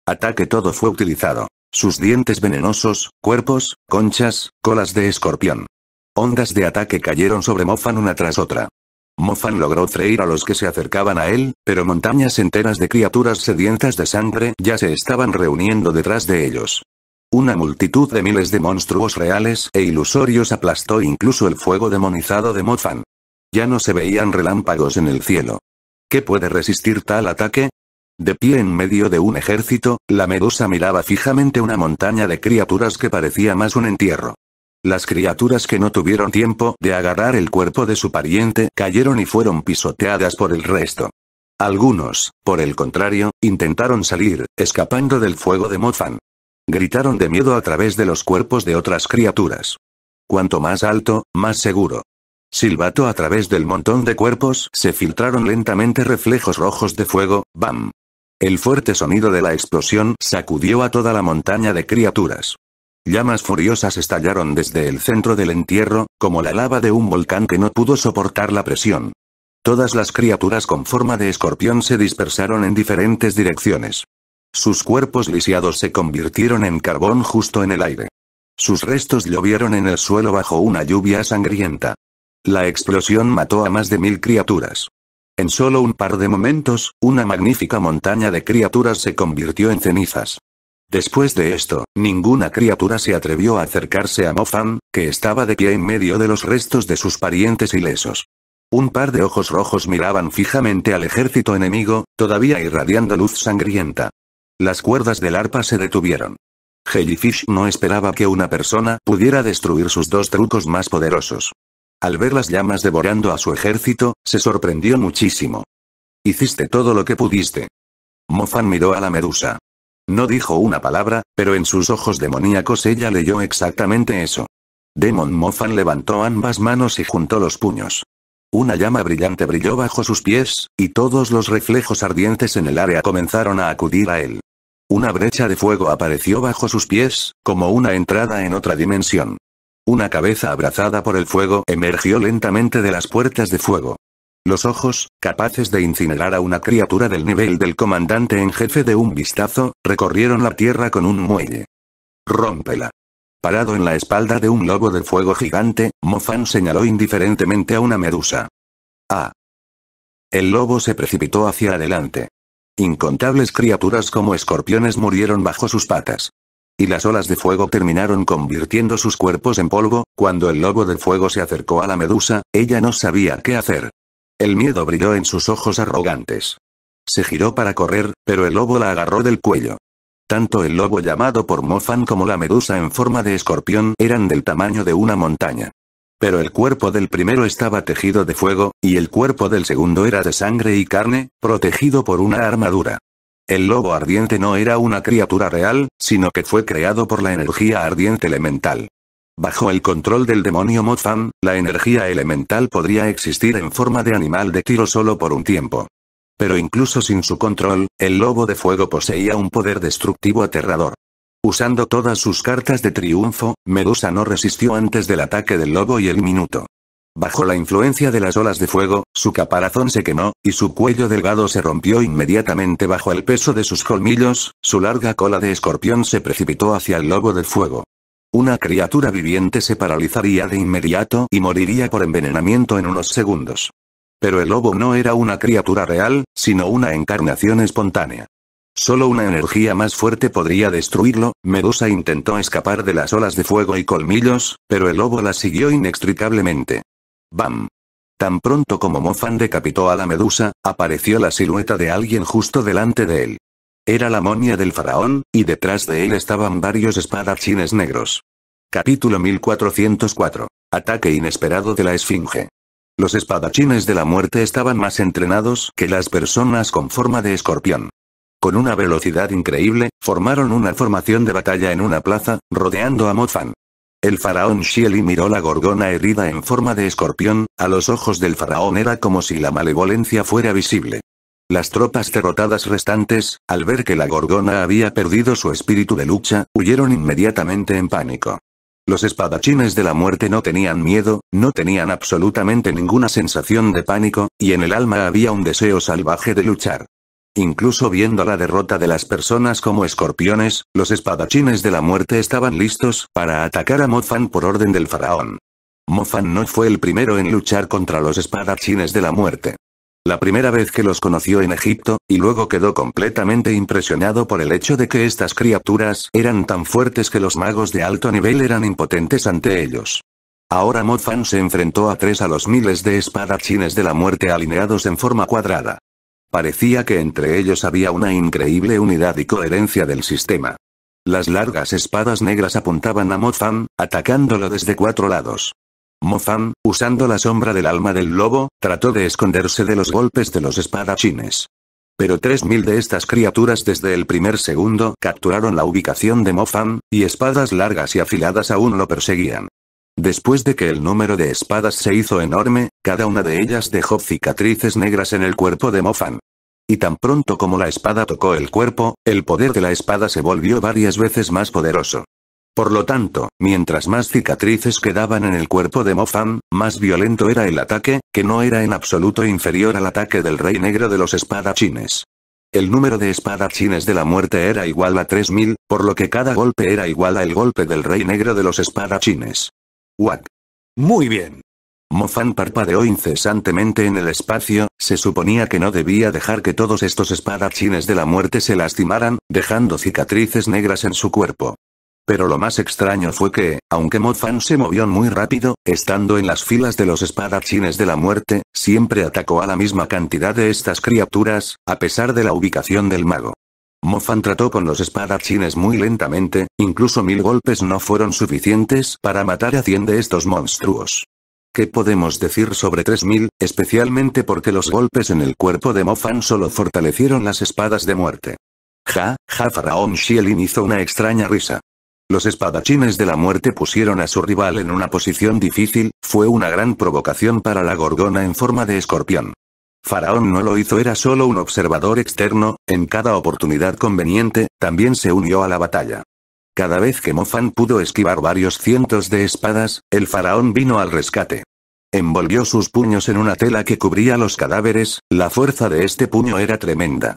Ataque todo fue utilizado. Sus dientes venenosos, cuerpos, conchas, colas de escorpión. Ondas de ataque cayeron sobre Mofan una tras otra. Mofan logró freír a los que se acercaban a él, pero montañas enteras de criaturas sedientas de sangre ya se estaban reuniendo detrás de ellos. Una multitud de miles de monstruos reales e ilusorios aplastó incluso el fuego demonizado de Mofan. Ya no se veían relámpagos en el cielo. ¿Qué puede resistir tal ataque? De pie en medio de un ejército, la medusa miraba fijamente una montaña de criaturas que parecía más un entierro. Las criaturas que no tuvieron tiempo de agarrar el cuerpo de su pariente cayeron y fueron pisoteadas por el resto. Algunos, por el contrario, intentaron salir, escapando del fuego de Mofan. Gritaron de miedo a través de los cuerpos de otras criaturas. Cuanto más alto, más seguro. Silbato a través del montón de cuerpos se filtraron lentamente reflejos rojos de fuego, ¡bam! El fuerte sonido de la explosión sacudió a toda la montaña de criaturas. Llamas furiosas estallaron desde el centro del entierro, como la lava de un volcán que no pudo soportar la presión. Todas las criaturas con forma de escorpión se dispersaron en diferentes direcciones. Sus cuerpos lisiados se convirtieron en carbón justo en el aire. Sus restos llovieron en el suelo bajo una lluvia sangrienta. La explosión mató a más de mil criaturas. En solo un par de momentos, una magnífica montaña de criaturas se convirtió en cenizas. Después de esto, ninguna criatura se atrevió a acercarse a Mofan, que estaba de pie en medio de los restos de sus parientes ilesos. Un par de ojos rojos miraban fijamente al ejército enemigo, todavía irradiando luz sangrienta. Las cuerdas del arpa se detuvieron. Jellyfish no esperaba que una persona pudiera destruir sus dos trucos más poderosos. Al ver las llamas devorando a su ejército, se sorprendió muchísimo. Hiciste todo lo que pudiste. Mofan miró a la medusa. No dijo una palabra, pero en sus ojos demoníacos ella leyó exactamente eso. Demon Mofan levantó ambas manos y juntó los puños. Una llama brillante brilló bajo sus pies, y todos los reflejos ardientes en el área comenzaron a acudir a él. Una brecha de fuego apareció bajo sus pies, como una entrada en otra dimensión. Una cabeza abrazada por el fuego emergió lentamente de las puertas de fuego. Los ojos, capaces de incinerar a una criatura del nivel del comandante en jefe de un vistazo, recorrieron la tierra con un muelle. Rómpela. Parado en la espalda de un lobo de fuego gigante, Mofan señaló indiferentemente a una medusa. Ah. El lobo se precipitó hacia adelante. Incontables criaturas como escorpiones murieron bajo sus patas. Y las olas de fuego terminaron convirtiendo sus cuerpos en polvo, cuando el lobo de fuego se acercó a la medusa, ella no sabía qué hacer. El miedo brilló en sus ojos arrogantes. Se giró para correr, pero el lobo la agarró del cuello. Tanto el lobo llamado por Mofan como la medusa en forma de escorpión eran del tamaño de una montaña. Pero el cuerpo del primero estaba tejido de fuego, y el cuerpo del segundo era de sangre y carne, protegido por una armadura. El lobo ardiente no era una criatura real, sino que fue creado por la energía ardiente elemental. Bajo el control del demonio Mofan, la energía elemental podría existir en forma de animal de tiro solo por un tiempo. Pero incluso sin su control, el lobo de fuego poseía un poder destructivo aterrador. Usando todas sus cartas de triunfo, Medusa no resistió antes del ataque del lobo y el minuto. Bajo la influencia de las olas de fuego, su caparazón se quemó, y su cuello delgado se rompió inmediatamente bajo el peso de sus colmillos, su larga cola de escorpión se precipitó hacia el lobo de fuego. Una criatura viviente se paralizaría de inmediato y moriría por envenenamiento en unos segundos. Pero el lobo no era una criatura real, sino una encarnación espontánea. Solo una energía más fuerte podría destruirlo, Medusa intentó escapar de las olas de fuego y colmillos, pero el lobo la siguió inextricablemente. ¡Bam! Tan pronto como Mofan decapitó a la medusa, apareció la silueta de alguien justo delante de él. Era la momia del faraón, y detrás de él estaban varios espadachines negros. Capítulo 1404. Ataque inesperado de la Esfinge. Los espadachines de la muerte estaban más entrenados que las personas con forma de escorpión. Con una velocidad increíble, formaron una formación de batalla en una plaza, rodeando a Mofan. El faraón Shieli miró la gorgona herida en forma de escorpión, a los ojos del faraón era como si la malevolencia fuera visible. Las tropas derrotadas restantes, al ver que la gorgona había perdido su espíritu de lucha, huyeron inmediatamente en pánico. Los espadachines de la muerte no tenían miedo, no tenían absolutamente ninguna sensación de pánico, y en el alma había un deseo salvaje de luchar. Incluso viendo la derrota de las personas como escorpiones, los espadachines de la muerte estaban listos para atacar a Mofan por orden del faraón. Mofan no fue el primero en luchar contra los espadachines de la muerte. La primera vez que los conoció en Egipto, y luego quedó completamente impresionado por el hecho de que estas criaturas eran tan fuertes que los magos de alto nivel eran impotentes ante ellos. Ahora Mofan se enfrentó a tres a los miles de espadachines de la muerte alineados en forma cuadrada. Parecía que entre ellos había una increíble unidad y coherencia del sistema. Las largas espadas negras apuntaban a Mofan, atacándolo desde cuatro lados. Mofan, usando la sombra del alma del lobo, trató de esconderse de los golpes de los espadachines. Pero tres mil de estas criaturas desde el primer segundo capturaron la ubicación de Mofan, y espadas largas y afiladas aún lo perseguían. Después de que el número de espadas se hizo enorme, cada una de ellas dejó cicatrices negras en el cuerpo de Mofan. Y tan pronto como la espada tocó el cuerpo, el poder de la espada se volvió varias veces más poderoso. Por lo tanto, mientras más cicatrices quedaban en el cuerpo de Mofan, más violento era el ataque, que no era en absoluto inferior al ataque del Rey Negro de los espadachines. El número de espadachines de la muerte era igual a 3000, por lo que cada golpe era igual al golpe del Rey Negro de los espadachines. What? Muy bien. Mofan parpadeó incesantemente en el espacio, se suponía que no debía dejar que todos estos espadachines de la muerte se lastimaran, dejando cicatrices negras en su cuerpo. Pero lo más extraño fue que, aunque Mofan se movió muy rápido, estando en las filas de los espadachines de la muerte, siempre atacó a la misma cantidad de estas criaturas, a pesar de la ubicación del mago. Mofan trató con los espadachines muy lentamente, incluso mil golpes no fueron suficientes para matar a cien de estos monstruos. ¿Qué podemos decir sobre 3000, especialmente porque los golpes en el cuerpo de Mofan solo fortalecieron las espadas de muerte? Ja, ja Faraón Shielin hizo una extraña risa. Los espadachines de la muerte pusieron a su rival en una posición difícil, fue una gran provocación para la gorgona en forma de escorpión. Faraón no lo hizo, era solo un observador externo, en cada oportunidad conveniente, también se unió a la batalla. Cada vez que Mofan pudo esquivar varios cientos de espadas, el faraón vino al rescate. Envolvió sus puños en una tela que cubría los cadáveres, la fuerza de este puño era tremenda.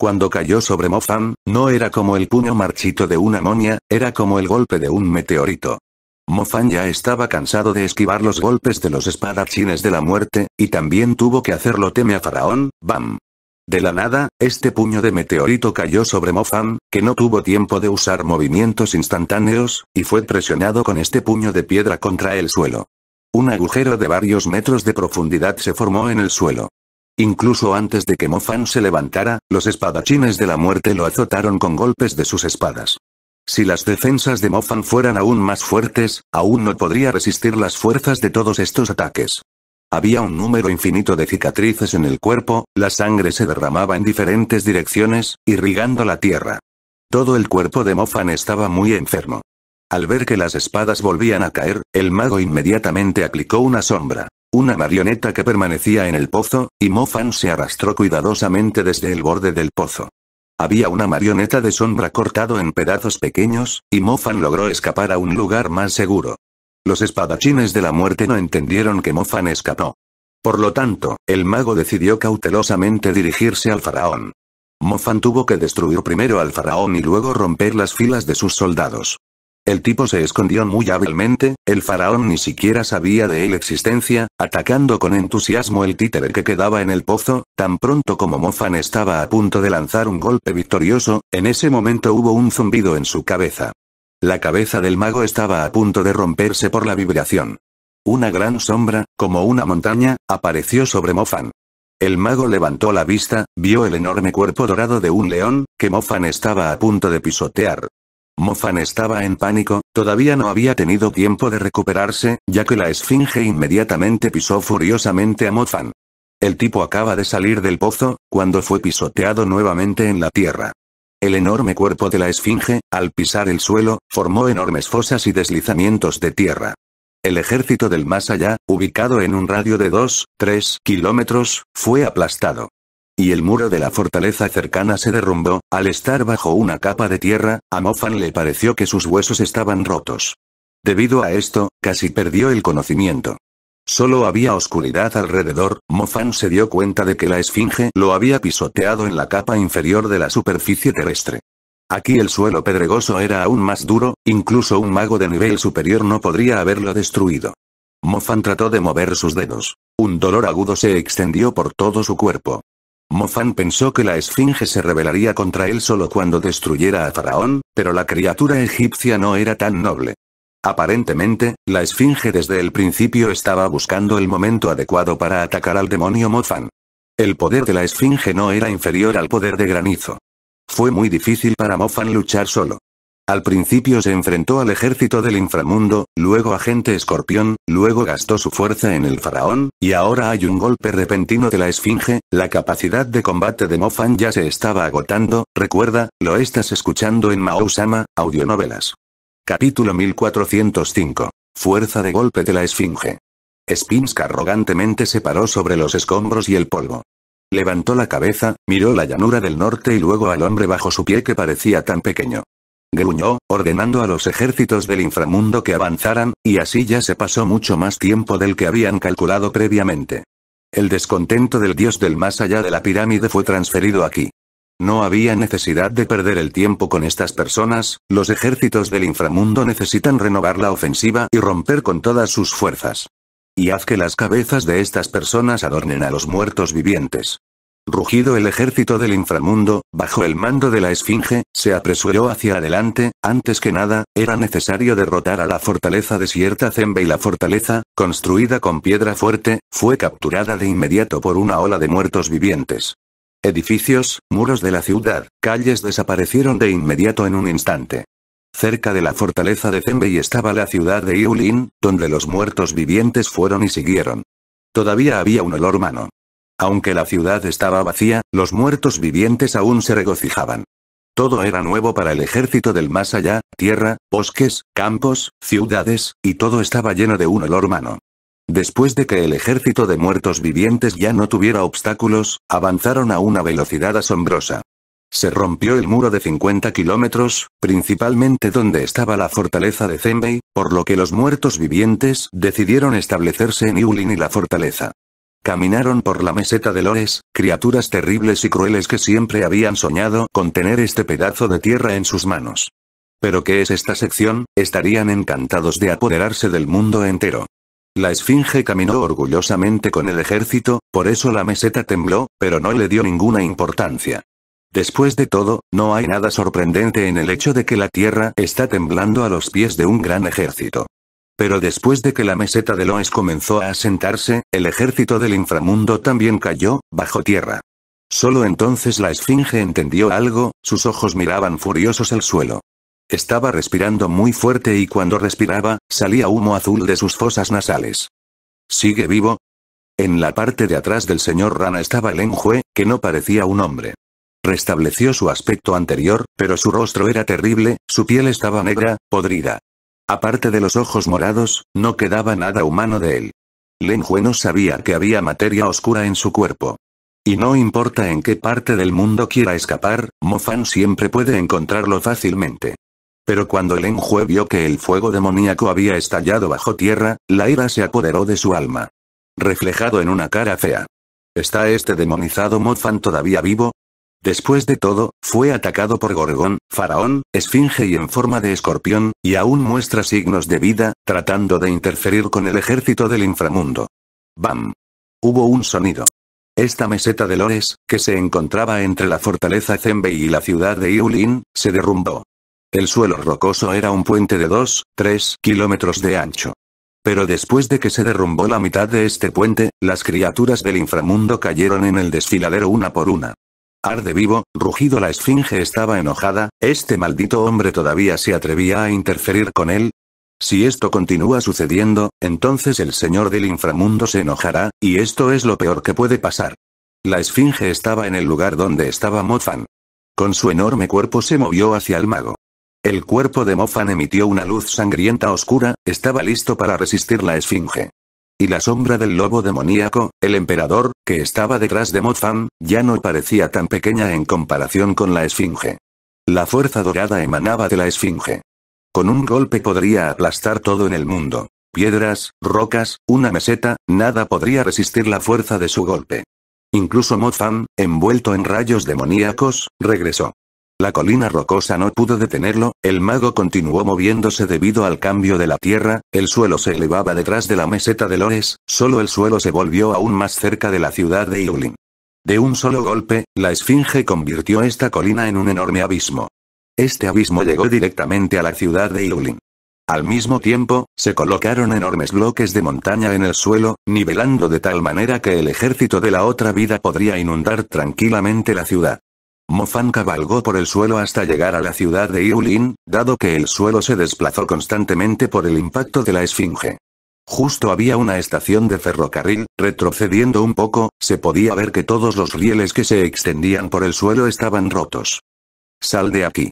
Cuando cayó sobre Mofan, no era como el puño marchito de una monia, era como el golpe de un meteorito. Mofan ya estaba cansado de esquivar los golpes de los espadachines de la muerte, y también tuvo que hacerlo teme a Faraón, ¡bam! De la nada, este puño de meteorito cayó sobre Mofan, que no tuvo tiempo de usar movimientos instantáneos, y fue presionado con este puño de piedra contra el suelo. Un agujero de varios metros de profundidad se formó en el suelo. Incluso antes de que Mofan se levantara, los espadachines de la muerte lo azotaron con golpes de sus espadas. Si las defensas de Mofan fueran aún más fuertes, aún no podría resistir las fuerzas de todos estos ataques. Había un número infinito de cicatrices en el cuerpo, la sangre se derramaba en diferentes direcciones, irrigando la tierra. Todo el cuerpo de Mofan estaba muy enfermo. Al ver que las espadas volvían a caer, el mago inmediatamente aplicó una sombra. Una marioneta que permanecía en el pozo, y Mofan se arrastró cuidadosamente desde el borde del pozo. Había una marioneta de sombra cortado en pedazos pequeños, y Mofan logró escapar a un lugar más seguro. Los espadachines de la muerte no entendieron que Mofan escapó. Por lo tanto, el mago decidió cautelosamente dirigirse al faraón. Mofan tuvo que destruir primero al faraón y luego romper las filas de sus soldados. El tipo se escondió muy hábilmente, el faraón ni siquiera sabía de él existencia, atacando con entusiasmo el títere que quedaba en el pozo, tan pronto como Mofan estaba a punto de lanzar un golpe victorioso, en ese momento hubo un zumbido en su cabeza. La cabeza del mago estaba a punto de romperse por la vibración. Una gran sombra, como una montaña, apareció sobre Mofan. El mago levantó la vista, vio el enorme cuerpo dorado de un león, que Mofan estaba a punto de pisotear. Mofan estaba en pánico, todavía no había tenido tiempo de recuperarse, ya que la esfinge inmediatamente pisó furiosamente a Mofan. El tipo acaba de salir del pozo, cuando fue pisoteado nuevamente en la tierra. El enorme cuerpo de la esfinge, al pisar el suelo, formó enormes fosas y deslizamientos de tierra. El ejército del más allá, ubicado en un radio de 2, 3 kilómetros, fue aplastado. Y el muro de la fortaleza cercana se derrumbó, al estar bajo una capa de tierra, a Mofan le pareció que sus huesos estaban rotos. Debido a esto, casi perdió el conocimiento. Solo había oscuridad alrededor, Mofan se dio cuenta de que la esfinge lo había pisoteado en la capa inferior de la superficie terrestre. Aquí el suelo pedregoso era aún más duro, incluso un mago de nivel superior no podría haberlo destruido. Mofan trató de mover sus dedos. Un dolor agudo se extendió por todo su cuerpo. Mofan pensó que la esfinge se rebelaría contra él solo cuando destruyera a Faraón, pero la criatura egipcia no era tan noble. Aparentemente, la esfinge desde el principio estaba buscando el momento adecuado para atacar al demonio Mofan. El poder de la esfinge no era inferior al poder de granizo. Fue muy difícil para Mofan luchar solo. Al principio se enfrentó al ejército del inframundo, luego a gente escorpión, luego gastó su fuerza en el faraón, y ahora hay un golpe repentino de la esfinge, la capacidad de combate de Mofan ya se estaba agotando, recuerda, lo estás escuchando en Mausama, audionovelas. Capítulo 1405. Fuerza de golpe de la esfinge. Spinsk arrogantemente se paró sobre los escombros y el polvo. Levantó la cabeza, miró la llanura del norte y luego al hombre bajo su pie que parecía tan pequeño. Gruñó, ordenando a los ejércitos del inframundo que avanzaran, y así ya se pasó mucho más tiempo del que habían calculado previamente. El descontento del dios del más allá de la pirámide fue transferido aquí. No había necesidad de perder el tiempo con estas personas, los ejércitos del inframundo necesitan renovar la ofensiva y romper con todas sus fuerzas. Y haz que las cabezas de estas personas adornen a los muertos vivientes. Rugido el ejército del inframundo, bajo el mando de la esfinge, se apresuró hacia adelante, antes que nada, era necesario derrotar a la fortaleza desierta Zembe y la fortaleza, construida con piedra fuerte, fue capturada de inmediato por una ola de muertos vivientes. Edificios, muros de la ciudad, calles desaparecieron de inmediato en un instante. Cerca de la fortaleza de Zenbei estaba la ciudad de Yulin, donde los muertos vivientes fueron y siguieron. Todavía había un olor humano. Aunque la ciudad estaba vacía, los muertos vivientes aún se regocijaban. Todo era nuevo para el ejército del más allá, tierra, bosques, campos, ciudades, y todo estaba lleno de un olor humano. Después de que el ejército de muertos vivientes ya no tuviera obstáculos, avanzaron a una velocidad asombrosa. Se rompió el muro de 50 kilómetros, principalmente donde estaba la fortaleza de Zenbei, por lo que los muertos vivientes decidieron establecerse en Yulin y la fortaleza. Caminaron por la meseta de Lores, criaturas terribles y crueles que siempre habían soñado con tener este pedazo de tierra en sus manos. ¿Pero qué es esta sección? Estarían encantados de apoderarse del mundo entero. La esfinge caminó orgullosamente con el ejército, por eso la meseta tembló, pero no le dio ninguna importancia. Después de todo, no hay nada sorprendente en el hecho de que la Tierra está temblando a los pies de un gran ejército. Pero después de que la meseta de Loes comenzó a asentarse, el ejército del inframundo también cayó, bajo tierra. Solo entonces la esfinge entendió algo, sus ojos miraban furiosos el suelo. Estaba respirando muy fuerte y cuando respiraba, salía humo azul de sus fosas nasales. ¿Sigue vivo? En la parte de atrás del señor Rana estaba el enjue, que no parecía un hombre. Restableció su aspecto anterior, pero su rostro era terrible, su piel estaba negra, podrida. Aparte de los ojos morados, no quedaba nada humano de él. Len Hue no sabía que había materia oscura en su cuerpo. Y no importa en qué parte del mundo quiera escapar, Mofan siempre puede encontrarlo fácilmente. Pero cuando Len Hue vio que el fuego demoníaco había estallado bajo tierra, la ira se apoderó de su alma. Reflejado en una cara fea. ¿Está este demonizado Mofan todavía vivo? Después de todo, fue atacado por Gorgón, Faraón, Esfinge y en forma de escorpión, y aún muestra signos de vida, tratando de interferir con el ejército del inframundo. ¡Bam! Hubo un sonido. Esta meseta de Lores, que se encontraba entre la fortaleza Zenbei y la ciudad de Yulin, se derrumbó. El suelo rocoso era un puente de 2, 3 kilómetros de ancho. Pero después de que se derrumbó la mitad de este puente, las criaturas del inframundo cayeron en el desfiladero una por una. Arde vivo, rugido la esfinge estaba enojada, ¿este maldito hombre todavía se atrevía a interferir con él? Si esto continúa sucediendo, entonces el señor del inframundo se enojará, y esto es lo peor que puede pasar. La esfinge estaba en el lugar donde estaba Mofan. Con su enorme cuerpo se movió hacia el mago. El cuerpo de Mofan emitió una luz sangrienta oscura, estaba listo para resistir la esfinge. Y la sombra del lobo demoníaco, el emperador, que estaba detrás de Mofan, ya no parecía tan pequeña en comparación con la esfinge. La fuerza dorada emanaba de la esfinge. Con un golpe podría aplastar todo en el mundo. Piedras, rocas, una meseta, nada podría resistir la fuerza de su golpe. Incluso Mofan, envuelto en rayos demoníacos, regresó. La colina rocosa no pudo detenerlo, el mago continuó moviéndose debido al cambio de la tierra, el suelo se elevaba detrás de la meseta de Lores, solo el suelo se volvió aún más cerca de la ciudad de Yulin. De un solo golpe, la esfinge convirtió esta colina en un enorme abismo. Este abismo llegó directamente a la ciudad de Yulin. Al mismo tiempo, se colocaron enormes bloques de montaña en el suelo, nivelando de tal manera que el ejército de la otra vida podría inundar tranquilamente la ciudad. Mofan cabalgó por el suelo hasta llegar a la ciudad de Yulin, dado que el suelo se desplazó constantemente por el impacto de la esfinge. Justo había una estación de ferrocarril, retrocediendo un poco, se podía ver que todos los rieles que se extendían por el suelo estaban rotos. Sal de aquí.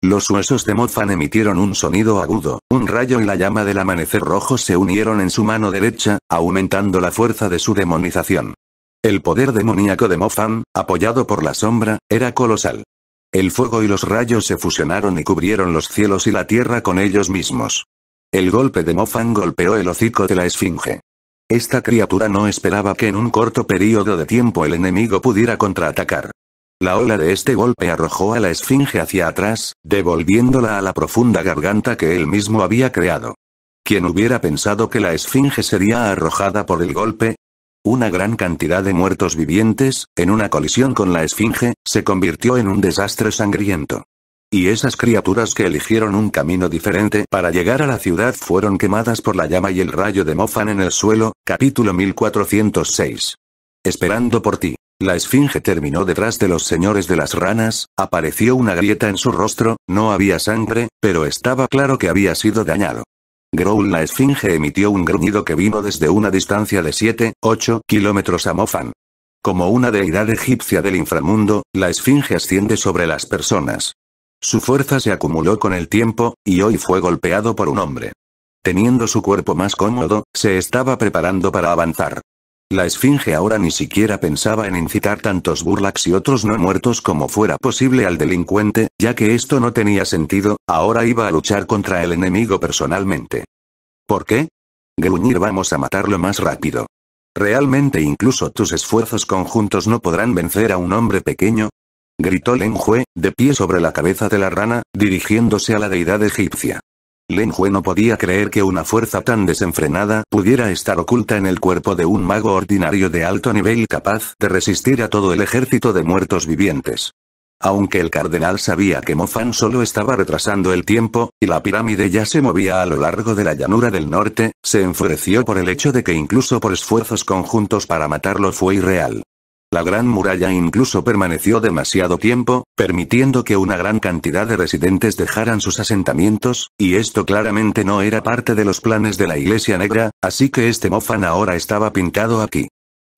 Los huesos de Mofan emitieron un sonido agudo, un rayo y la llama del amanecer rojo se unieron en su mano derecha, aumentando la fuerza de su demonización. El poder demoníaco de Mofan, apoyado por la sombra, era colosal. El fuego y los rayos se fusionaron y cubrieron los cielos y la tierra con ellos mismos. El golpe de Mofan golpeó el hocico de la esfinge. Esta criatura no esperaba que en un corto periodo de tiempo el enemigo pudiera contraatacar. La ola de este golpe arrojó a la esfinge hacia atrás, devolviéndola a la profunda garganta que él mismo había creado. Quien hubiera pensado que la esfinge sería arrojada por el golpe, una gran cantidad de muertos vivientes, en una colisión con la esfinge, se convirtió en un desastre sangriento. Y esas criaturas que eligieron un camino diferente para llegar a la ciudad fueron quemadas por la llama y el rayo de Mofan en el suelo, capítulo 1406. Esperando por ti. La esfinge terminó detrás de los señores de las ranas, apareció una grieta en su rostro, no había sangre, pero estaba claro que había sido dañado. Growl la esfinge emitió un gruñido que vino desde una distancia de 7, 8 kilómetros a Mofan. Como una deidad egipcia del inframundo, la esfinge asciende sobre las personas. Su fuerza se acumuló con el tiempo, y hoy fue golpeado por un hombre. Teniendo su cuerpo más cómodo, se estaba preparando para avanzar. La esfinge ahora ni siquiera pensaba en incitar tantos burlaks y otros no muertos como fuera posible al delincuente, ya que esto no tenía sentido, ahora iba a luchar contra el enemigo personalmente. ¿Por qué? Gruñir vamos a matarlo más rápido. ¿Realmente incluso tus esfuerzos conjuntos no podrán vencer a un hombre pequeño? Gritó Len Hue, de pie sobre la cabeza de la rana, dirigiéndose a la deidad egipcia. Len Hue no podía creer que una fuerza tan desenfrenada pudiera estar oculta en el cuerpo de un mago ordinario de alto nivel capaz de resistir a todo el ejército de muertos vivientes. Aunque el cardenal sabía que Mofan solo estaba retrasando el tiempo, y la pirámide ya se movía a lo largo de la llanura del norte, se enfureció por el hecho de que incluso por esfuerzos conjuntos para matarlo fue irreal. La gran muralla incluso permaneció demasiado tiempo, permitiendo que una gran cantidad de residentes dejaran sus asentamientos, y esto claramente no era parte de los planes de la Iglesia Negra, así que este Mofan ahora estaba pintado aquí.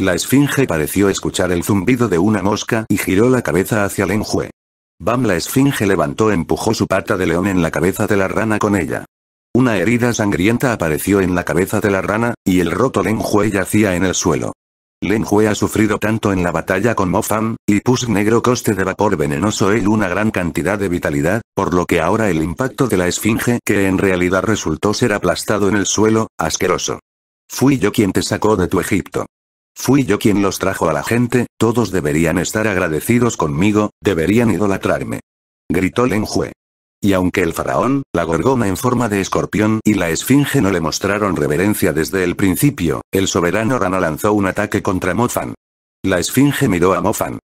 La esfinge pareció escuchar el zumbido de una mosca y giró la cabeza hacia Lenjue. Bam la esfinge levantó empujó su pata de león en la cabeza de la rana con ella. Una herida sangrienta apareció en la cabeza de la rana, y el roto Len Hue yacía en el suelo. Len Hue ha sufrido tanto en la batalla con Mofan, y pus negro coste de vapor venenoso él una gran cantidad de vitalidad, por lo que ahora el impacto de la esfinge que en realidad resultó ser aplastado en el suelo, asqueroso. Fui yo quien te sacó de tu Egipto. Fui yo quien los trajo a la gente, todos deberían estar agradecidos conmigo, deberían idolatrarme. Gritó Len Hue. Y aunque el faraón, la gorgona en forma de escorpión y la esfinge no le mostraron reverencia desde el principio, el soberano Rana lanzó un ataque contra Mofan. La esfinge miró a Mofan.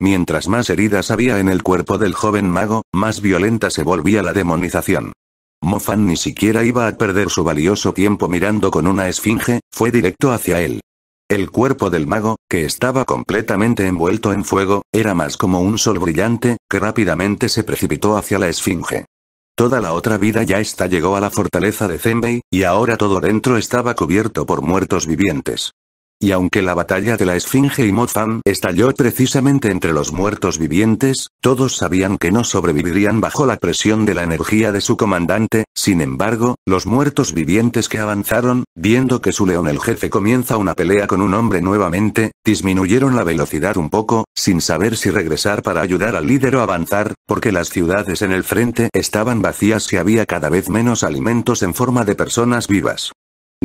Mientras más heridas había en el cuerpo del joven mago, más violenta se volvía la demonización. Mofan ni siquiera iba a perder su valioso tiempo mirando con una esfinge, fue directo hacia él. El cuerpo del mago, que estaba completamente envuelto en fuego, era más como un sol brillante, que rápidamente se precipitó hacia la esfinge. Toda la otra vida ya está llegó a la fortaleza de Zenbei, y ahora todo dentro estaba cubierto por muertos vivientes. Y aunque la batalla de la Esfinge y Mofan estalló precisamente entre los muertos vivientes, todos sabían que no sobrevivirían bajo la presión de la energía de su comandante, sin embargo, los muertos vivientes que avanzaron, viendo que su león el jefe comienza una pelea con un hombre nuevamente, disminuyeron la velocidad un poco, sin saber si regresar para ayudar al líder o avanzar, porque las ciudades en el frente estaban vacías y había cada vez menos alimentos en forma de personas vivas.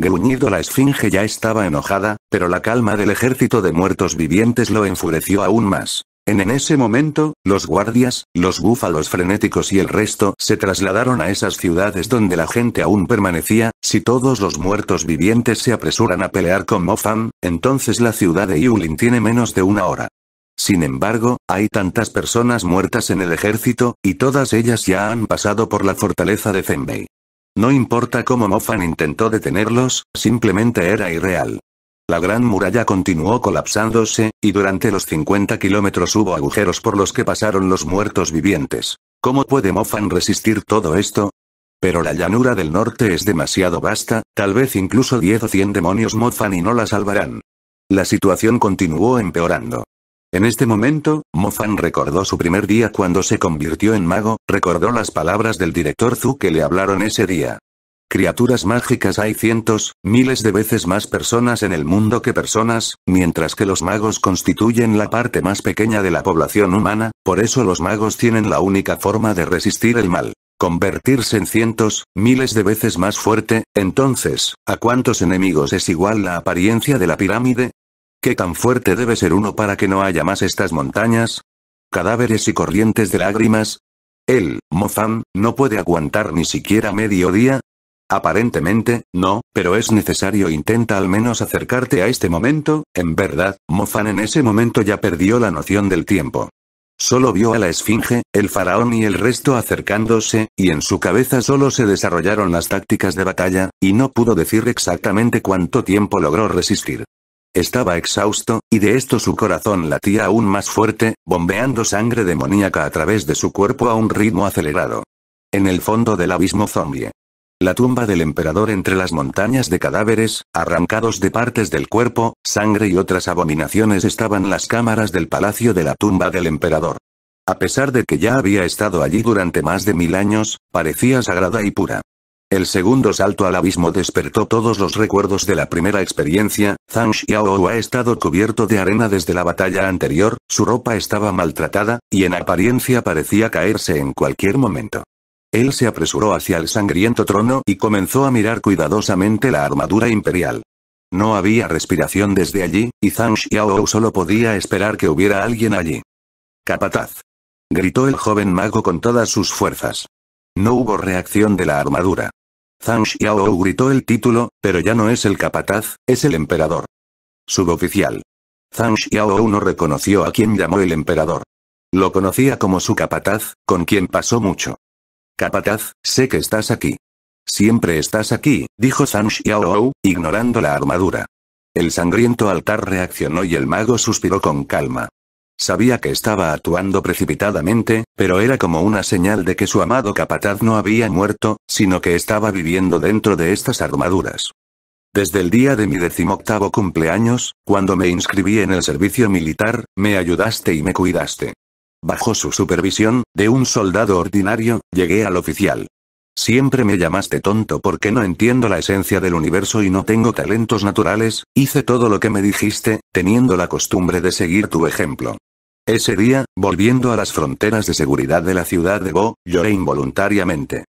Gruñido la esfinge ya estaba enojada, pero la calma del ejército de muertos vivientes lo enfureció aún más. En en ese momento, los guardias, los búfalos frenéticos y el resto se trasladaron a esas ciudades donde la gente aún permanecía, si todos los muertos vivientes se apresuran a pelear con Mofan, entonces la ciudad de Yulin tiene menos de una hora. Sin embargo, hay tantas personas muertas en el ejército, y todas ellas ya han pasado por la fortaleza de Zenbei. No importa cómo Mofan intentó detenerlos, simplemente era irreal. La gran muralla continuó colapsándose, y durante los 50 kilómetros hubo agujeros por los que pasaron los muertos vivientes. ¿Cómo puede Mofan resistir todo esto? Pero la llanura del norte es demasiado vasta, tal vez incluso 10 o 100 demonios Mofan y no la salvarán. La situación continuó empeorando. En este momento, Mofan recordó su primer día cuando se convirtió en mago, recordó las palabras del director Zu que le hablaron ese día. Criaturas mágicas hay cientos, miles de veces más personas en el mundo que personas, mientras que los magos constituyen la parte más pequeña de la población humana, por eso los magos tienen la única forma de resistir el mal. Convertirse en cientos, miles de veces más fuerte, entonces, ¿a cuántos enemigos es igual la apariencia de la pirámide? ¿Qué tan fuerte debe ser uno para que no haya más estas montañas? ¿Cadáveres y corrientes de lágrimas? Él, Mofan, no puede aguantar ni siquiera medio día. Aparentemente, no, pero es necesario intenta al menos acercarte a este momento, en verdad, Mofan en ese momento ya perdió la noción del tiempo. Solo vio a la esfinge, el faraón y el resto acercándose, y en su cabeza solo se desarrollaron las tácticas de batalla, y no pudo decir exactamente cuánto tiempo logró resistir. Estaba exhausto, y de esto su corazón latía aún más fuerte, bombeando sangre demoníaca a través de su cuerpo a un ritmo acelerado. En el fondo del abismo zombie. La tumba del emperador entre las montañas de cadáveres, arrancados de partes del cuerpo, sangre y otras abominaciones estaban las cámaras del palacio de la tumba del emperador. A pesar de que ya había estado allí durante más de mil años, parecía sagrada y pura. El segundo salto al abismo despertó todos los recuerdos de la primera experiencia, Zhang Xiaoou ha estado cubierto de arena desde la batalla anterior, su ropa estaba maltratada, y en apariencia parecía caerse en cualquier momento. Él se apresuró hacia el sangriento trono y comenzó a mirar cuidadosamente la armadura imperial. No había respiración desde allí, y Zhang Xiaoou solo podía esperar que hubiera alguien allí. Capataz. Gritó el joven mago con todas sus fuerzas. No hubo reacción de la armadura. Zhang Xiaoou gritó el título, pero ya no es el capataz, es el emperador. Suboficial. Zhang Xiaoou no reconoció a quien llamó el emperador. Lo conocía como su capataz, con quien pasó mucho. Capataz, sé que estás aquí. Siempre estás aquí, dijo Zhang Xiaoou, ignorando la armadura. El sangriento altar reaccionó y el mago suspiró con calma. Sabía que estaba actuando precipitadamente, pero era como una señal de que su amado capataz no había muerto, sino que estaba viviendo dentro de estas armaduras. Desde el día de mi decimoctavo cumpleaños, cuando me inscribí en el servicio militar, me ayudaste y me cuidaste. Bajo su supervisión, de un soldado ordinario, llegué al oficial. Siempre me llamaste tonto porque no entiendo la esencia del universo y no tengo talentos naturales, hice todo lo que me dijiste, teniendo la costumbre de seguir tu ejemplo. Ese día, volviendo a las fronteras de seguridad de la ciudad de Bo, lloré involuntariamente.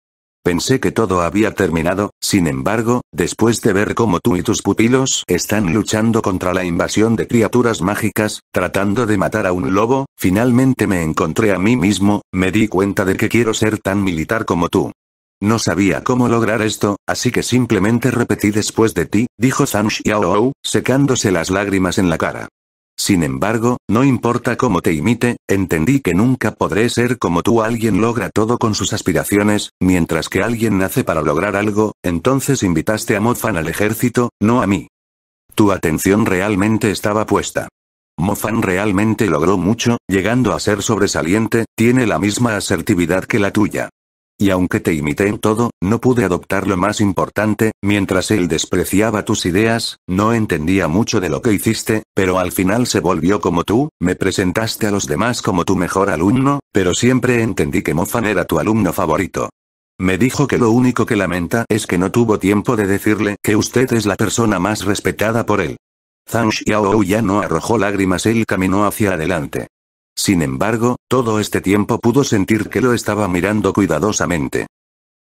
Pensé que todo había terminado, sin embargo, después de ver cómo tú y tus pupilos están luchando contra la invasión de criaturas mágicas, tratando de matar a un lobo, finalmente me encontré a mí mismo, me di cuenta de que quiero ser tan militar como tú. No sabía cómo lograr esto, así que simplemente repetí después de ti, dijo Zhang Xiaoou, secándose las lágrimas en la cara. Sin embargo, no importa cómo te imite, entendí que nunca podré ser como tú. Alguien logra todo con sus aspiraciones, mientras que alguien nace para lograr algo, entonces invitaste a Mofan al ejército, no a mí. Tu atención realmente estaba puesta. Mofan realmente logró mucho, llegando a ser sobresaliente, tiene la misma asertividad que la tuya. Y aunque te imité en todo, no pude adoptar lo más importante, mientras él despreciaba tus ideas, no entendía mucho de lo que hiciste, pero al final se volvió como tú, me presentaste a los demás como tu mejor alumno, pero siempre entendí que Mofan era tu alumno favorito. Me dijo que lo único que lamenta es que no tuvo tiempo de decirle que usted es la persona más respetada por él. Zhang Xiaoou ya no arrojó lágrimas, él caminó hacia adelante. Sin embargo, todo este tiempo pudo sentir que lo estaba mirando cuidadosamente.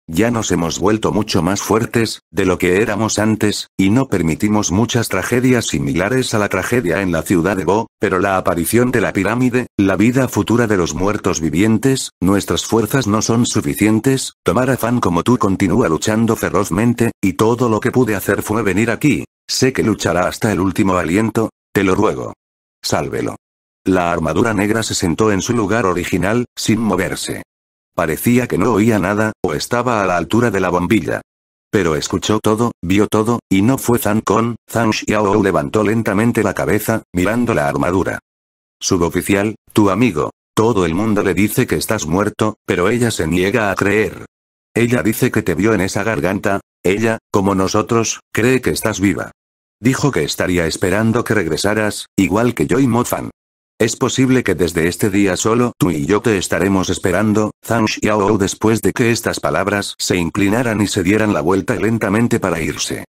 Ya nos hemos vuelto mucho más fuertes, de lo que éramos antes, y no permitimos muchas tragedias similares a la tragedia en la ciudad de Bo, pero la aparición de la pirámide, la vida futura de los muertos vivientes, nuestras fuerzas no son suficientes, tomar afán como tú continúa luchando ferozmente, y todo lo que pude hacer fue venir aquí. Sé que luchará hasta el último aliento, te lo ruego. Sálvelo. La armadura negra se sentó en su lugar original, sin moverse. Parecía que no oía nada, o estaba a la altura de la bombilla. Pero escuchó todo, vio todo, y no fue Zhang Con, Zhang Xiaoou levantó lentamente la cabeza, mirando la armadura. Suboficial, tu amigo. Todo el mundo le dice que estás muerto, pero ella se niega a creer. Ella dice que te vio en esa garganta, ella, como nosotros, cree que estás viva. Dijo que estaría esperando que regresaras, igual que yo y Mofan. Es posible que desde este día solo tú y yo te estaremos esperando, Zhang Xiaoou después de que estas palabras se inclinaran y se dieran la vuelta lentamente para irse.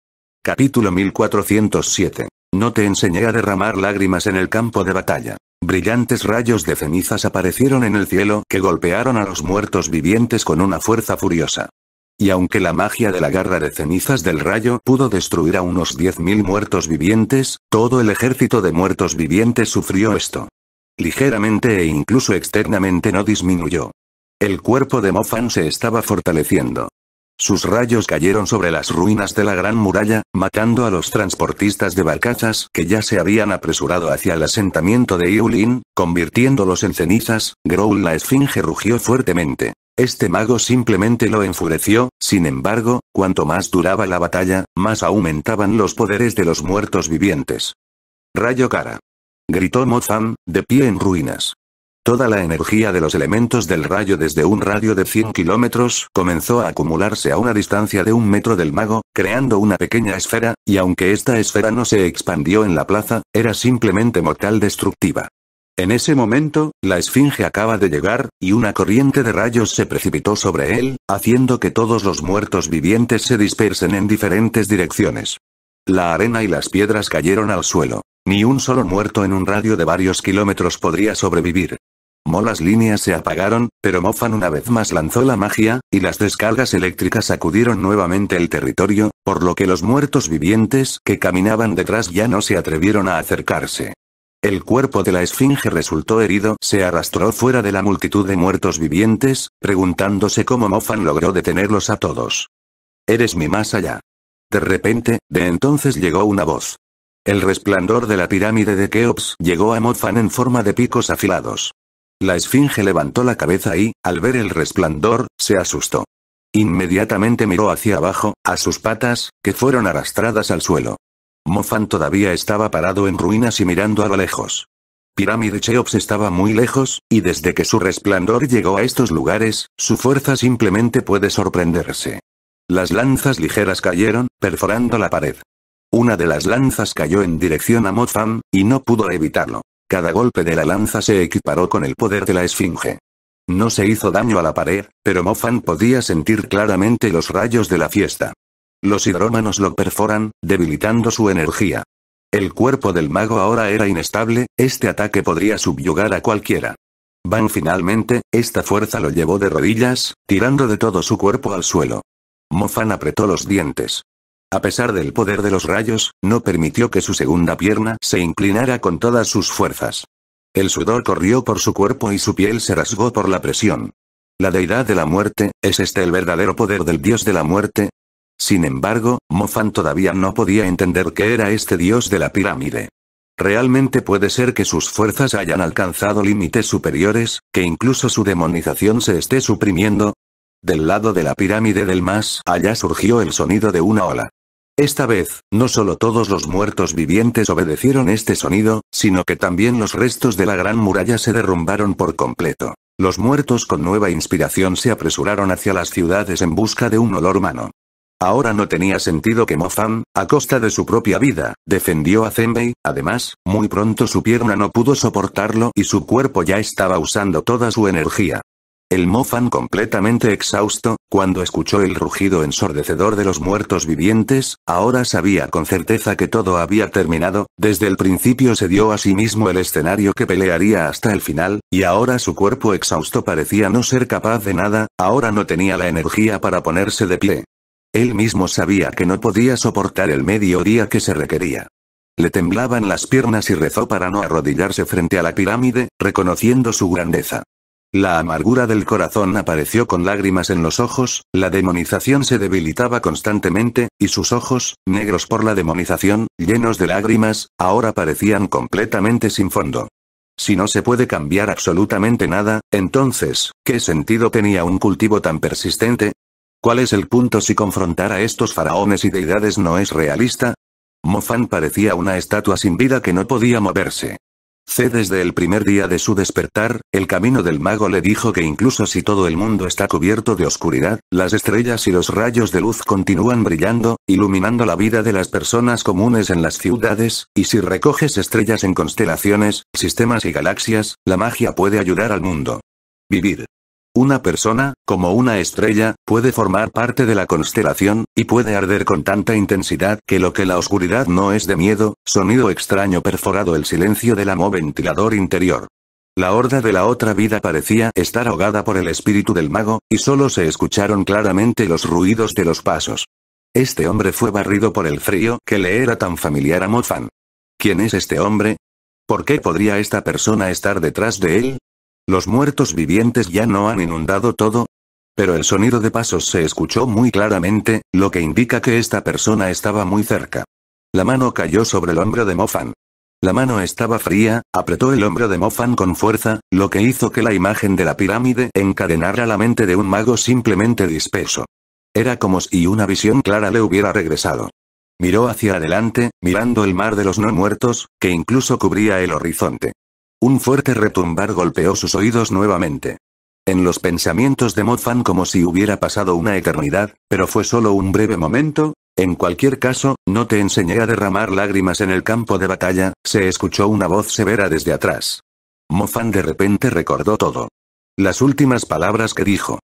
Capítulo 1407. No te enseñé a derramar lágrimas en el campo de batalla. Brillantes rayos de cenizas aparecieron en el cielo que golpearon a los muertos vivientes con una fuerza furiosa. Y aunque la magia de la garra de cenizas del rayo pudo destruir a unos 10.000 muertos vivientes, todo el ejército de muertos vivientes sufrió esto. Ligeramente e incluso externamente no disminuyó. El cuerpo de Mofan se estaba fortaleciendo. Sus rayos cayeron sobre las ruinas de la gran muralla, matando a los transportistas de barcazas que ya se habían apresurado hacia el asentamiento de Yulin, convirtiéndolos en cenizas, Growl la esfinge rugió fuertemente. Este mago simplemente lo enfureció, sin embargo, cuanto más duraba la batalla, más aumentaban los poderes de los muertos vivientes. Rayo cara gritó Mozam, de pie en ruinas. Toda la energía de los elementos del rayo desde un radio de 100 kilómetros comenzó a acumularse a una distancia de un metro del mago, creando una pequeña esfera, y aunque esta esfera no se expandió en la plaza, era simplemente mortal destructiva. En ese momento, la esfinge acaba de llegar, y una corriente de rayos se precipitó sobre él, haciendo que todos los muertos vivientes se dispersen en diferentes direcciones. La arena y las piedras cayeron al suelo. Ni un solo muerto en un radio de varios kilómetros podría sobrevivir. Molas líneas se apagaron, pero Mofan una vez más lanzó la magia, y las descargas eléctricas sacudieron nuevamente el territorio, por lo que los muertos vivientes que caminaban detrás ya no se atrevieron a acercarse. El cuerpo de la esfinge resultó herido, se arrastró fuera de la multitud de muertos vivientes, preguntándose cómo Mofan logró detenerlos a todos. Eres mi más allá. De repente, de entonces llegó una voz. El resplandor de la pirámide de Keops llegó a Mofan en forma de picos afilados. La esfinge levantó la cabeza y, al ver el resplandor, se asustó. Inmediatamente miró hacia abajo, a sus patas, que fueron arrastradas al suelo. Mofan todavía estaba parado en ruinas y mirando a lo lejos. Pirámide Cheops estaba muy lejos, y desde que su resplandor llegó a estos lugares, su fuerza simplemente puede sorprenderse. Las lanzas ligeras cayeron, perforando la pared. Una de las lanzas cayó en dirección a Mozam, y no pudo evitarlo. Cada golpe de la lanza se equiparó con el poder de la esfinge. No se hizo daño a la pared, pero Mofan podía sentir claramente los rayos de la fiesta. Los hidrómanos lo perforan, debilitando su energía. El cuerpo del mago ahora era inestable, este ataque podría subyugar a cualquiera. Van finalmente, esta fuerza lo llevó de rodillas, tirando de todo su cuerpo al suelo. Mofan apretó los dientes. A pesar del poder de los rayos, no permitió que su segunda pierna se inclinara con todas sus fuerzas. El sudor corrió por su cuerpo y su piel se rasgó por la presión. La deidad de la muerte, ¿es este el verdadero poder del dios de la muerte? Sin embargo, Mofan todavía no podía entender qué era este dios de la pirámide. Realmente puede ser que sus fuerzas hayan alcanzado límites superiores, que incluso su demonización se esté suprimiendo. Del lado de la pirámide del más allá surgió el sonido de una ola. Esta vez, no solo todos los muertos vivientes obedecieron este sonido, sino que también los restos de la gran muralla se derrumbaron por completo. Los muertos con nueva inspiración se apresuraron hacia las ciudades en busca de un olor humano. Ahora no tenía sentido que Mofan, a costa de su propia vida, defendió a Zenbei, además, muy pronto su pierna no pudo soportarlo y su cuerpo ya estaba usando toda su energía. El Mofan completamente exhausto, cuando escuchó el rugido ensordecedor de los muertos vivientes, ahora sabía con certeza que todo había terminado, desde el principio se dio a sí mismo el escenario que pelearía hasta el final, y ahora su cuerpo exhausto parecía no ser capaz de nada, ahora no tenía la energía para ponerse de pie. Él mismo sabía que no podía soportar el mediodía que se requería. Le temblaban las piernas y rezó para no arrodillarse frente a la pirámide, reconociendo su grandeza. La amargura del corazón apareció con lágrimas en los ojos, la demonización se debilitaba constantemente, y sus ojos, negros por la demonización, llenos de lágrimas, ahora parecían completamente sin fondo. Si no se puede cambiar absolutamente nada, entonces, ¿qué sentido tenía un cultivo tan persistente? ¿Cuál es el punto si confrontar a estos faraones y deidades no es realista? Mofan parecía una estatua sin vida que no podía moverse. C desde el primer día de su despertar, el camino del mago le dijo que incluso si todo el mundo está cubierto de oscuridad, las estrellas y los rayos de luz continúan brillando, iluminando la vida de las personas comunes en las ciudades, y si recoges estrellas en constelaciones, sistemas y galaxias, la magia puede ayudar al mundo. Vivir. Una persona, como una estrella, puede formar parte de la constelación, y puede arder con tanta intensidad que lo que la oscuridad no es de miedo, sonido extraño perforado el silencio del amo ventilador interior. La horda de la otra vida parecía estar ahogada por el espíritu del mago, y solo se escucharon claramente los ruidos de los pasos. Este hombre fue barrido por el frío que le era tan familiar a Mofan. ¿Quién es este hombre? ¿Por qué podría esta persona estar detrás de él? Los muertos vivientes ya no han inundado todo. Pero el sonido de pasos se escuchó muy claramente, lo que indica que esta persona estaba muy cerca. La mano cayó sobre el hombro de Mofan. La mano estaba fría, apretó el hombro de Mofan con fuerza, lo que hizo que la imagen de la pirámide encadenara la mente de un mago simplemente disperso. Era como si una visión clara le hubiera regresado. Miró hacia adelante, mirando el mar de los no muertos, que incluso cubría el horizonte. Un fuerte retumbar golpeó sus oídos nuevamente. En los pensamientos de Mofan como si hubiera pasado una eternidad, pero fue solo un breve momento, en cualquier caso, no te enseñé a derramar lágrimas en el campo de batalla, se escuchó una voz severa desde atrás. Mofan de repente recordó todo. Las últimas palabras que dijo.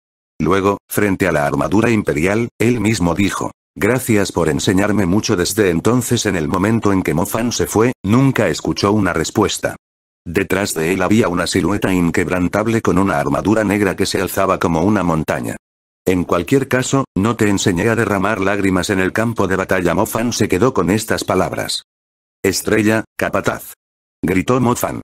Luego, frente a la armadura imperial, él mismo dijo. Gracias por enseñarme mucho desde entonces en el momento en que Mofan se fue, nunca escuchó una respuesta. Detrás de él había una silueta inquebrantable con una armadura negra que se alzaba como una montaña. En cualquier caso, no te enseñé a derramar lágrimas en el campo de batalla. Mofan se quedó con estas palabras. Estrella, capataz. Gritó Mofan.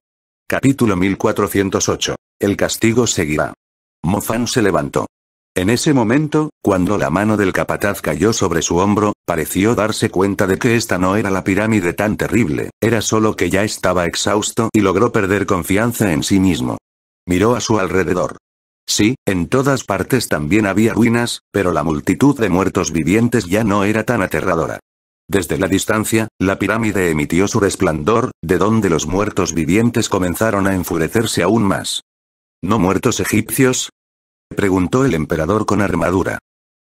Capítulo 1408. El castigo seguirá. Mofan se levantó. En ese momento, cuando la mano del capataz cayó sobre su hombro, pareció darse cuenta de que esta no era la pirámide tan terrible, era solo que ya estaba exhausto y logró perder confianza en sí mismo. Miró a su alrededor. Sí, en todas partes también había ruinas, pero la multitud de muertos vivientes ya no era tan aterradora. Desde la distancia, la pirámide emitió su resplandor, de donde los muertos vivientes comenzaron a enfurecerse aún más. ¿No muertos egipcios? Preguntó el emperador con armadura.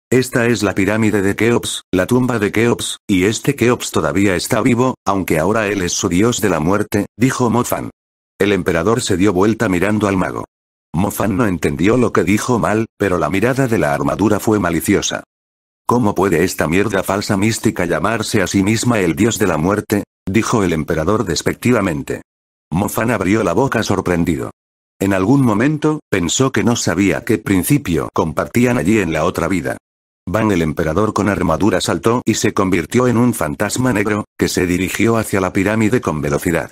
Esta es la pirámide de Keops, la tumba de Keops, y este Keops todavía está vivo, aunque ahora él es su dios de la muerte, dijo Mofan. El emperador se dio vuelta mirando al mago. Mofan no entendió lo que dijo mal, pero la mirada de la armadura fue maliciosa. ¿Cómo puede esta mierda falsa mística llamarse a sí misma el dios de la muerte? dijo el emperador despectivamente. Mofan abrió la boca sorprendido. En algún momento, pensó que no sabía qué principio compartían allí en la otra vida. Van el emperador con armadura saltó y se convirtió en un fantasma negro, que se dirigió hacia la pirámide con velocidad.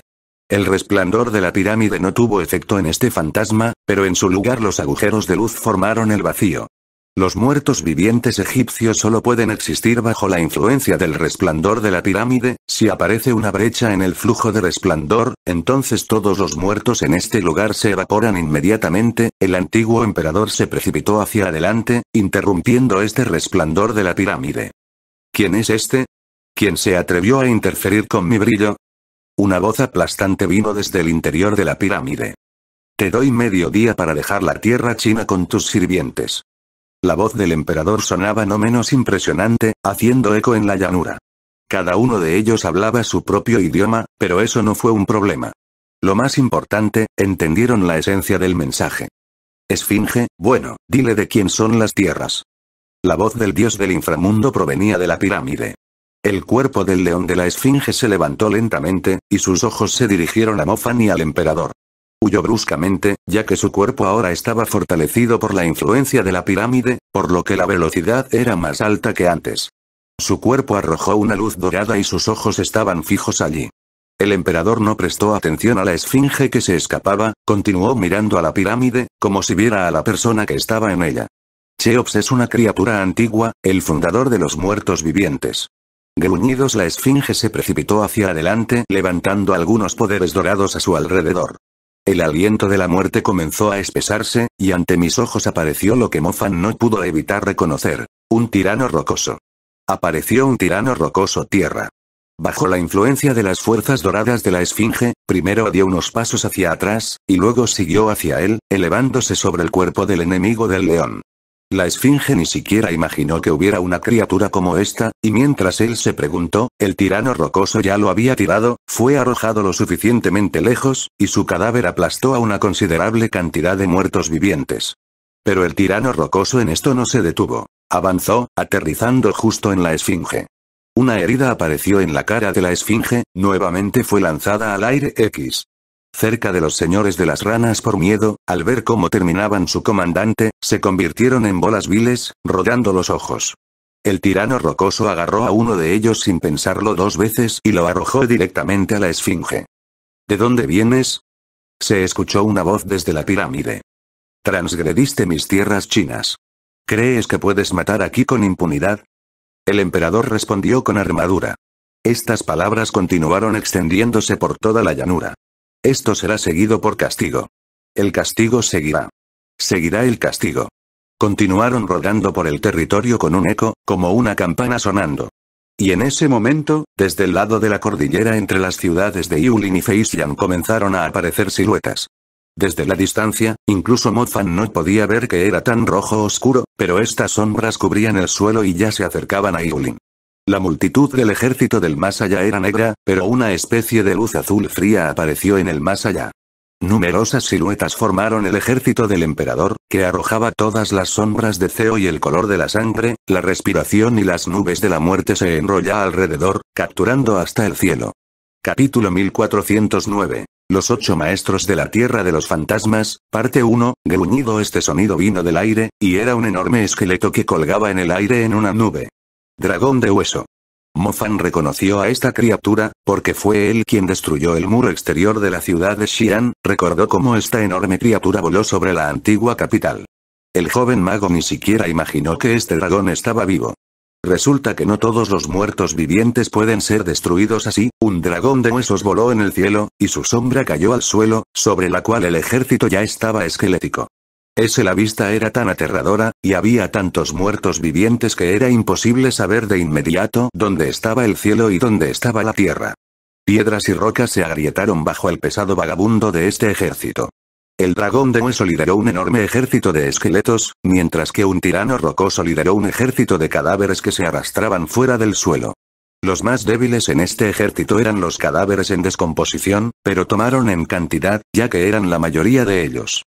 El resplandor de la pirámide no tuvo efecto en este fantasma, pero en su lugar los agujeros de luz formaron el vacío. Los muertos vivientes egipcios solo pueden existir bajo la influencia del resplandor de la pirámide, si aparece una brecha en el flujo de resplandor, entonces todos los muertos en este lugar se evaporan inmediatamente, el antiguo emperador se precipitó hacia adelante, interrumpiendo este resplandor de la pirámide. ¿Quién es este? ¿Quién se atrevió a interferir con mi brillo? Una voz aplastante vino desde el interior de la pirámide. Te doy medio día para dejar la tierra china con tus sirvientes. La voz del emperador sonaba no menos impresionante, haciendo eco en la llanura. Cada uno de ellos hablaba su propio idioma, pero eso no fue un problema. Lo más importante, entendieron la esencia del mensaje. Esfinge, bueno, dile de quién son las tierras. La voz del dios del inframundo provenía de la pirámide. El cuerpo del león de la esfinge se levantó lentamente, y sus ojos se dirigieron a Mofan y al emperador. Huyó bruscamente, ya que su cuerpo ahora estaba fortalecido por la influencia de la pirámide, por lo que la velocidad era más alta que antes. Su cuerpo arrojó una luz dorada y sus ojos estaban fijos allí. El emperador no prestó atención a la esfinge que se escapaba, continuó mirando a la pirámide, como si viera a la persona que estaba en ella. Cheops es una criatura antigua, el fundador de los muertos vivientes. Gruñidos la esfinge se precipitó hacia adelante levantando algunos poderes dorados a su alrededor. El aliento de la muerte comenzó a espesarse, y ante mis ojos apareció lo que Mofan no pudo evitar reconocer. Un tirano rocoso. Apareció un tirano rocoso tierra. Bajo la influencia de las fuerzas doradas de la esfinge, primero dio unos pasos hacia atrás, y luego siguió hacia él, elevándose sobre el cuerpo del enemigo del león. La esfinge ni siquiera imaginó que hubiera una criatura como esta, y mientras él se preguntó, el tirano rocoso ya lo había tirado, fue arrojado lo suficientemente lejos, y su cadáver aplastó a una considerable cantidad de muertos vivientes. Pero el tirano rocoso en esto no se detuvo. Avanzó, aterrizando justo en la esfinge. Una herida apareció en la cara de la esfinge, nuevamente fue lanzada al aire X. Cerca de los señores de las ranas por miedo, al ver cómo terminaban su comandante, se convirtieron en bolas viles, rodando los ojos. El tirano rocoso agarró a uno de ellos sin pensarlo dos veces y lo arrojó directamente a la esfinge. ¿De dónde vienes? Se escuchó una voz desde la pirámide. Transgrediste mis tierras chinas. ¿Crees que puedes matar aquí con impunidad? El emperador respondió con armadura. Estas palabras continuaron extendiéndose por toda la llanura. Esto será seguido por castigo. El castigo seguirá. Seguirá el castigo. Continuaron rodando por el territorio con un eco, como una campana sonando. Y en ese momento, desde el lado de la cordillera entre las ciudades de Yulin y Feishan comenzaron a aparecer siluetas. Desde la distancia, incluso Mofan no podía ver que era tan rojo oscuro, pero estas sombras cubrían el suelo y ya se acercaban a Yulin. La multitud del ejército del más allá era negra, pero una especie de luz azul fría apareció en el más allá. Numerosas siluetas formaron el ejército del emperador, que arrojaba todas las sombras de Ceo y el color de la sangre, la respiración y las nubes de la muerte se enrolla alrededor, capturando hasta el cielo. Capítulo 1409. Los ocho maestros de la tierra de los fantasmas, parte 1, gruñido este sonido vino del aire, y era un enorme esqueleto que colgaba en el aire en una nube. Dragón de hueso. Mofan reconoció a esta criatura, porque fue él quien destruyó el muro exterior de la ciudad de Xi'an, recordó cómo esta enorme criatura voló sobre la antigua capital. El joven mago ni siquiera imaginó que este dragón estaba vivo. Resulta que no todos los muertos vivientes pueden ser destruidos así, un dragón de huesos voló en el cielo, y su sombra cayó al suelo, sobre la cual el ejército ya estaba esquelético. Ese la vista era tan aterradora, y había tantos muertos vivientes que era imposible saber de inmediato dónde estaba el cielo y dónde estaba la tierra. Piedras y rocas se agrietaron bajo el pesado vagabundo de este ejército. El dragón de hueso lideró un enorme ejército de esqueletos, mientras que un tirano rocoso lideró un ejército de cadáveres que se arrastraban fuera del suelo. Los más débiles en este ejército eran los cadáveres en descomposición, pero tomaron en cantidad, ya que eran la mayoría de ellos.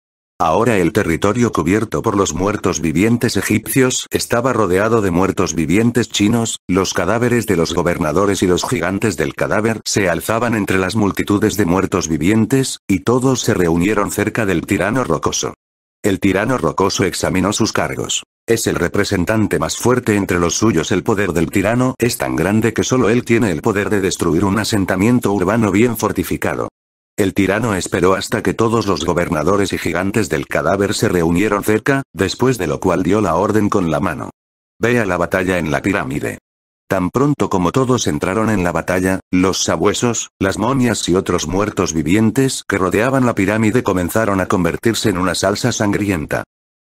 Ahora el territorio cubierto por los muertos vivientes egipcios estaba rodeado de muertos vivientes chinos, los cadáveres de los gobernadores y los gigantes del cadáver se alzaban entre las multitudes de muertos vivientes, y todos se reunieron cerca del tirano rocoso. El tirano rocoso examinó sus cargos. Es el representante más fuerte entre los suyos. El poder del tirano es tan grande que solo él tiene el poder de destruir un asentamiento urbano bien fortificado. El tirano esperó hasta que todos los gobernadores y gigantes del cadáver se reunieron cerca, después de lo cual dio la orden con la mano. Ve a la batalla en la pirámide. Tan pronto como todos entraron en la batalla, los sabuesos, las momias y otros muertos vivientes que rodeaban la pirámide comenzaron a convertirse en una salsa sangrienta.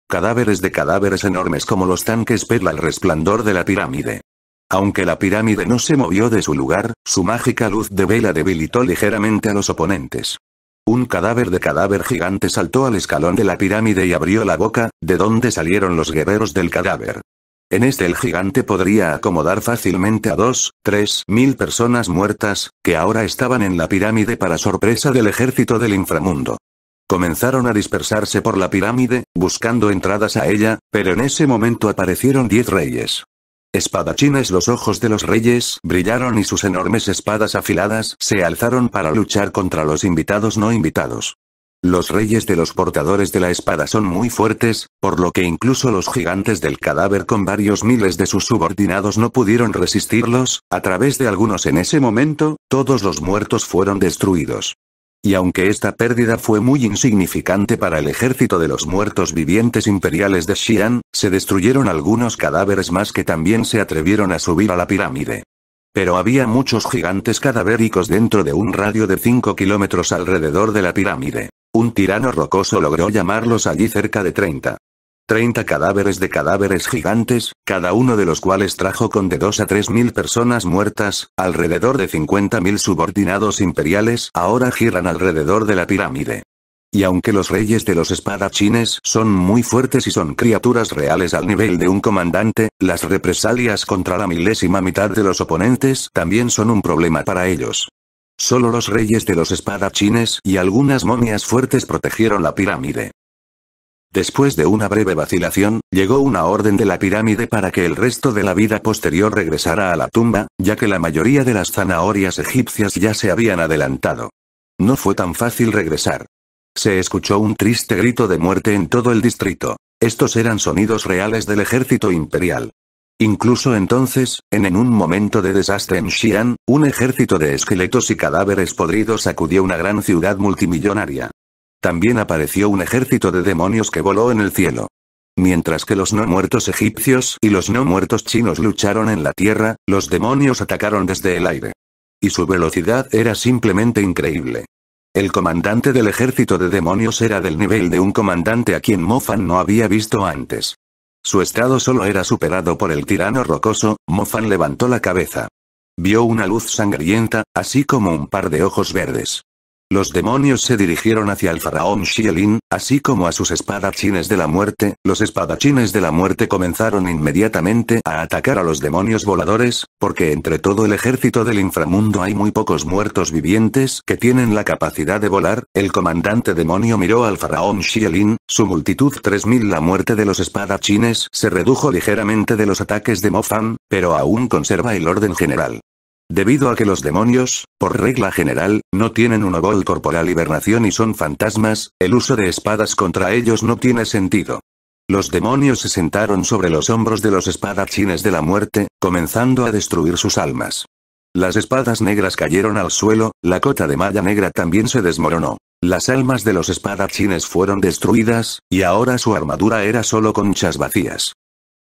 Cadáveres de cadáveres enormes como los tanques perla el resplandor de la pirámide. Aunque la pirámide no se movió de su lugar, su mágica luz de vela debilitó ligeramente a los oponentes. Un cadáver de cadáver gigante saltó al escalón de la pirámide y abrió la boca, de donde salieron los guerreros del cadáver. En este el gigante podría acomodar fácilmente a dos, tres mil personas muertas, que ahora estaban en la pirámide para sorpresa del ejército del inframundo. Comenzaron a dispersarse por la pirámide, buscando entradas a ella, pero en ese momento aparecieron diez reyes. Espadachines los ojos de los reyes brillaron y sus enormes espadas afiladas se alzaron para luchar contra los invitados no invitados. Los reyes de los portadores de la espada son muy fuertes, por lo que incluso los gigantes del cadáver con varios miles de sus subordinados no pudieron resistirlos, a través de algunos en ese momento, todos los muertos fueron destruidos. Y aunque esta pérdida fue muy insignificante para el ejército de los muertos vivientes imperiales de Xi'an, se destruyeron algunos cadáveres más que también se atrevieron a subir a la pirámide. Pero había muchos gigantes cadavéricos dentro de un radio de 5 kilómetros alrededor de la pirámide. Un tirano rocoso logró llamarlos allí cerca de 30. 30 cadáveres de cadáveres gigantes, cada uno de los cuales trajo con de 2 a 3 mil personas muertas, alrededor de 50 mil subordinados imperiales ahora giran alrededor de la pirámide. Y aunque los reyes de los espadachines son muy fuertes y son criaturas reales al nivel de un comandante, las represalias contra la milésima mitad de los oponentes también son un problema para ellos. Solo los reyes de los espadachines y algunas momias fuertes protegieron la pirámide. Después de una breve vacilación, llegó una orden de la pirámide para que el resto de la vida posterior regresara a la tumba, ya que la mayoría de las zanahorias egipcias ya se habían adelantado. No fue tan fácil regresar. Se escuchó un triste grito de muerte en todo el distrito. Estos eran sonidos reales del ejército imperial. Incluso entonces, en, en un momento de desastre en Xi'an, un ejército de esqueletos y cadáveres podridos sacudió una gran ciudad multimillonaria. También apareció un ejército de demonios que voló en el cielo. Mientras que los no muertos egipcios y los no muertos chinos lucharon en la tierra, los demonios atacaron desde el aire. Y su velocidad era simplemente increíble. El comandante del ejército de demonios era del nivel de un comandante a quien Mofan no había visto antes. Su estado solo era superado por el tirano rocoso, Mofan levantó la cabeza. Vio una luz sangrienta, así como un par de ojos verdes. Los demonios se dirigieron hacia el faraón Xielin, así como a sus espadachines de la muerte, los espadachines de la muerte comenzaron inmediatamente a atacar a los demonios voladores, porque entre todo el ejército del inframundo hay muy pocos muertos vivientes que tienen la capacidad de volar, el comandante demonio miró al faraón Xielin, su multitud 3000 la muerte de los espadachines se redujo ligeramente de los ataques de Mofan, pero aún conserva el orden general. Debido a que los demonios, por regla general, no tienen un gol corporal hibernación y son fantasmas, el uso de espadas contra ellos no tiene sentido. Los demonios se sentaron sobre los hombros de los espadachines de la muerte, comenzando a destruir sus almas. Las espadas negras cayeron al suelo, la cota de malla negra también se desmoronó. Las almas de los espadachines fueron destruidas, y ahora su armadura era solo conchas vacías.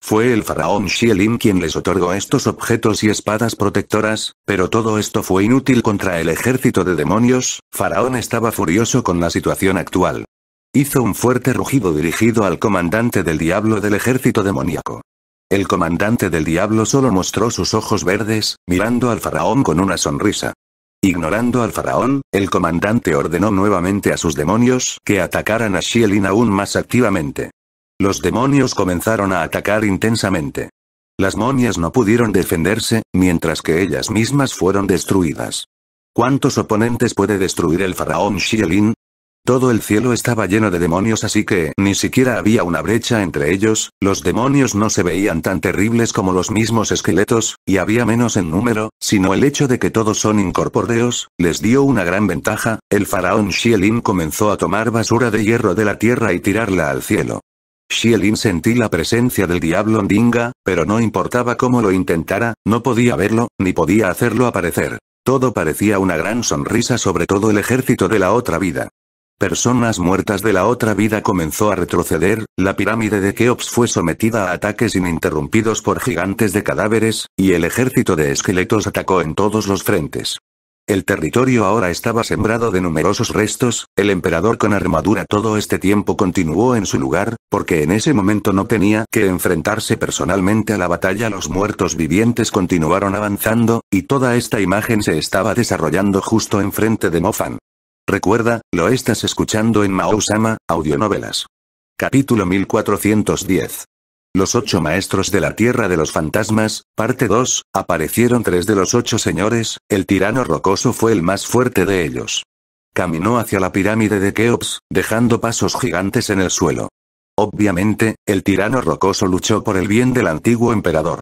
Fue el faraón Xielin quien les otorgó estos objetos y espadas protectoras, pero todo esto fue inútil contra el ejército de demonios, faraón estaba furioso con la situación actual. Hizo un fuerte rugido dirigido al comandante del diablo del ejército demoníaco. El comandante del diablo solo mostró sus ojos verdes, mirando al faraón con una sonrisa. Ignorando al faraón, el comandante ordenó nuevamente a sus demonios que atacaran a Xielin aún más activamente. Los demonios comenzaron a atacar intensamente. Las momias no pudieron defenderse, mientras que ellas mismas fueron destruidas. ¿Cuántos oponentes puede destruir el faraón Xielin? Todo el cielo estaba lleno de demonios así que ni siquiera había una brecha entre ellos, los demonios no se veían tan terribles como los mismos esqueletos, y había menos en número, sino el hecho de que todos son incorpóreos, les dio una gran ventaja, el faraón Xielin comenzó a tomar basura de hierro de la tierra y tirarla al cielo. Xielin sentí la presencia del diablo Ndinga, pero no importaba cómo lo intentara, no podía verlo, ni podía hacerlo aparecer. Todo parecía una gran sonrisa sobre todo el ejército de la otra vida personas muertas de la otra vida comenzó a retroceder, la pirámide de Keops fue sometida a ataques ininterrumpidos por gigantes de cadáveres, y el ejército de esqueletos atacó en todos los frentes. El territorio ahora estaba sembrado de numerosos restos, el emperador con armadura todo este tiempo continuó en su lugar, porque en ese momento no tenía que enfrentarse personalmente a la batalla los muertos vivientes continuaron avanzando, y toda esta imagen se estaba desarrollando justo enfrente de Mofan. Recuerda, lo estás escuchando en Mausama, Audionovelas. Capítulo 1410. Los ocho maestros de la Tierra de los Fantasmas, parte 2, aparecieron tres de los ocho señores, el tirano rocoso fue el más fuerte de ellos. Caminó hacia la pirámide de Keops, dejando pasos gigantes en el suelo. Obviamente, el tirano rocoso luchó por el bien del antiguo emperador.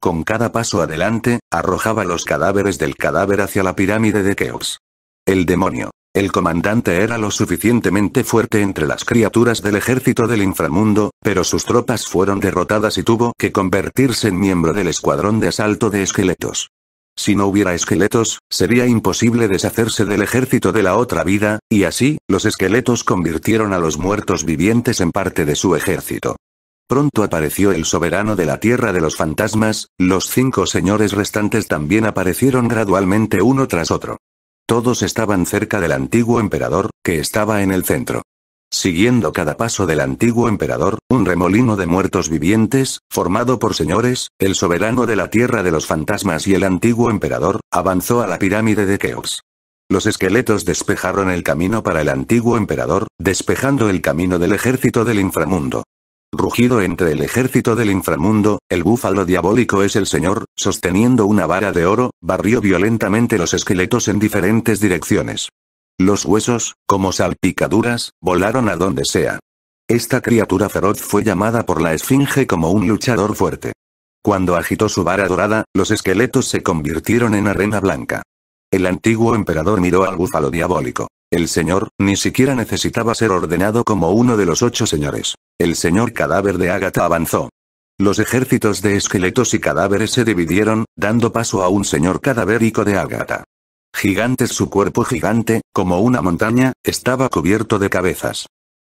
Con cada paso adelante, arrojaba los cadáveres del cadáver hacia la pirámide de Keops. El demonio. El comandante era lo suficientemente fuerte entre las criaturas del ejército del inframundo, pero sus tropas fueron derrotadas y tuvo que convertirse en miembro del escuadrón de asalto de esqueletos. Si no hubiera esqueletos, sería imposible deshacerse del ejército de la otra vida, y así, los esqueletos convirtieron a los muertos vivientes en parte de su ejército. Pronto apareció el soberano de la tierra de los fantasmas, los cinco señores restantes también aparecieron gradualmente uno tras otro. Todos estaban cerca del antiguo emperador, que estaba en el centro. Siguiendo cada paso del antiguo emperador, un remolino de muertos vivientes, formado por señores, el soberano de la tierra de los fantasmas y el antiguo emperador, avanzó a la pirámide de Keops. Los esqueletos despejaron el camino para el antiguo emperador, despejando el camino del ejército del inframundo. Rugido entre el ejército del inframundo, el búfalo diabólico es el señor, sosteniendo una vara de oro, barrió violentamente los esqueletos en diferentes direcciones. Los huesos, como salpicaduras, volaron a donde sea. Esta criatura feroz fue llamada por la esfinge como un luchador fuerte. Cuando agitó su vara dorada, los esqueletos se convirtieron en arena blanca. El antiguo emperador miró al búfalo diabólico. El señor, ni siquiera necesitaba ser ordenado como uno de los ocho señores. El señor cadáver de Ágata avanzó. Los ejércitos de esqueletos y cadáveres se dividieron, dando paso a un señor cadavérico de Ágata. Gigantes su cuerpo gigante, como una montaña, estaba cubierto de cabezas.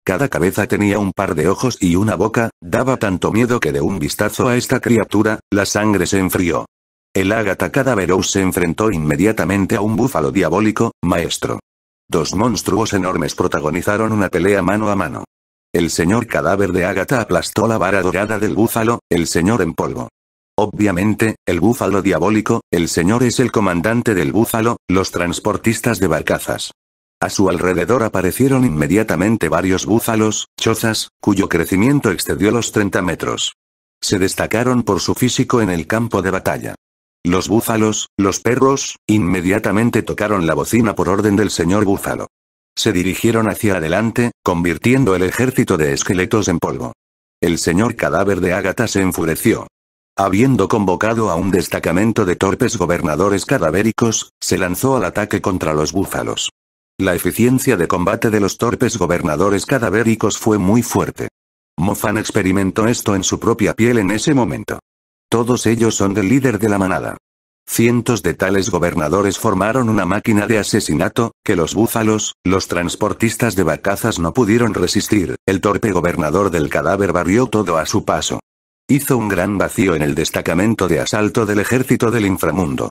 Cada cabeza tenía un par de ojos y una boca, daba tanto miedo que de un vistazo a esta criatura, la sangre se enfrió. El Ágata Cadaverous se enfrentó inmediatamente a un búfalo diabólico, maestro. Dos monstruos enormes protagonizaron una pelea mano a mano. El señor cadáver de Ágata aplastó la vara dorada del búfalo, el señor en polvo. Obviamente, el búfalo diabólico, el señor es el comandante del búfalo, los transportistas de barcazas. A su alrededor aparecieron inmediatamente varios búfalos, chozas, cuyo crecimiento excedió los 30 metros. Se destacaron por su físico en el campo de batalla. Los búfalos, los perros, inmediatamente tocaron la bocina por orden del señor búfalo. Se dirigieron hacia adelante, convirtiendo el ejército de esqueletos en polvo. El señor cadáver de Ágata se enfureció. Habiendo convocado a un destacamento de torpes gobernadores cadavéricos, se lanzó al ataque contra los búfalos. La eficiencia de combate de los torpes gobernadores cadavéricos fue muy fuerte. Mofan experimentó esto en su propia piel en ese momento. Todos ellos son del líder de la manada. Cientos de tales gobernadores formaron una máquina de asesinato, que los búfalos, los transportistas de barcazas no pudieron resistir, el torpe gobernador del cadáver barrió todo a su paso. Hizo un gran vacío en el destacamento de asalto del ejército del inframundo.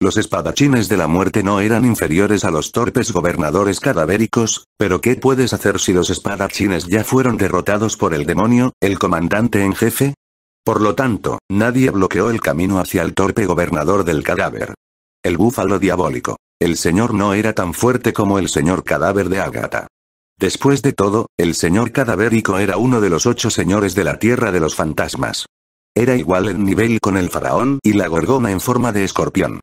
Los espadachines de la muerte no eran inferiores a los torpes gobernadores cadavéricos, pero ¿qué puedes hacer si los espadachines ya fueron derrotados por el demonio, el comandante en jefe? Por lo tanto, nadie bloqueó el camino hacia el torpe gobernador del cadáver. El búfalo diabólico. El señor no era tan fuerte como el señor cadáver de Agatha. Después de todo, el señor cadavérico era uno de los ocho señores de la tierra de los fantasmas. Era igual en nivel con el faraón y la gorgona en forma de escorpión.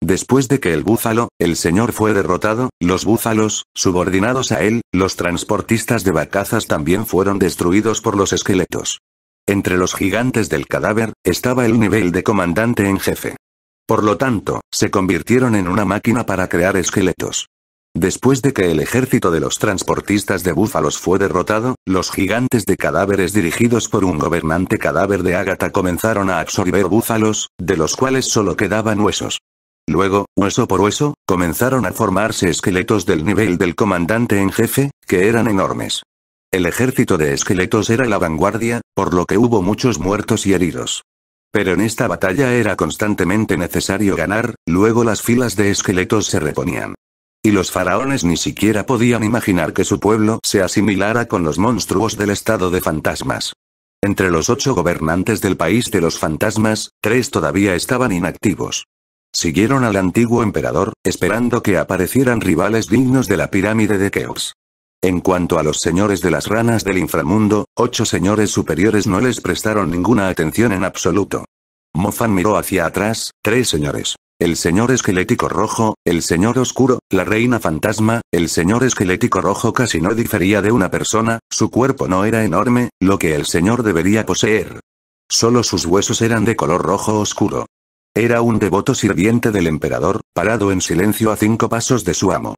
Después de que el búfalo, el señor fue derrotado, los búfalos, subordinados a él, los transportistas de vacazas también fueron destruidos por los esqueletos. Entre los gigantes del cadáver, estaba el nivel de comandante en jefe. Por lo tanto, se convirtieron en una máquina para crear esqueletos. Después de que el ejército de los transportistas de búfalos fue derrotado, los gigantes de cadáveres dirigidos por un gobernante cadáver de Ágata comenzaron a absorber búfalos, de los cuales solo quedaban huesos. Luego, hueso por hueso, comenzaron a formarse esqueletos del nivel del comandante en jefe, que eran enormes. El ejército de esqueletos era la vanguardia, por lo que hubo muchos muertos y heridos. Pero en esta batalla era constantemente necesario ganar, luego las filas de esqueletos se reponían. Y los faraones ni siquiera podían imaginar que su pueblo se asimilara con los monstruos del estado de fantasmas. Entre los ocho gobernantes del país de los fantasmas, tres todavía estaban inactivos. Siguieron al antiguo emperador, esperando que aparecieran rivales dignos de la pirámide de Keops. En cuanto a los señores de las ranas del inframundo, ocho señores superiores no les prestaron ninguna atención en absoluto. Mofan miró hacia atrás, tres señores. El señor esquelético rojo, el señor oscuro, la reina fantasma, el señor esquelético rojo casi no difería de una persona, su cuerpo no era enorme, lo que el señor debería poseer. Solo sus huesos eran de color rojo oscuro. Era un devoto sirviente del emperador, parado en silencio a cinco pasos de su amo.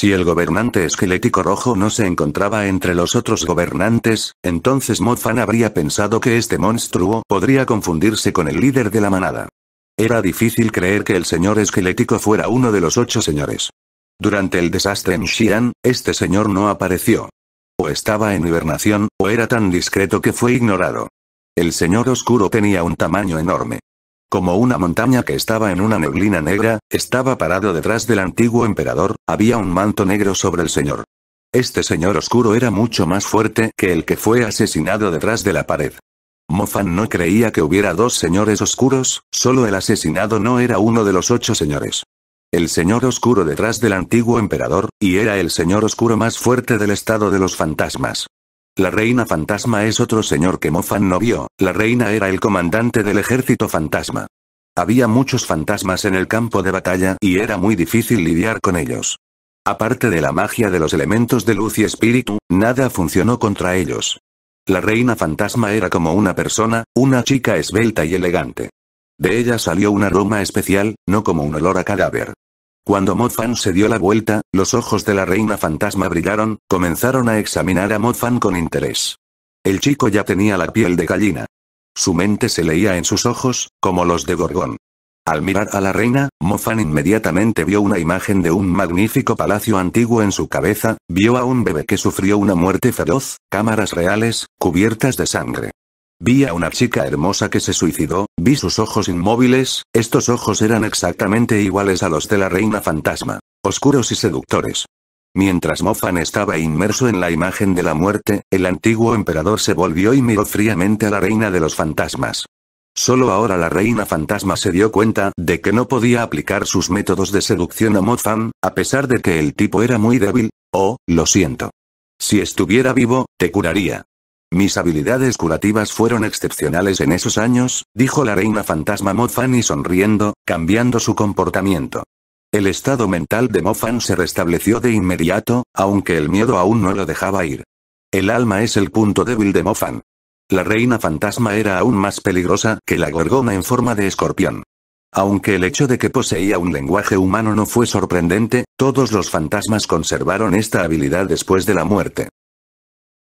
Si el gobernante esquelético rojo no se encontraba entre los otros gobernantes, entonces Mofan habría pensado que este monstruo podría confundirse con el líder de la manada. Era difícil creer que el señor esquelético fuera uno de los ocho señores. Durante el desastre en Xi'an, este señor no apareció. O estaba en hibernación, o era tan discreto que fue ignorado. El señor oscuro tenía un tamaño enorme. Como una montaña que estaba en una neblina negra, estaba parado detrás del antiguo emperador, había un manto negro sobre el señor. Este señor oscuro era mucho más fuerte que el que fue asesinado detrás de la pared. Mofan no creía que hubiera dos señores oscuros, solo el asesinado no era uno de los ocho señores. El señor oscuro detrás del antiguo emperador, y era el señor oscuro más fuerte del estado de los fantasmas. La reina fantasma es otro señor que Mofan no vio, la reina era el comandante del ejército fantasma. Había muchos fantasmas en el campo de batalla y era muy difícil lidiar con ellos. Aparte de la magia de los elementos de luz y espíritu, nada funcionó contra ellos. La reina fantasma era como una persona, una chica esbelta y elegante. De ella salió un aroma especial, no como un olor a cadáver. Cuando Modfan se dio la vuelta, los ojos de la reina fantasma brillaron, comenzaron a examinar a Modfan con interés. El chico ya tenía la piel de gallina. Su mente se leía en sus ojos, como los de Gorgón. Al mirar a la reina, Mofan inmediatamente vio una imagen de un magnífico palacio antiguo en su cabeza, vio a un bebé que sufrió una muerte feroz, cámaras reales, cubiertas de sangre. Vi a una chica hermosa que se suicidó, vi sus ojos inmóviles, estos ojos eran exactamente iguales a los de la reina fantasma. Oscuros y seductores. Mientras Mofan estaba inmerso en la imagen de la muerte, el antiguo emperador se volvió y miró fríamente a la reina de los fantasmas. Solo ahora la reina fantasma se dio cuenta de que no podía aplicar sus métodos de seducción a Mozan, a pesar de que el tipo era muy débil. Oh, lo siento. Si estuviera vivo, te curaría. Mis habilidades curativas fueron excepcionales en esos años, dijo la reina fantasma Mofan sonriendo, cambiando su comportamiento. El estado mental de Mofan se restableció de inmediato, aunque el miedo aún no lo dejaba ir. El alma es el punto débil de Mofan. La reina fantasma era aún más peligrosa que la gorgona en forma de escorpión. Aunque el hecho de que poseía un lenguaje humano no fue sorprendente, todos los fantasmas conservaron esta habilidad después de la muerte.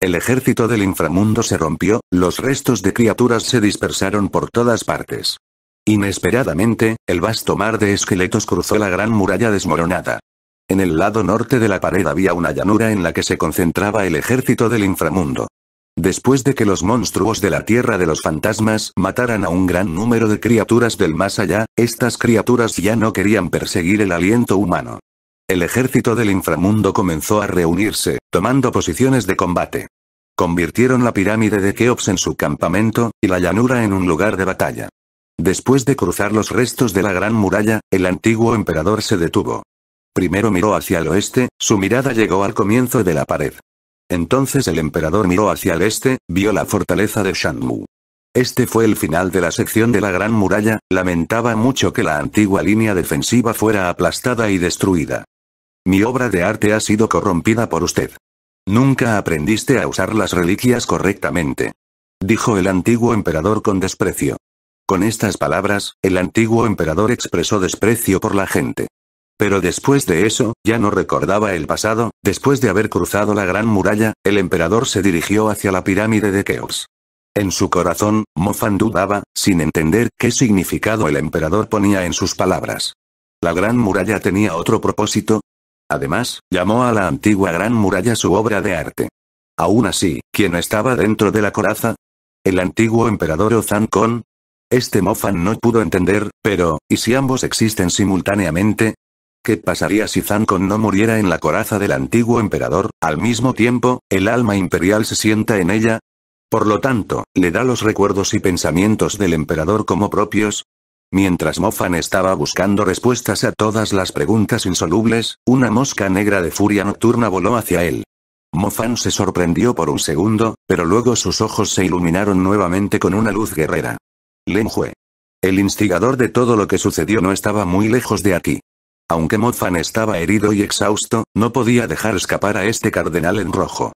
El ejército del inframundo se rompió, los restos de criaturas se dispersaron por todas partes. Inesperadamente, el vasto mar de esqueletos cruzó la gran muralla desmoronada. En el lado norte de la pared había una llanura en la que se concentraba el ejército del inframundo. Después de que los monstruos de la tierra de los fantasmas mataran a un gran número de criaturas del más allá, estas criaturas ya no querían perseguir el aliento humano. El ejército del inframundo comenzó a reunirse, tomando posiciones de combate. Convirtieron la pirámide de Keops en su campamento, y la llanura en un lugar de batalla. Después de cruzar los restos de la gran muralla, el antiguo emperador se detuvo. Primero miró hacia el oeste, su mirada llegó al comienzo de la pared. Entonces el emperador miró hacia el este, vio la fortaleza de Shanmu. Este fue el final de la sección de la Gran Muralla, lamentaba mucho que la antigua línea defensiva fuera aplastada y destruida. Mi obra de arte ha sido corrompida por usted. Nunca aprendiste a usar las reliquias correctamente. Dijo el antiguo emperador con desprecio. Con estas palabras, el antiguo emperador expresó desprecio por la gente. Pero después de eso, ya no recordaba el pasado, después de haber cruzado la gran muralla, el emperador se dirigió hacia la pirámide de Keops. En su corazón, Mofan dudaba, sin entender qué significado el emperador ponía en sus palabras. ¿La Gran Muralla tenía otro propósito? Además, llamó a la antigua Gran Muralla su obra de arte. Aún así, ¿quién estaba dentro de la coraza? ¿El antiguo emperador Ozankon? Este Mofan no pudo entender, pero, ¿y si ambos existen simultáneamente? ¿Qué pasaría si Zankon no muriera en la coraza del antiguo emperador, al mismo tiempo, el alma imperial se sienta en ella, por lo tanto, le da los recuerdos y pensamientos del emperador como propios. Mientras Mofan estaba buscando respuestas a todas las preguntas insolubles, una mosca negra de furia nocturna voló hacia él. Mofan se sorprendió por un segundo, pero luego sus ojos se iluminaron nuevamente con una luz guerrera. Lenjue. El instigador de todo lo que sucedió no estaba muy lejos de aquí. Aunque Mofan estaba herido y exhausto, no podía dejar escapar a este cardenal en rojo.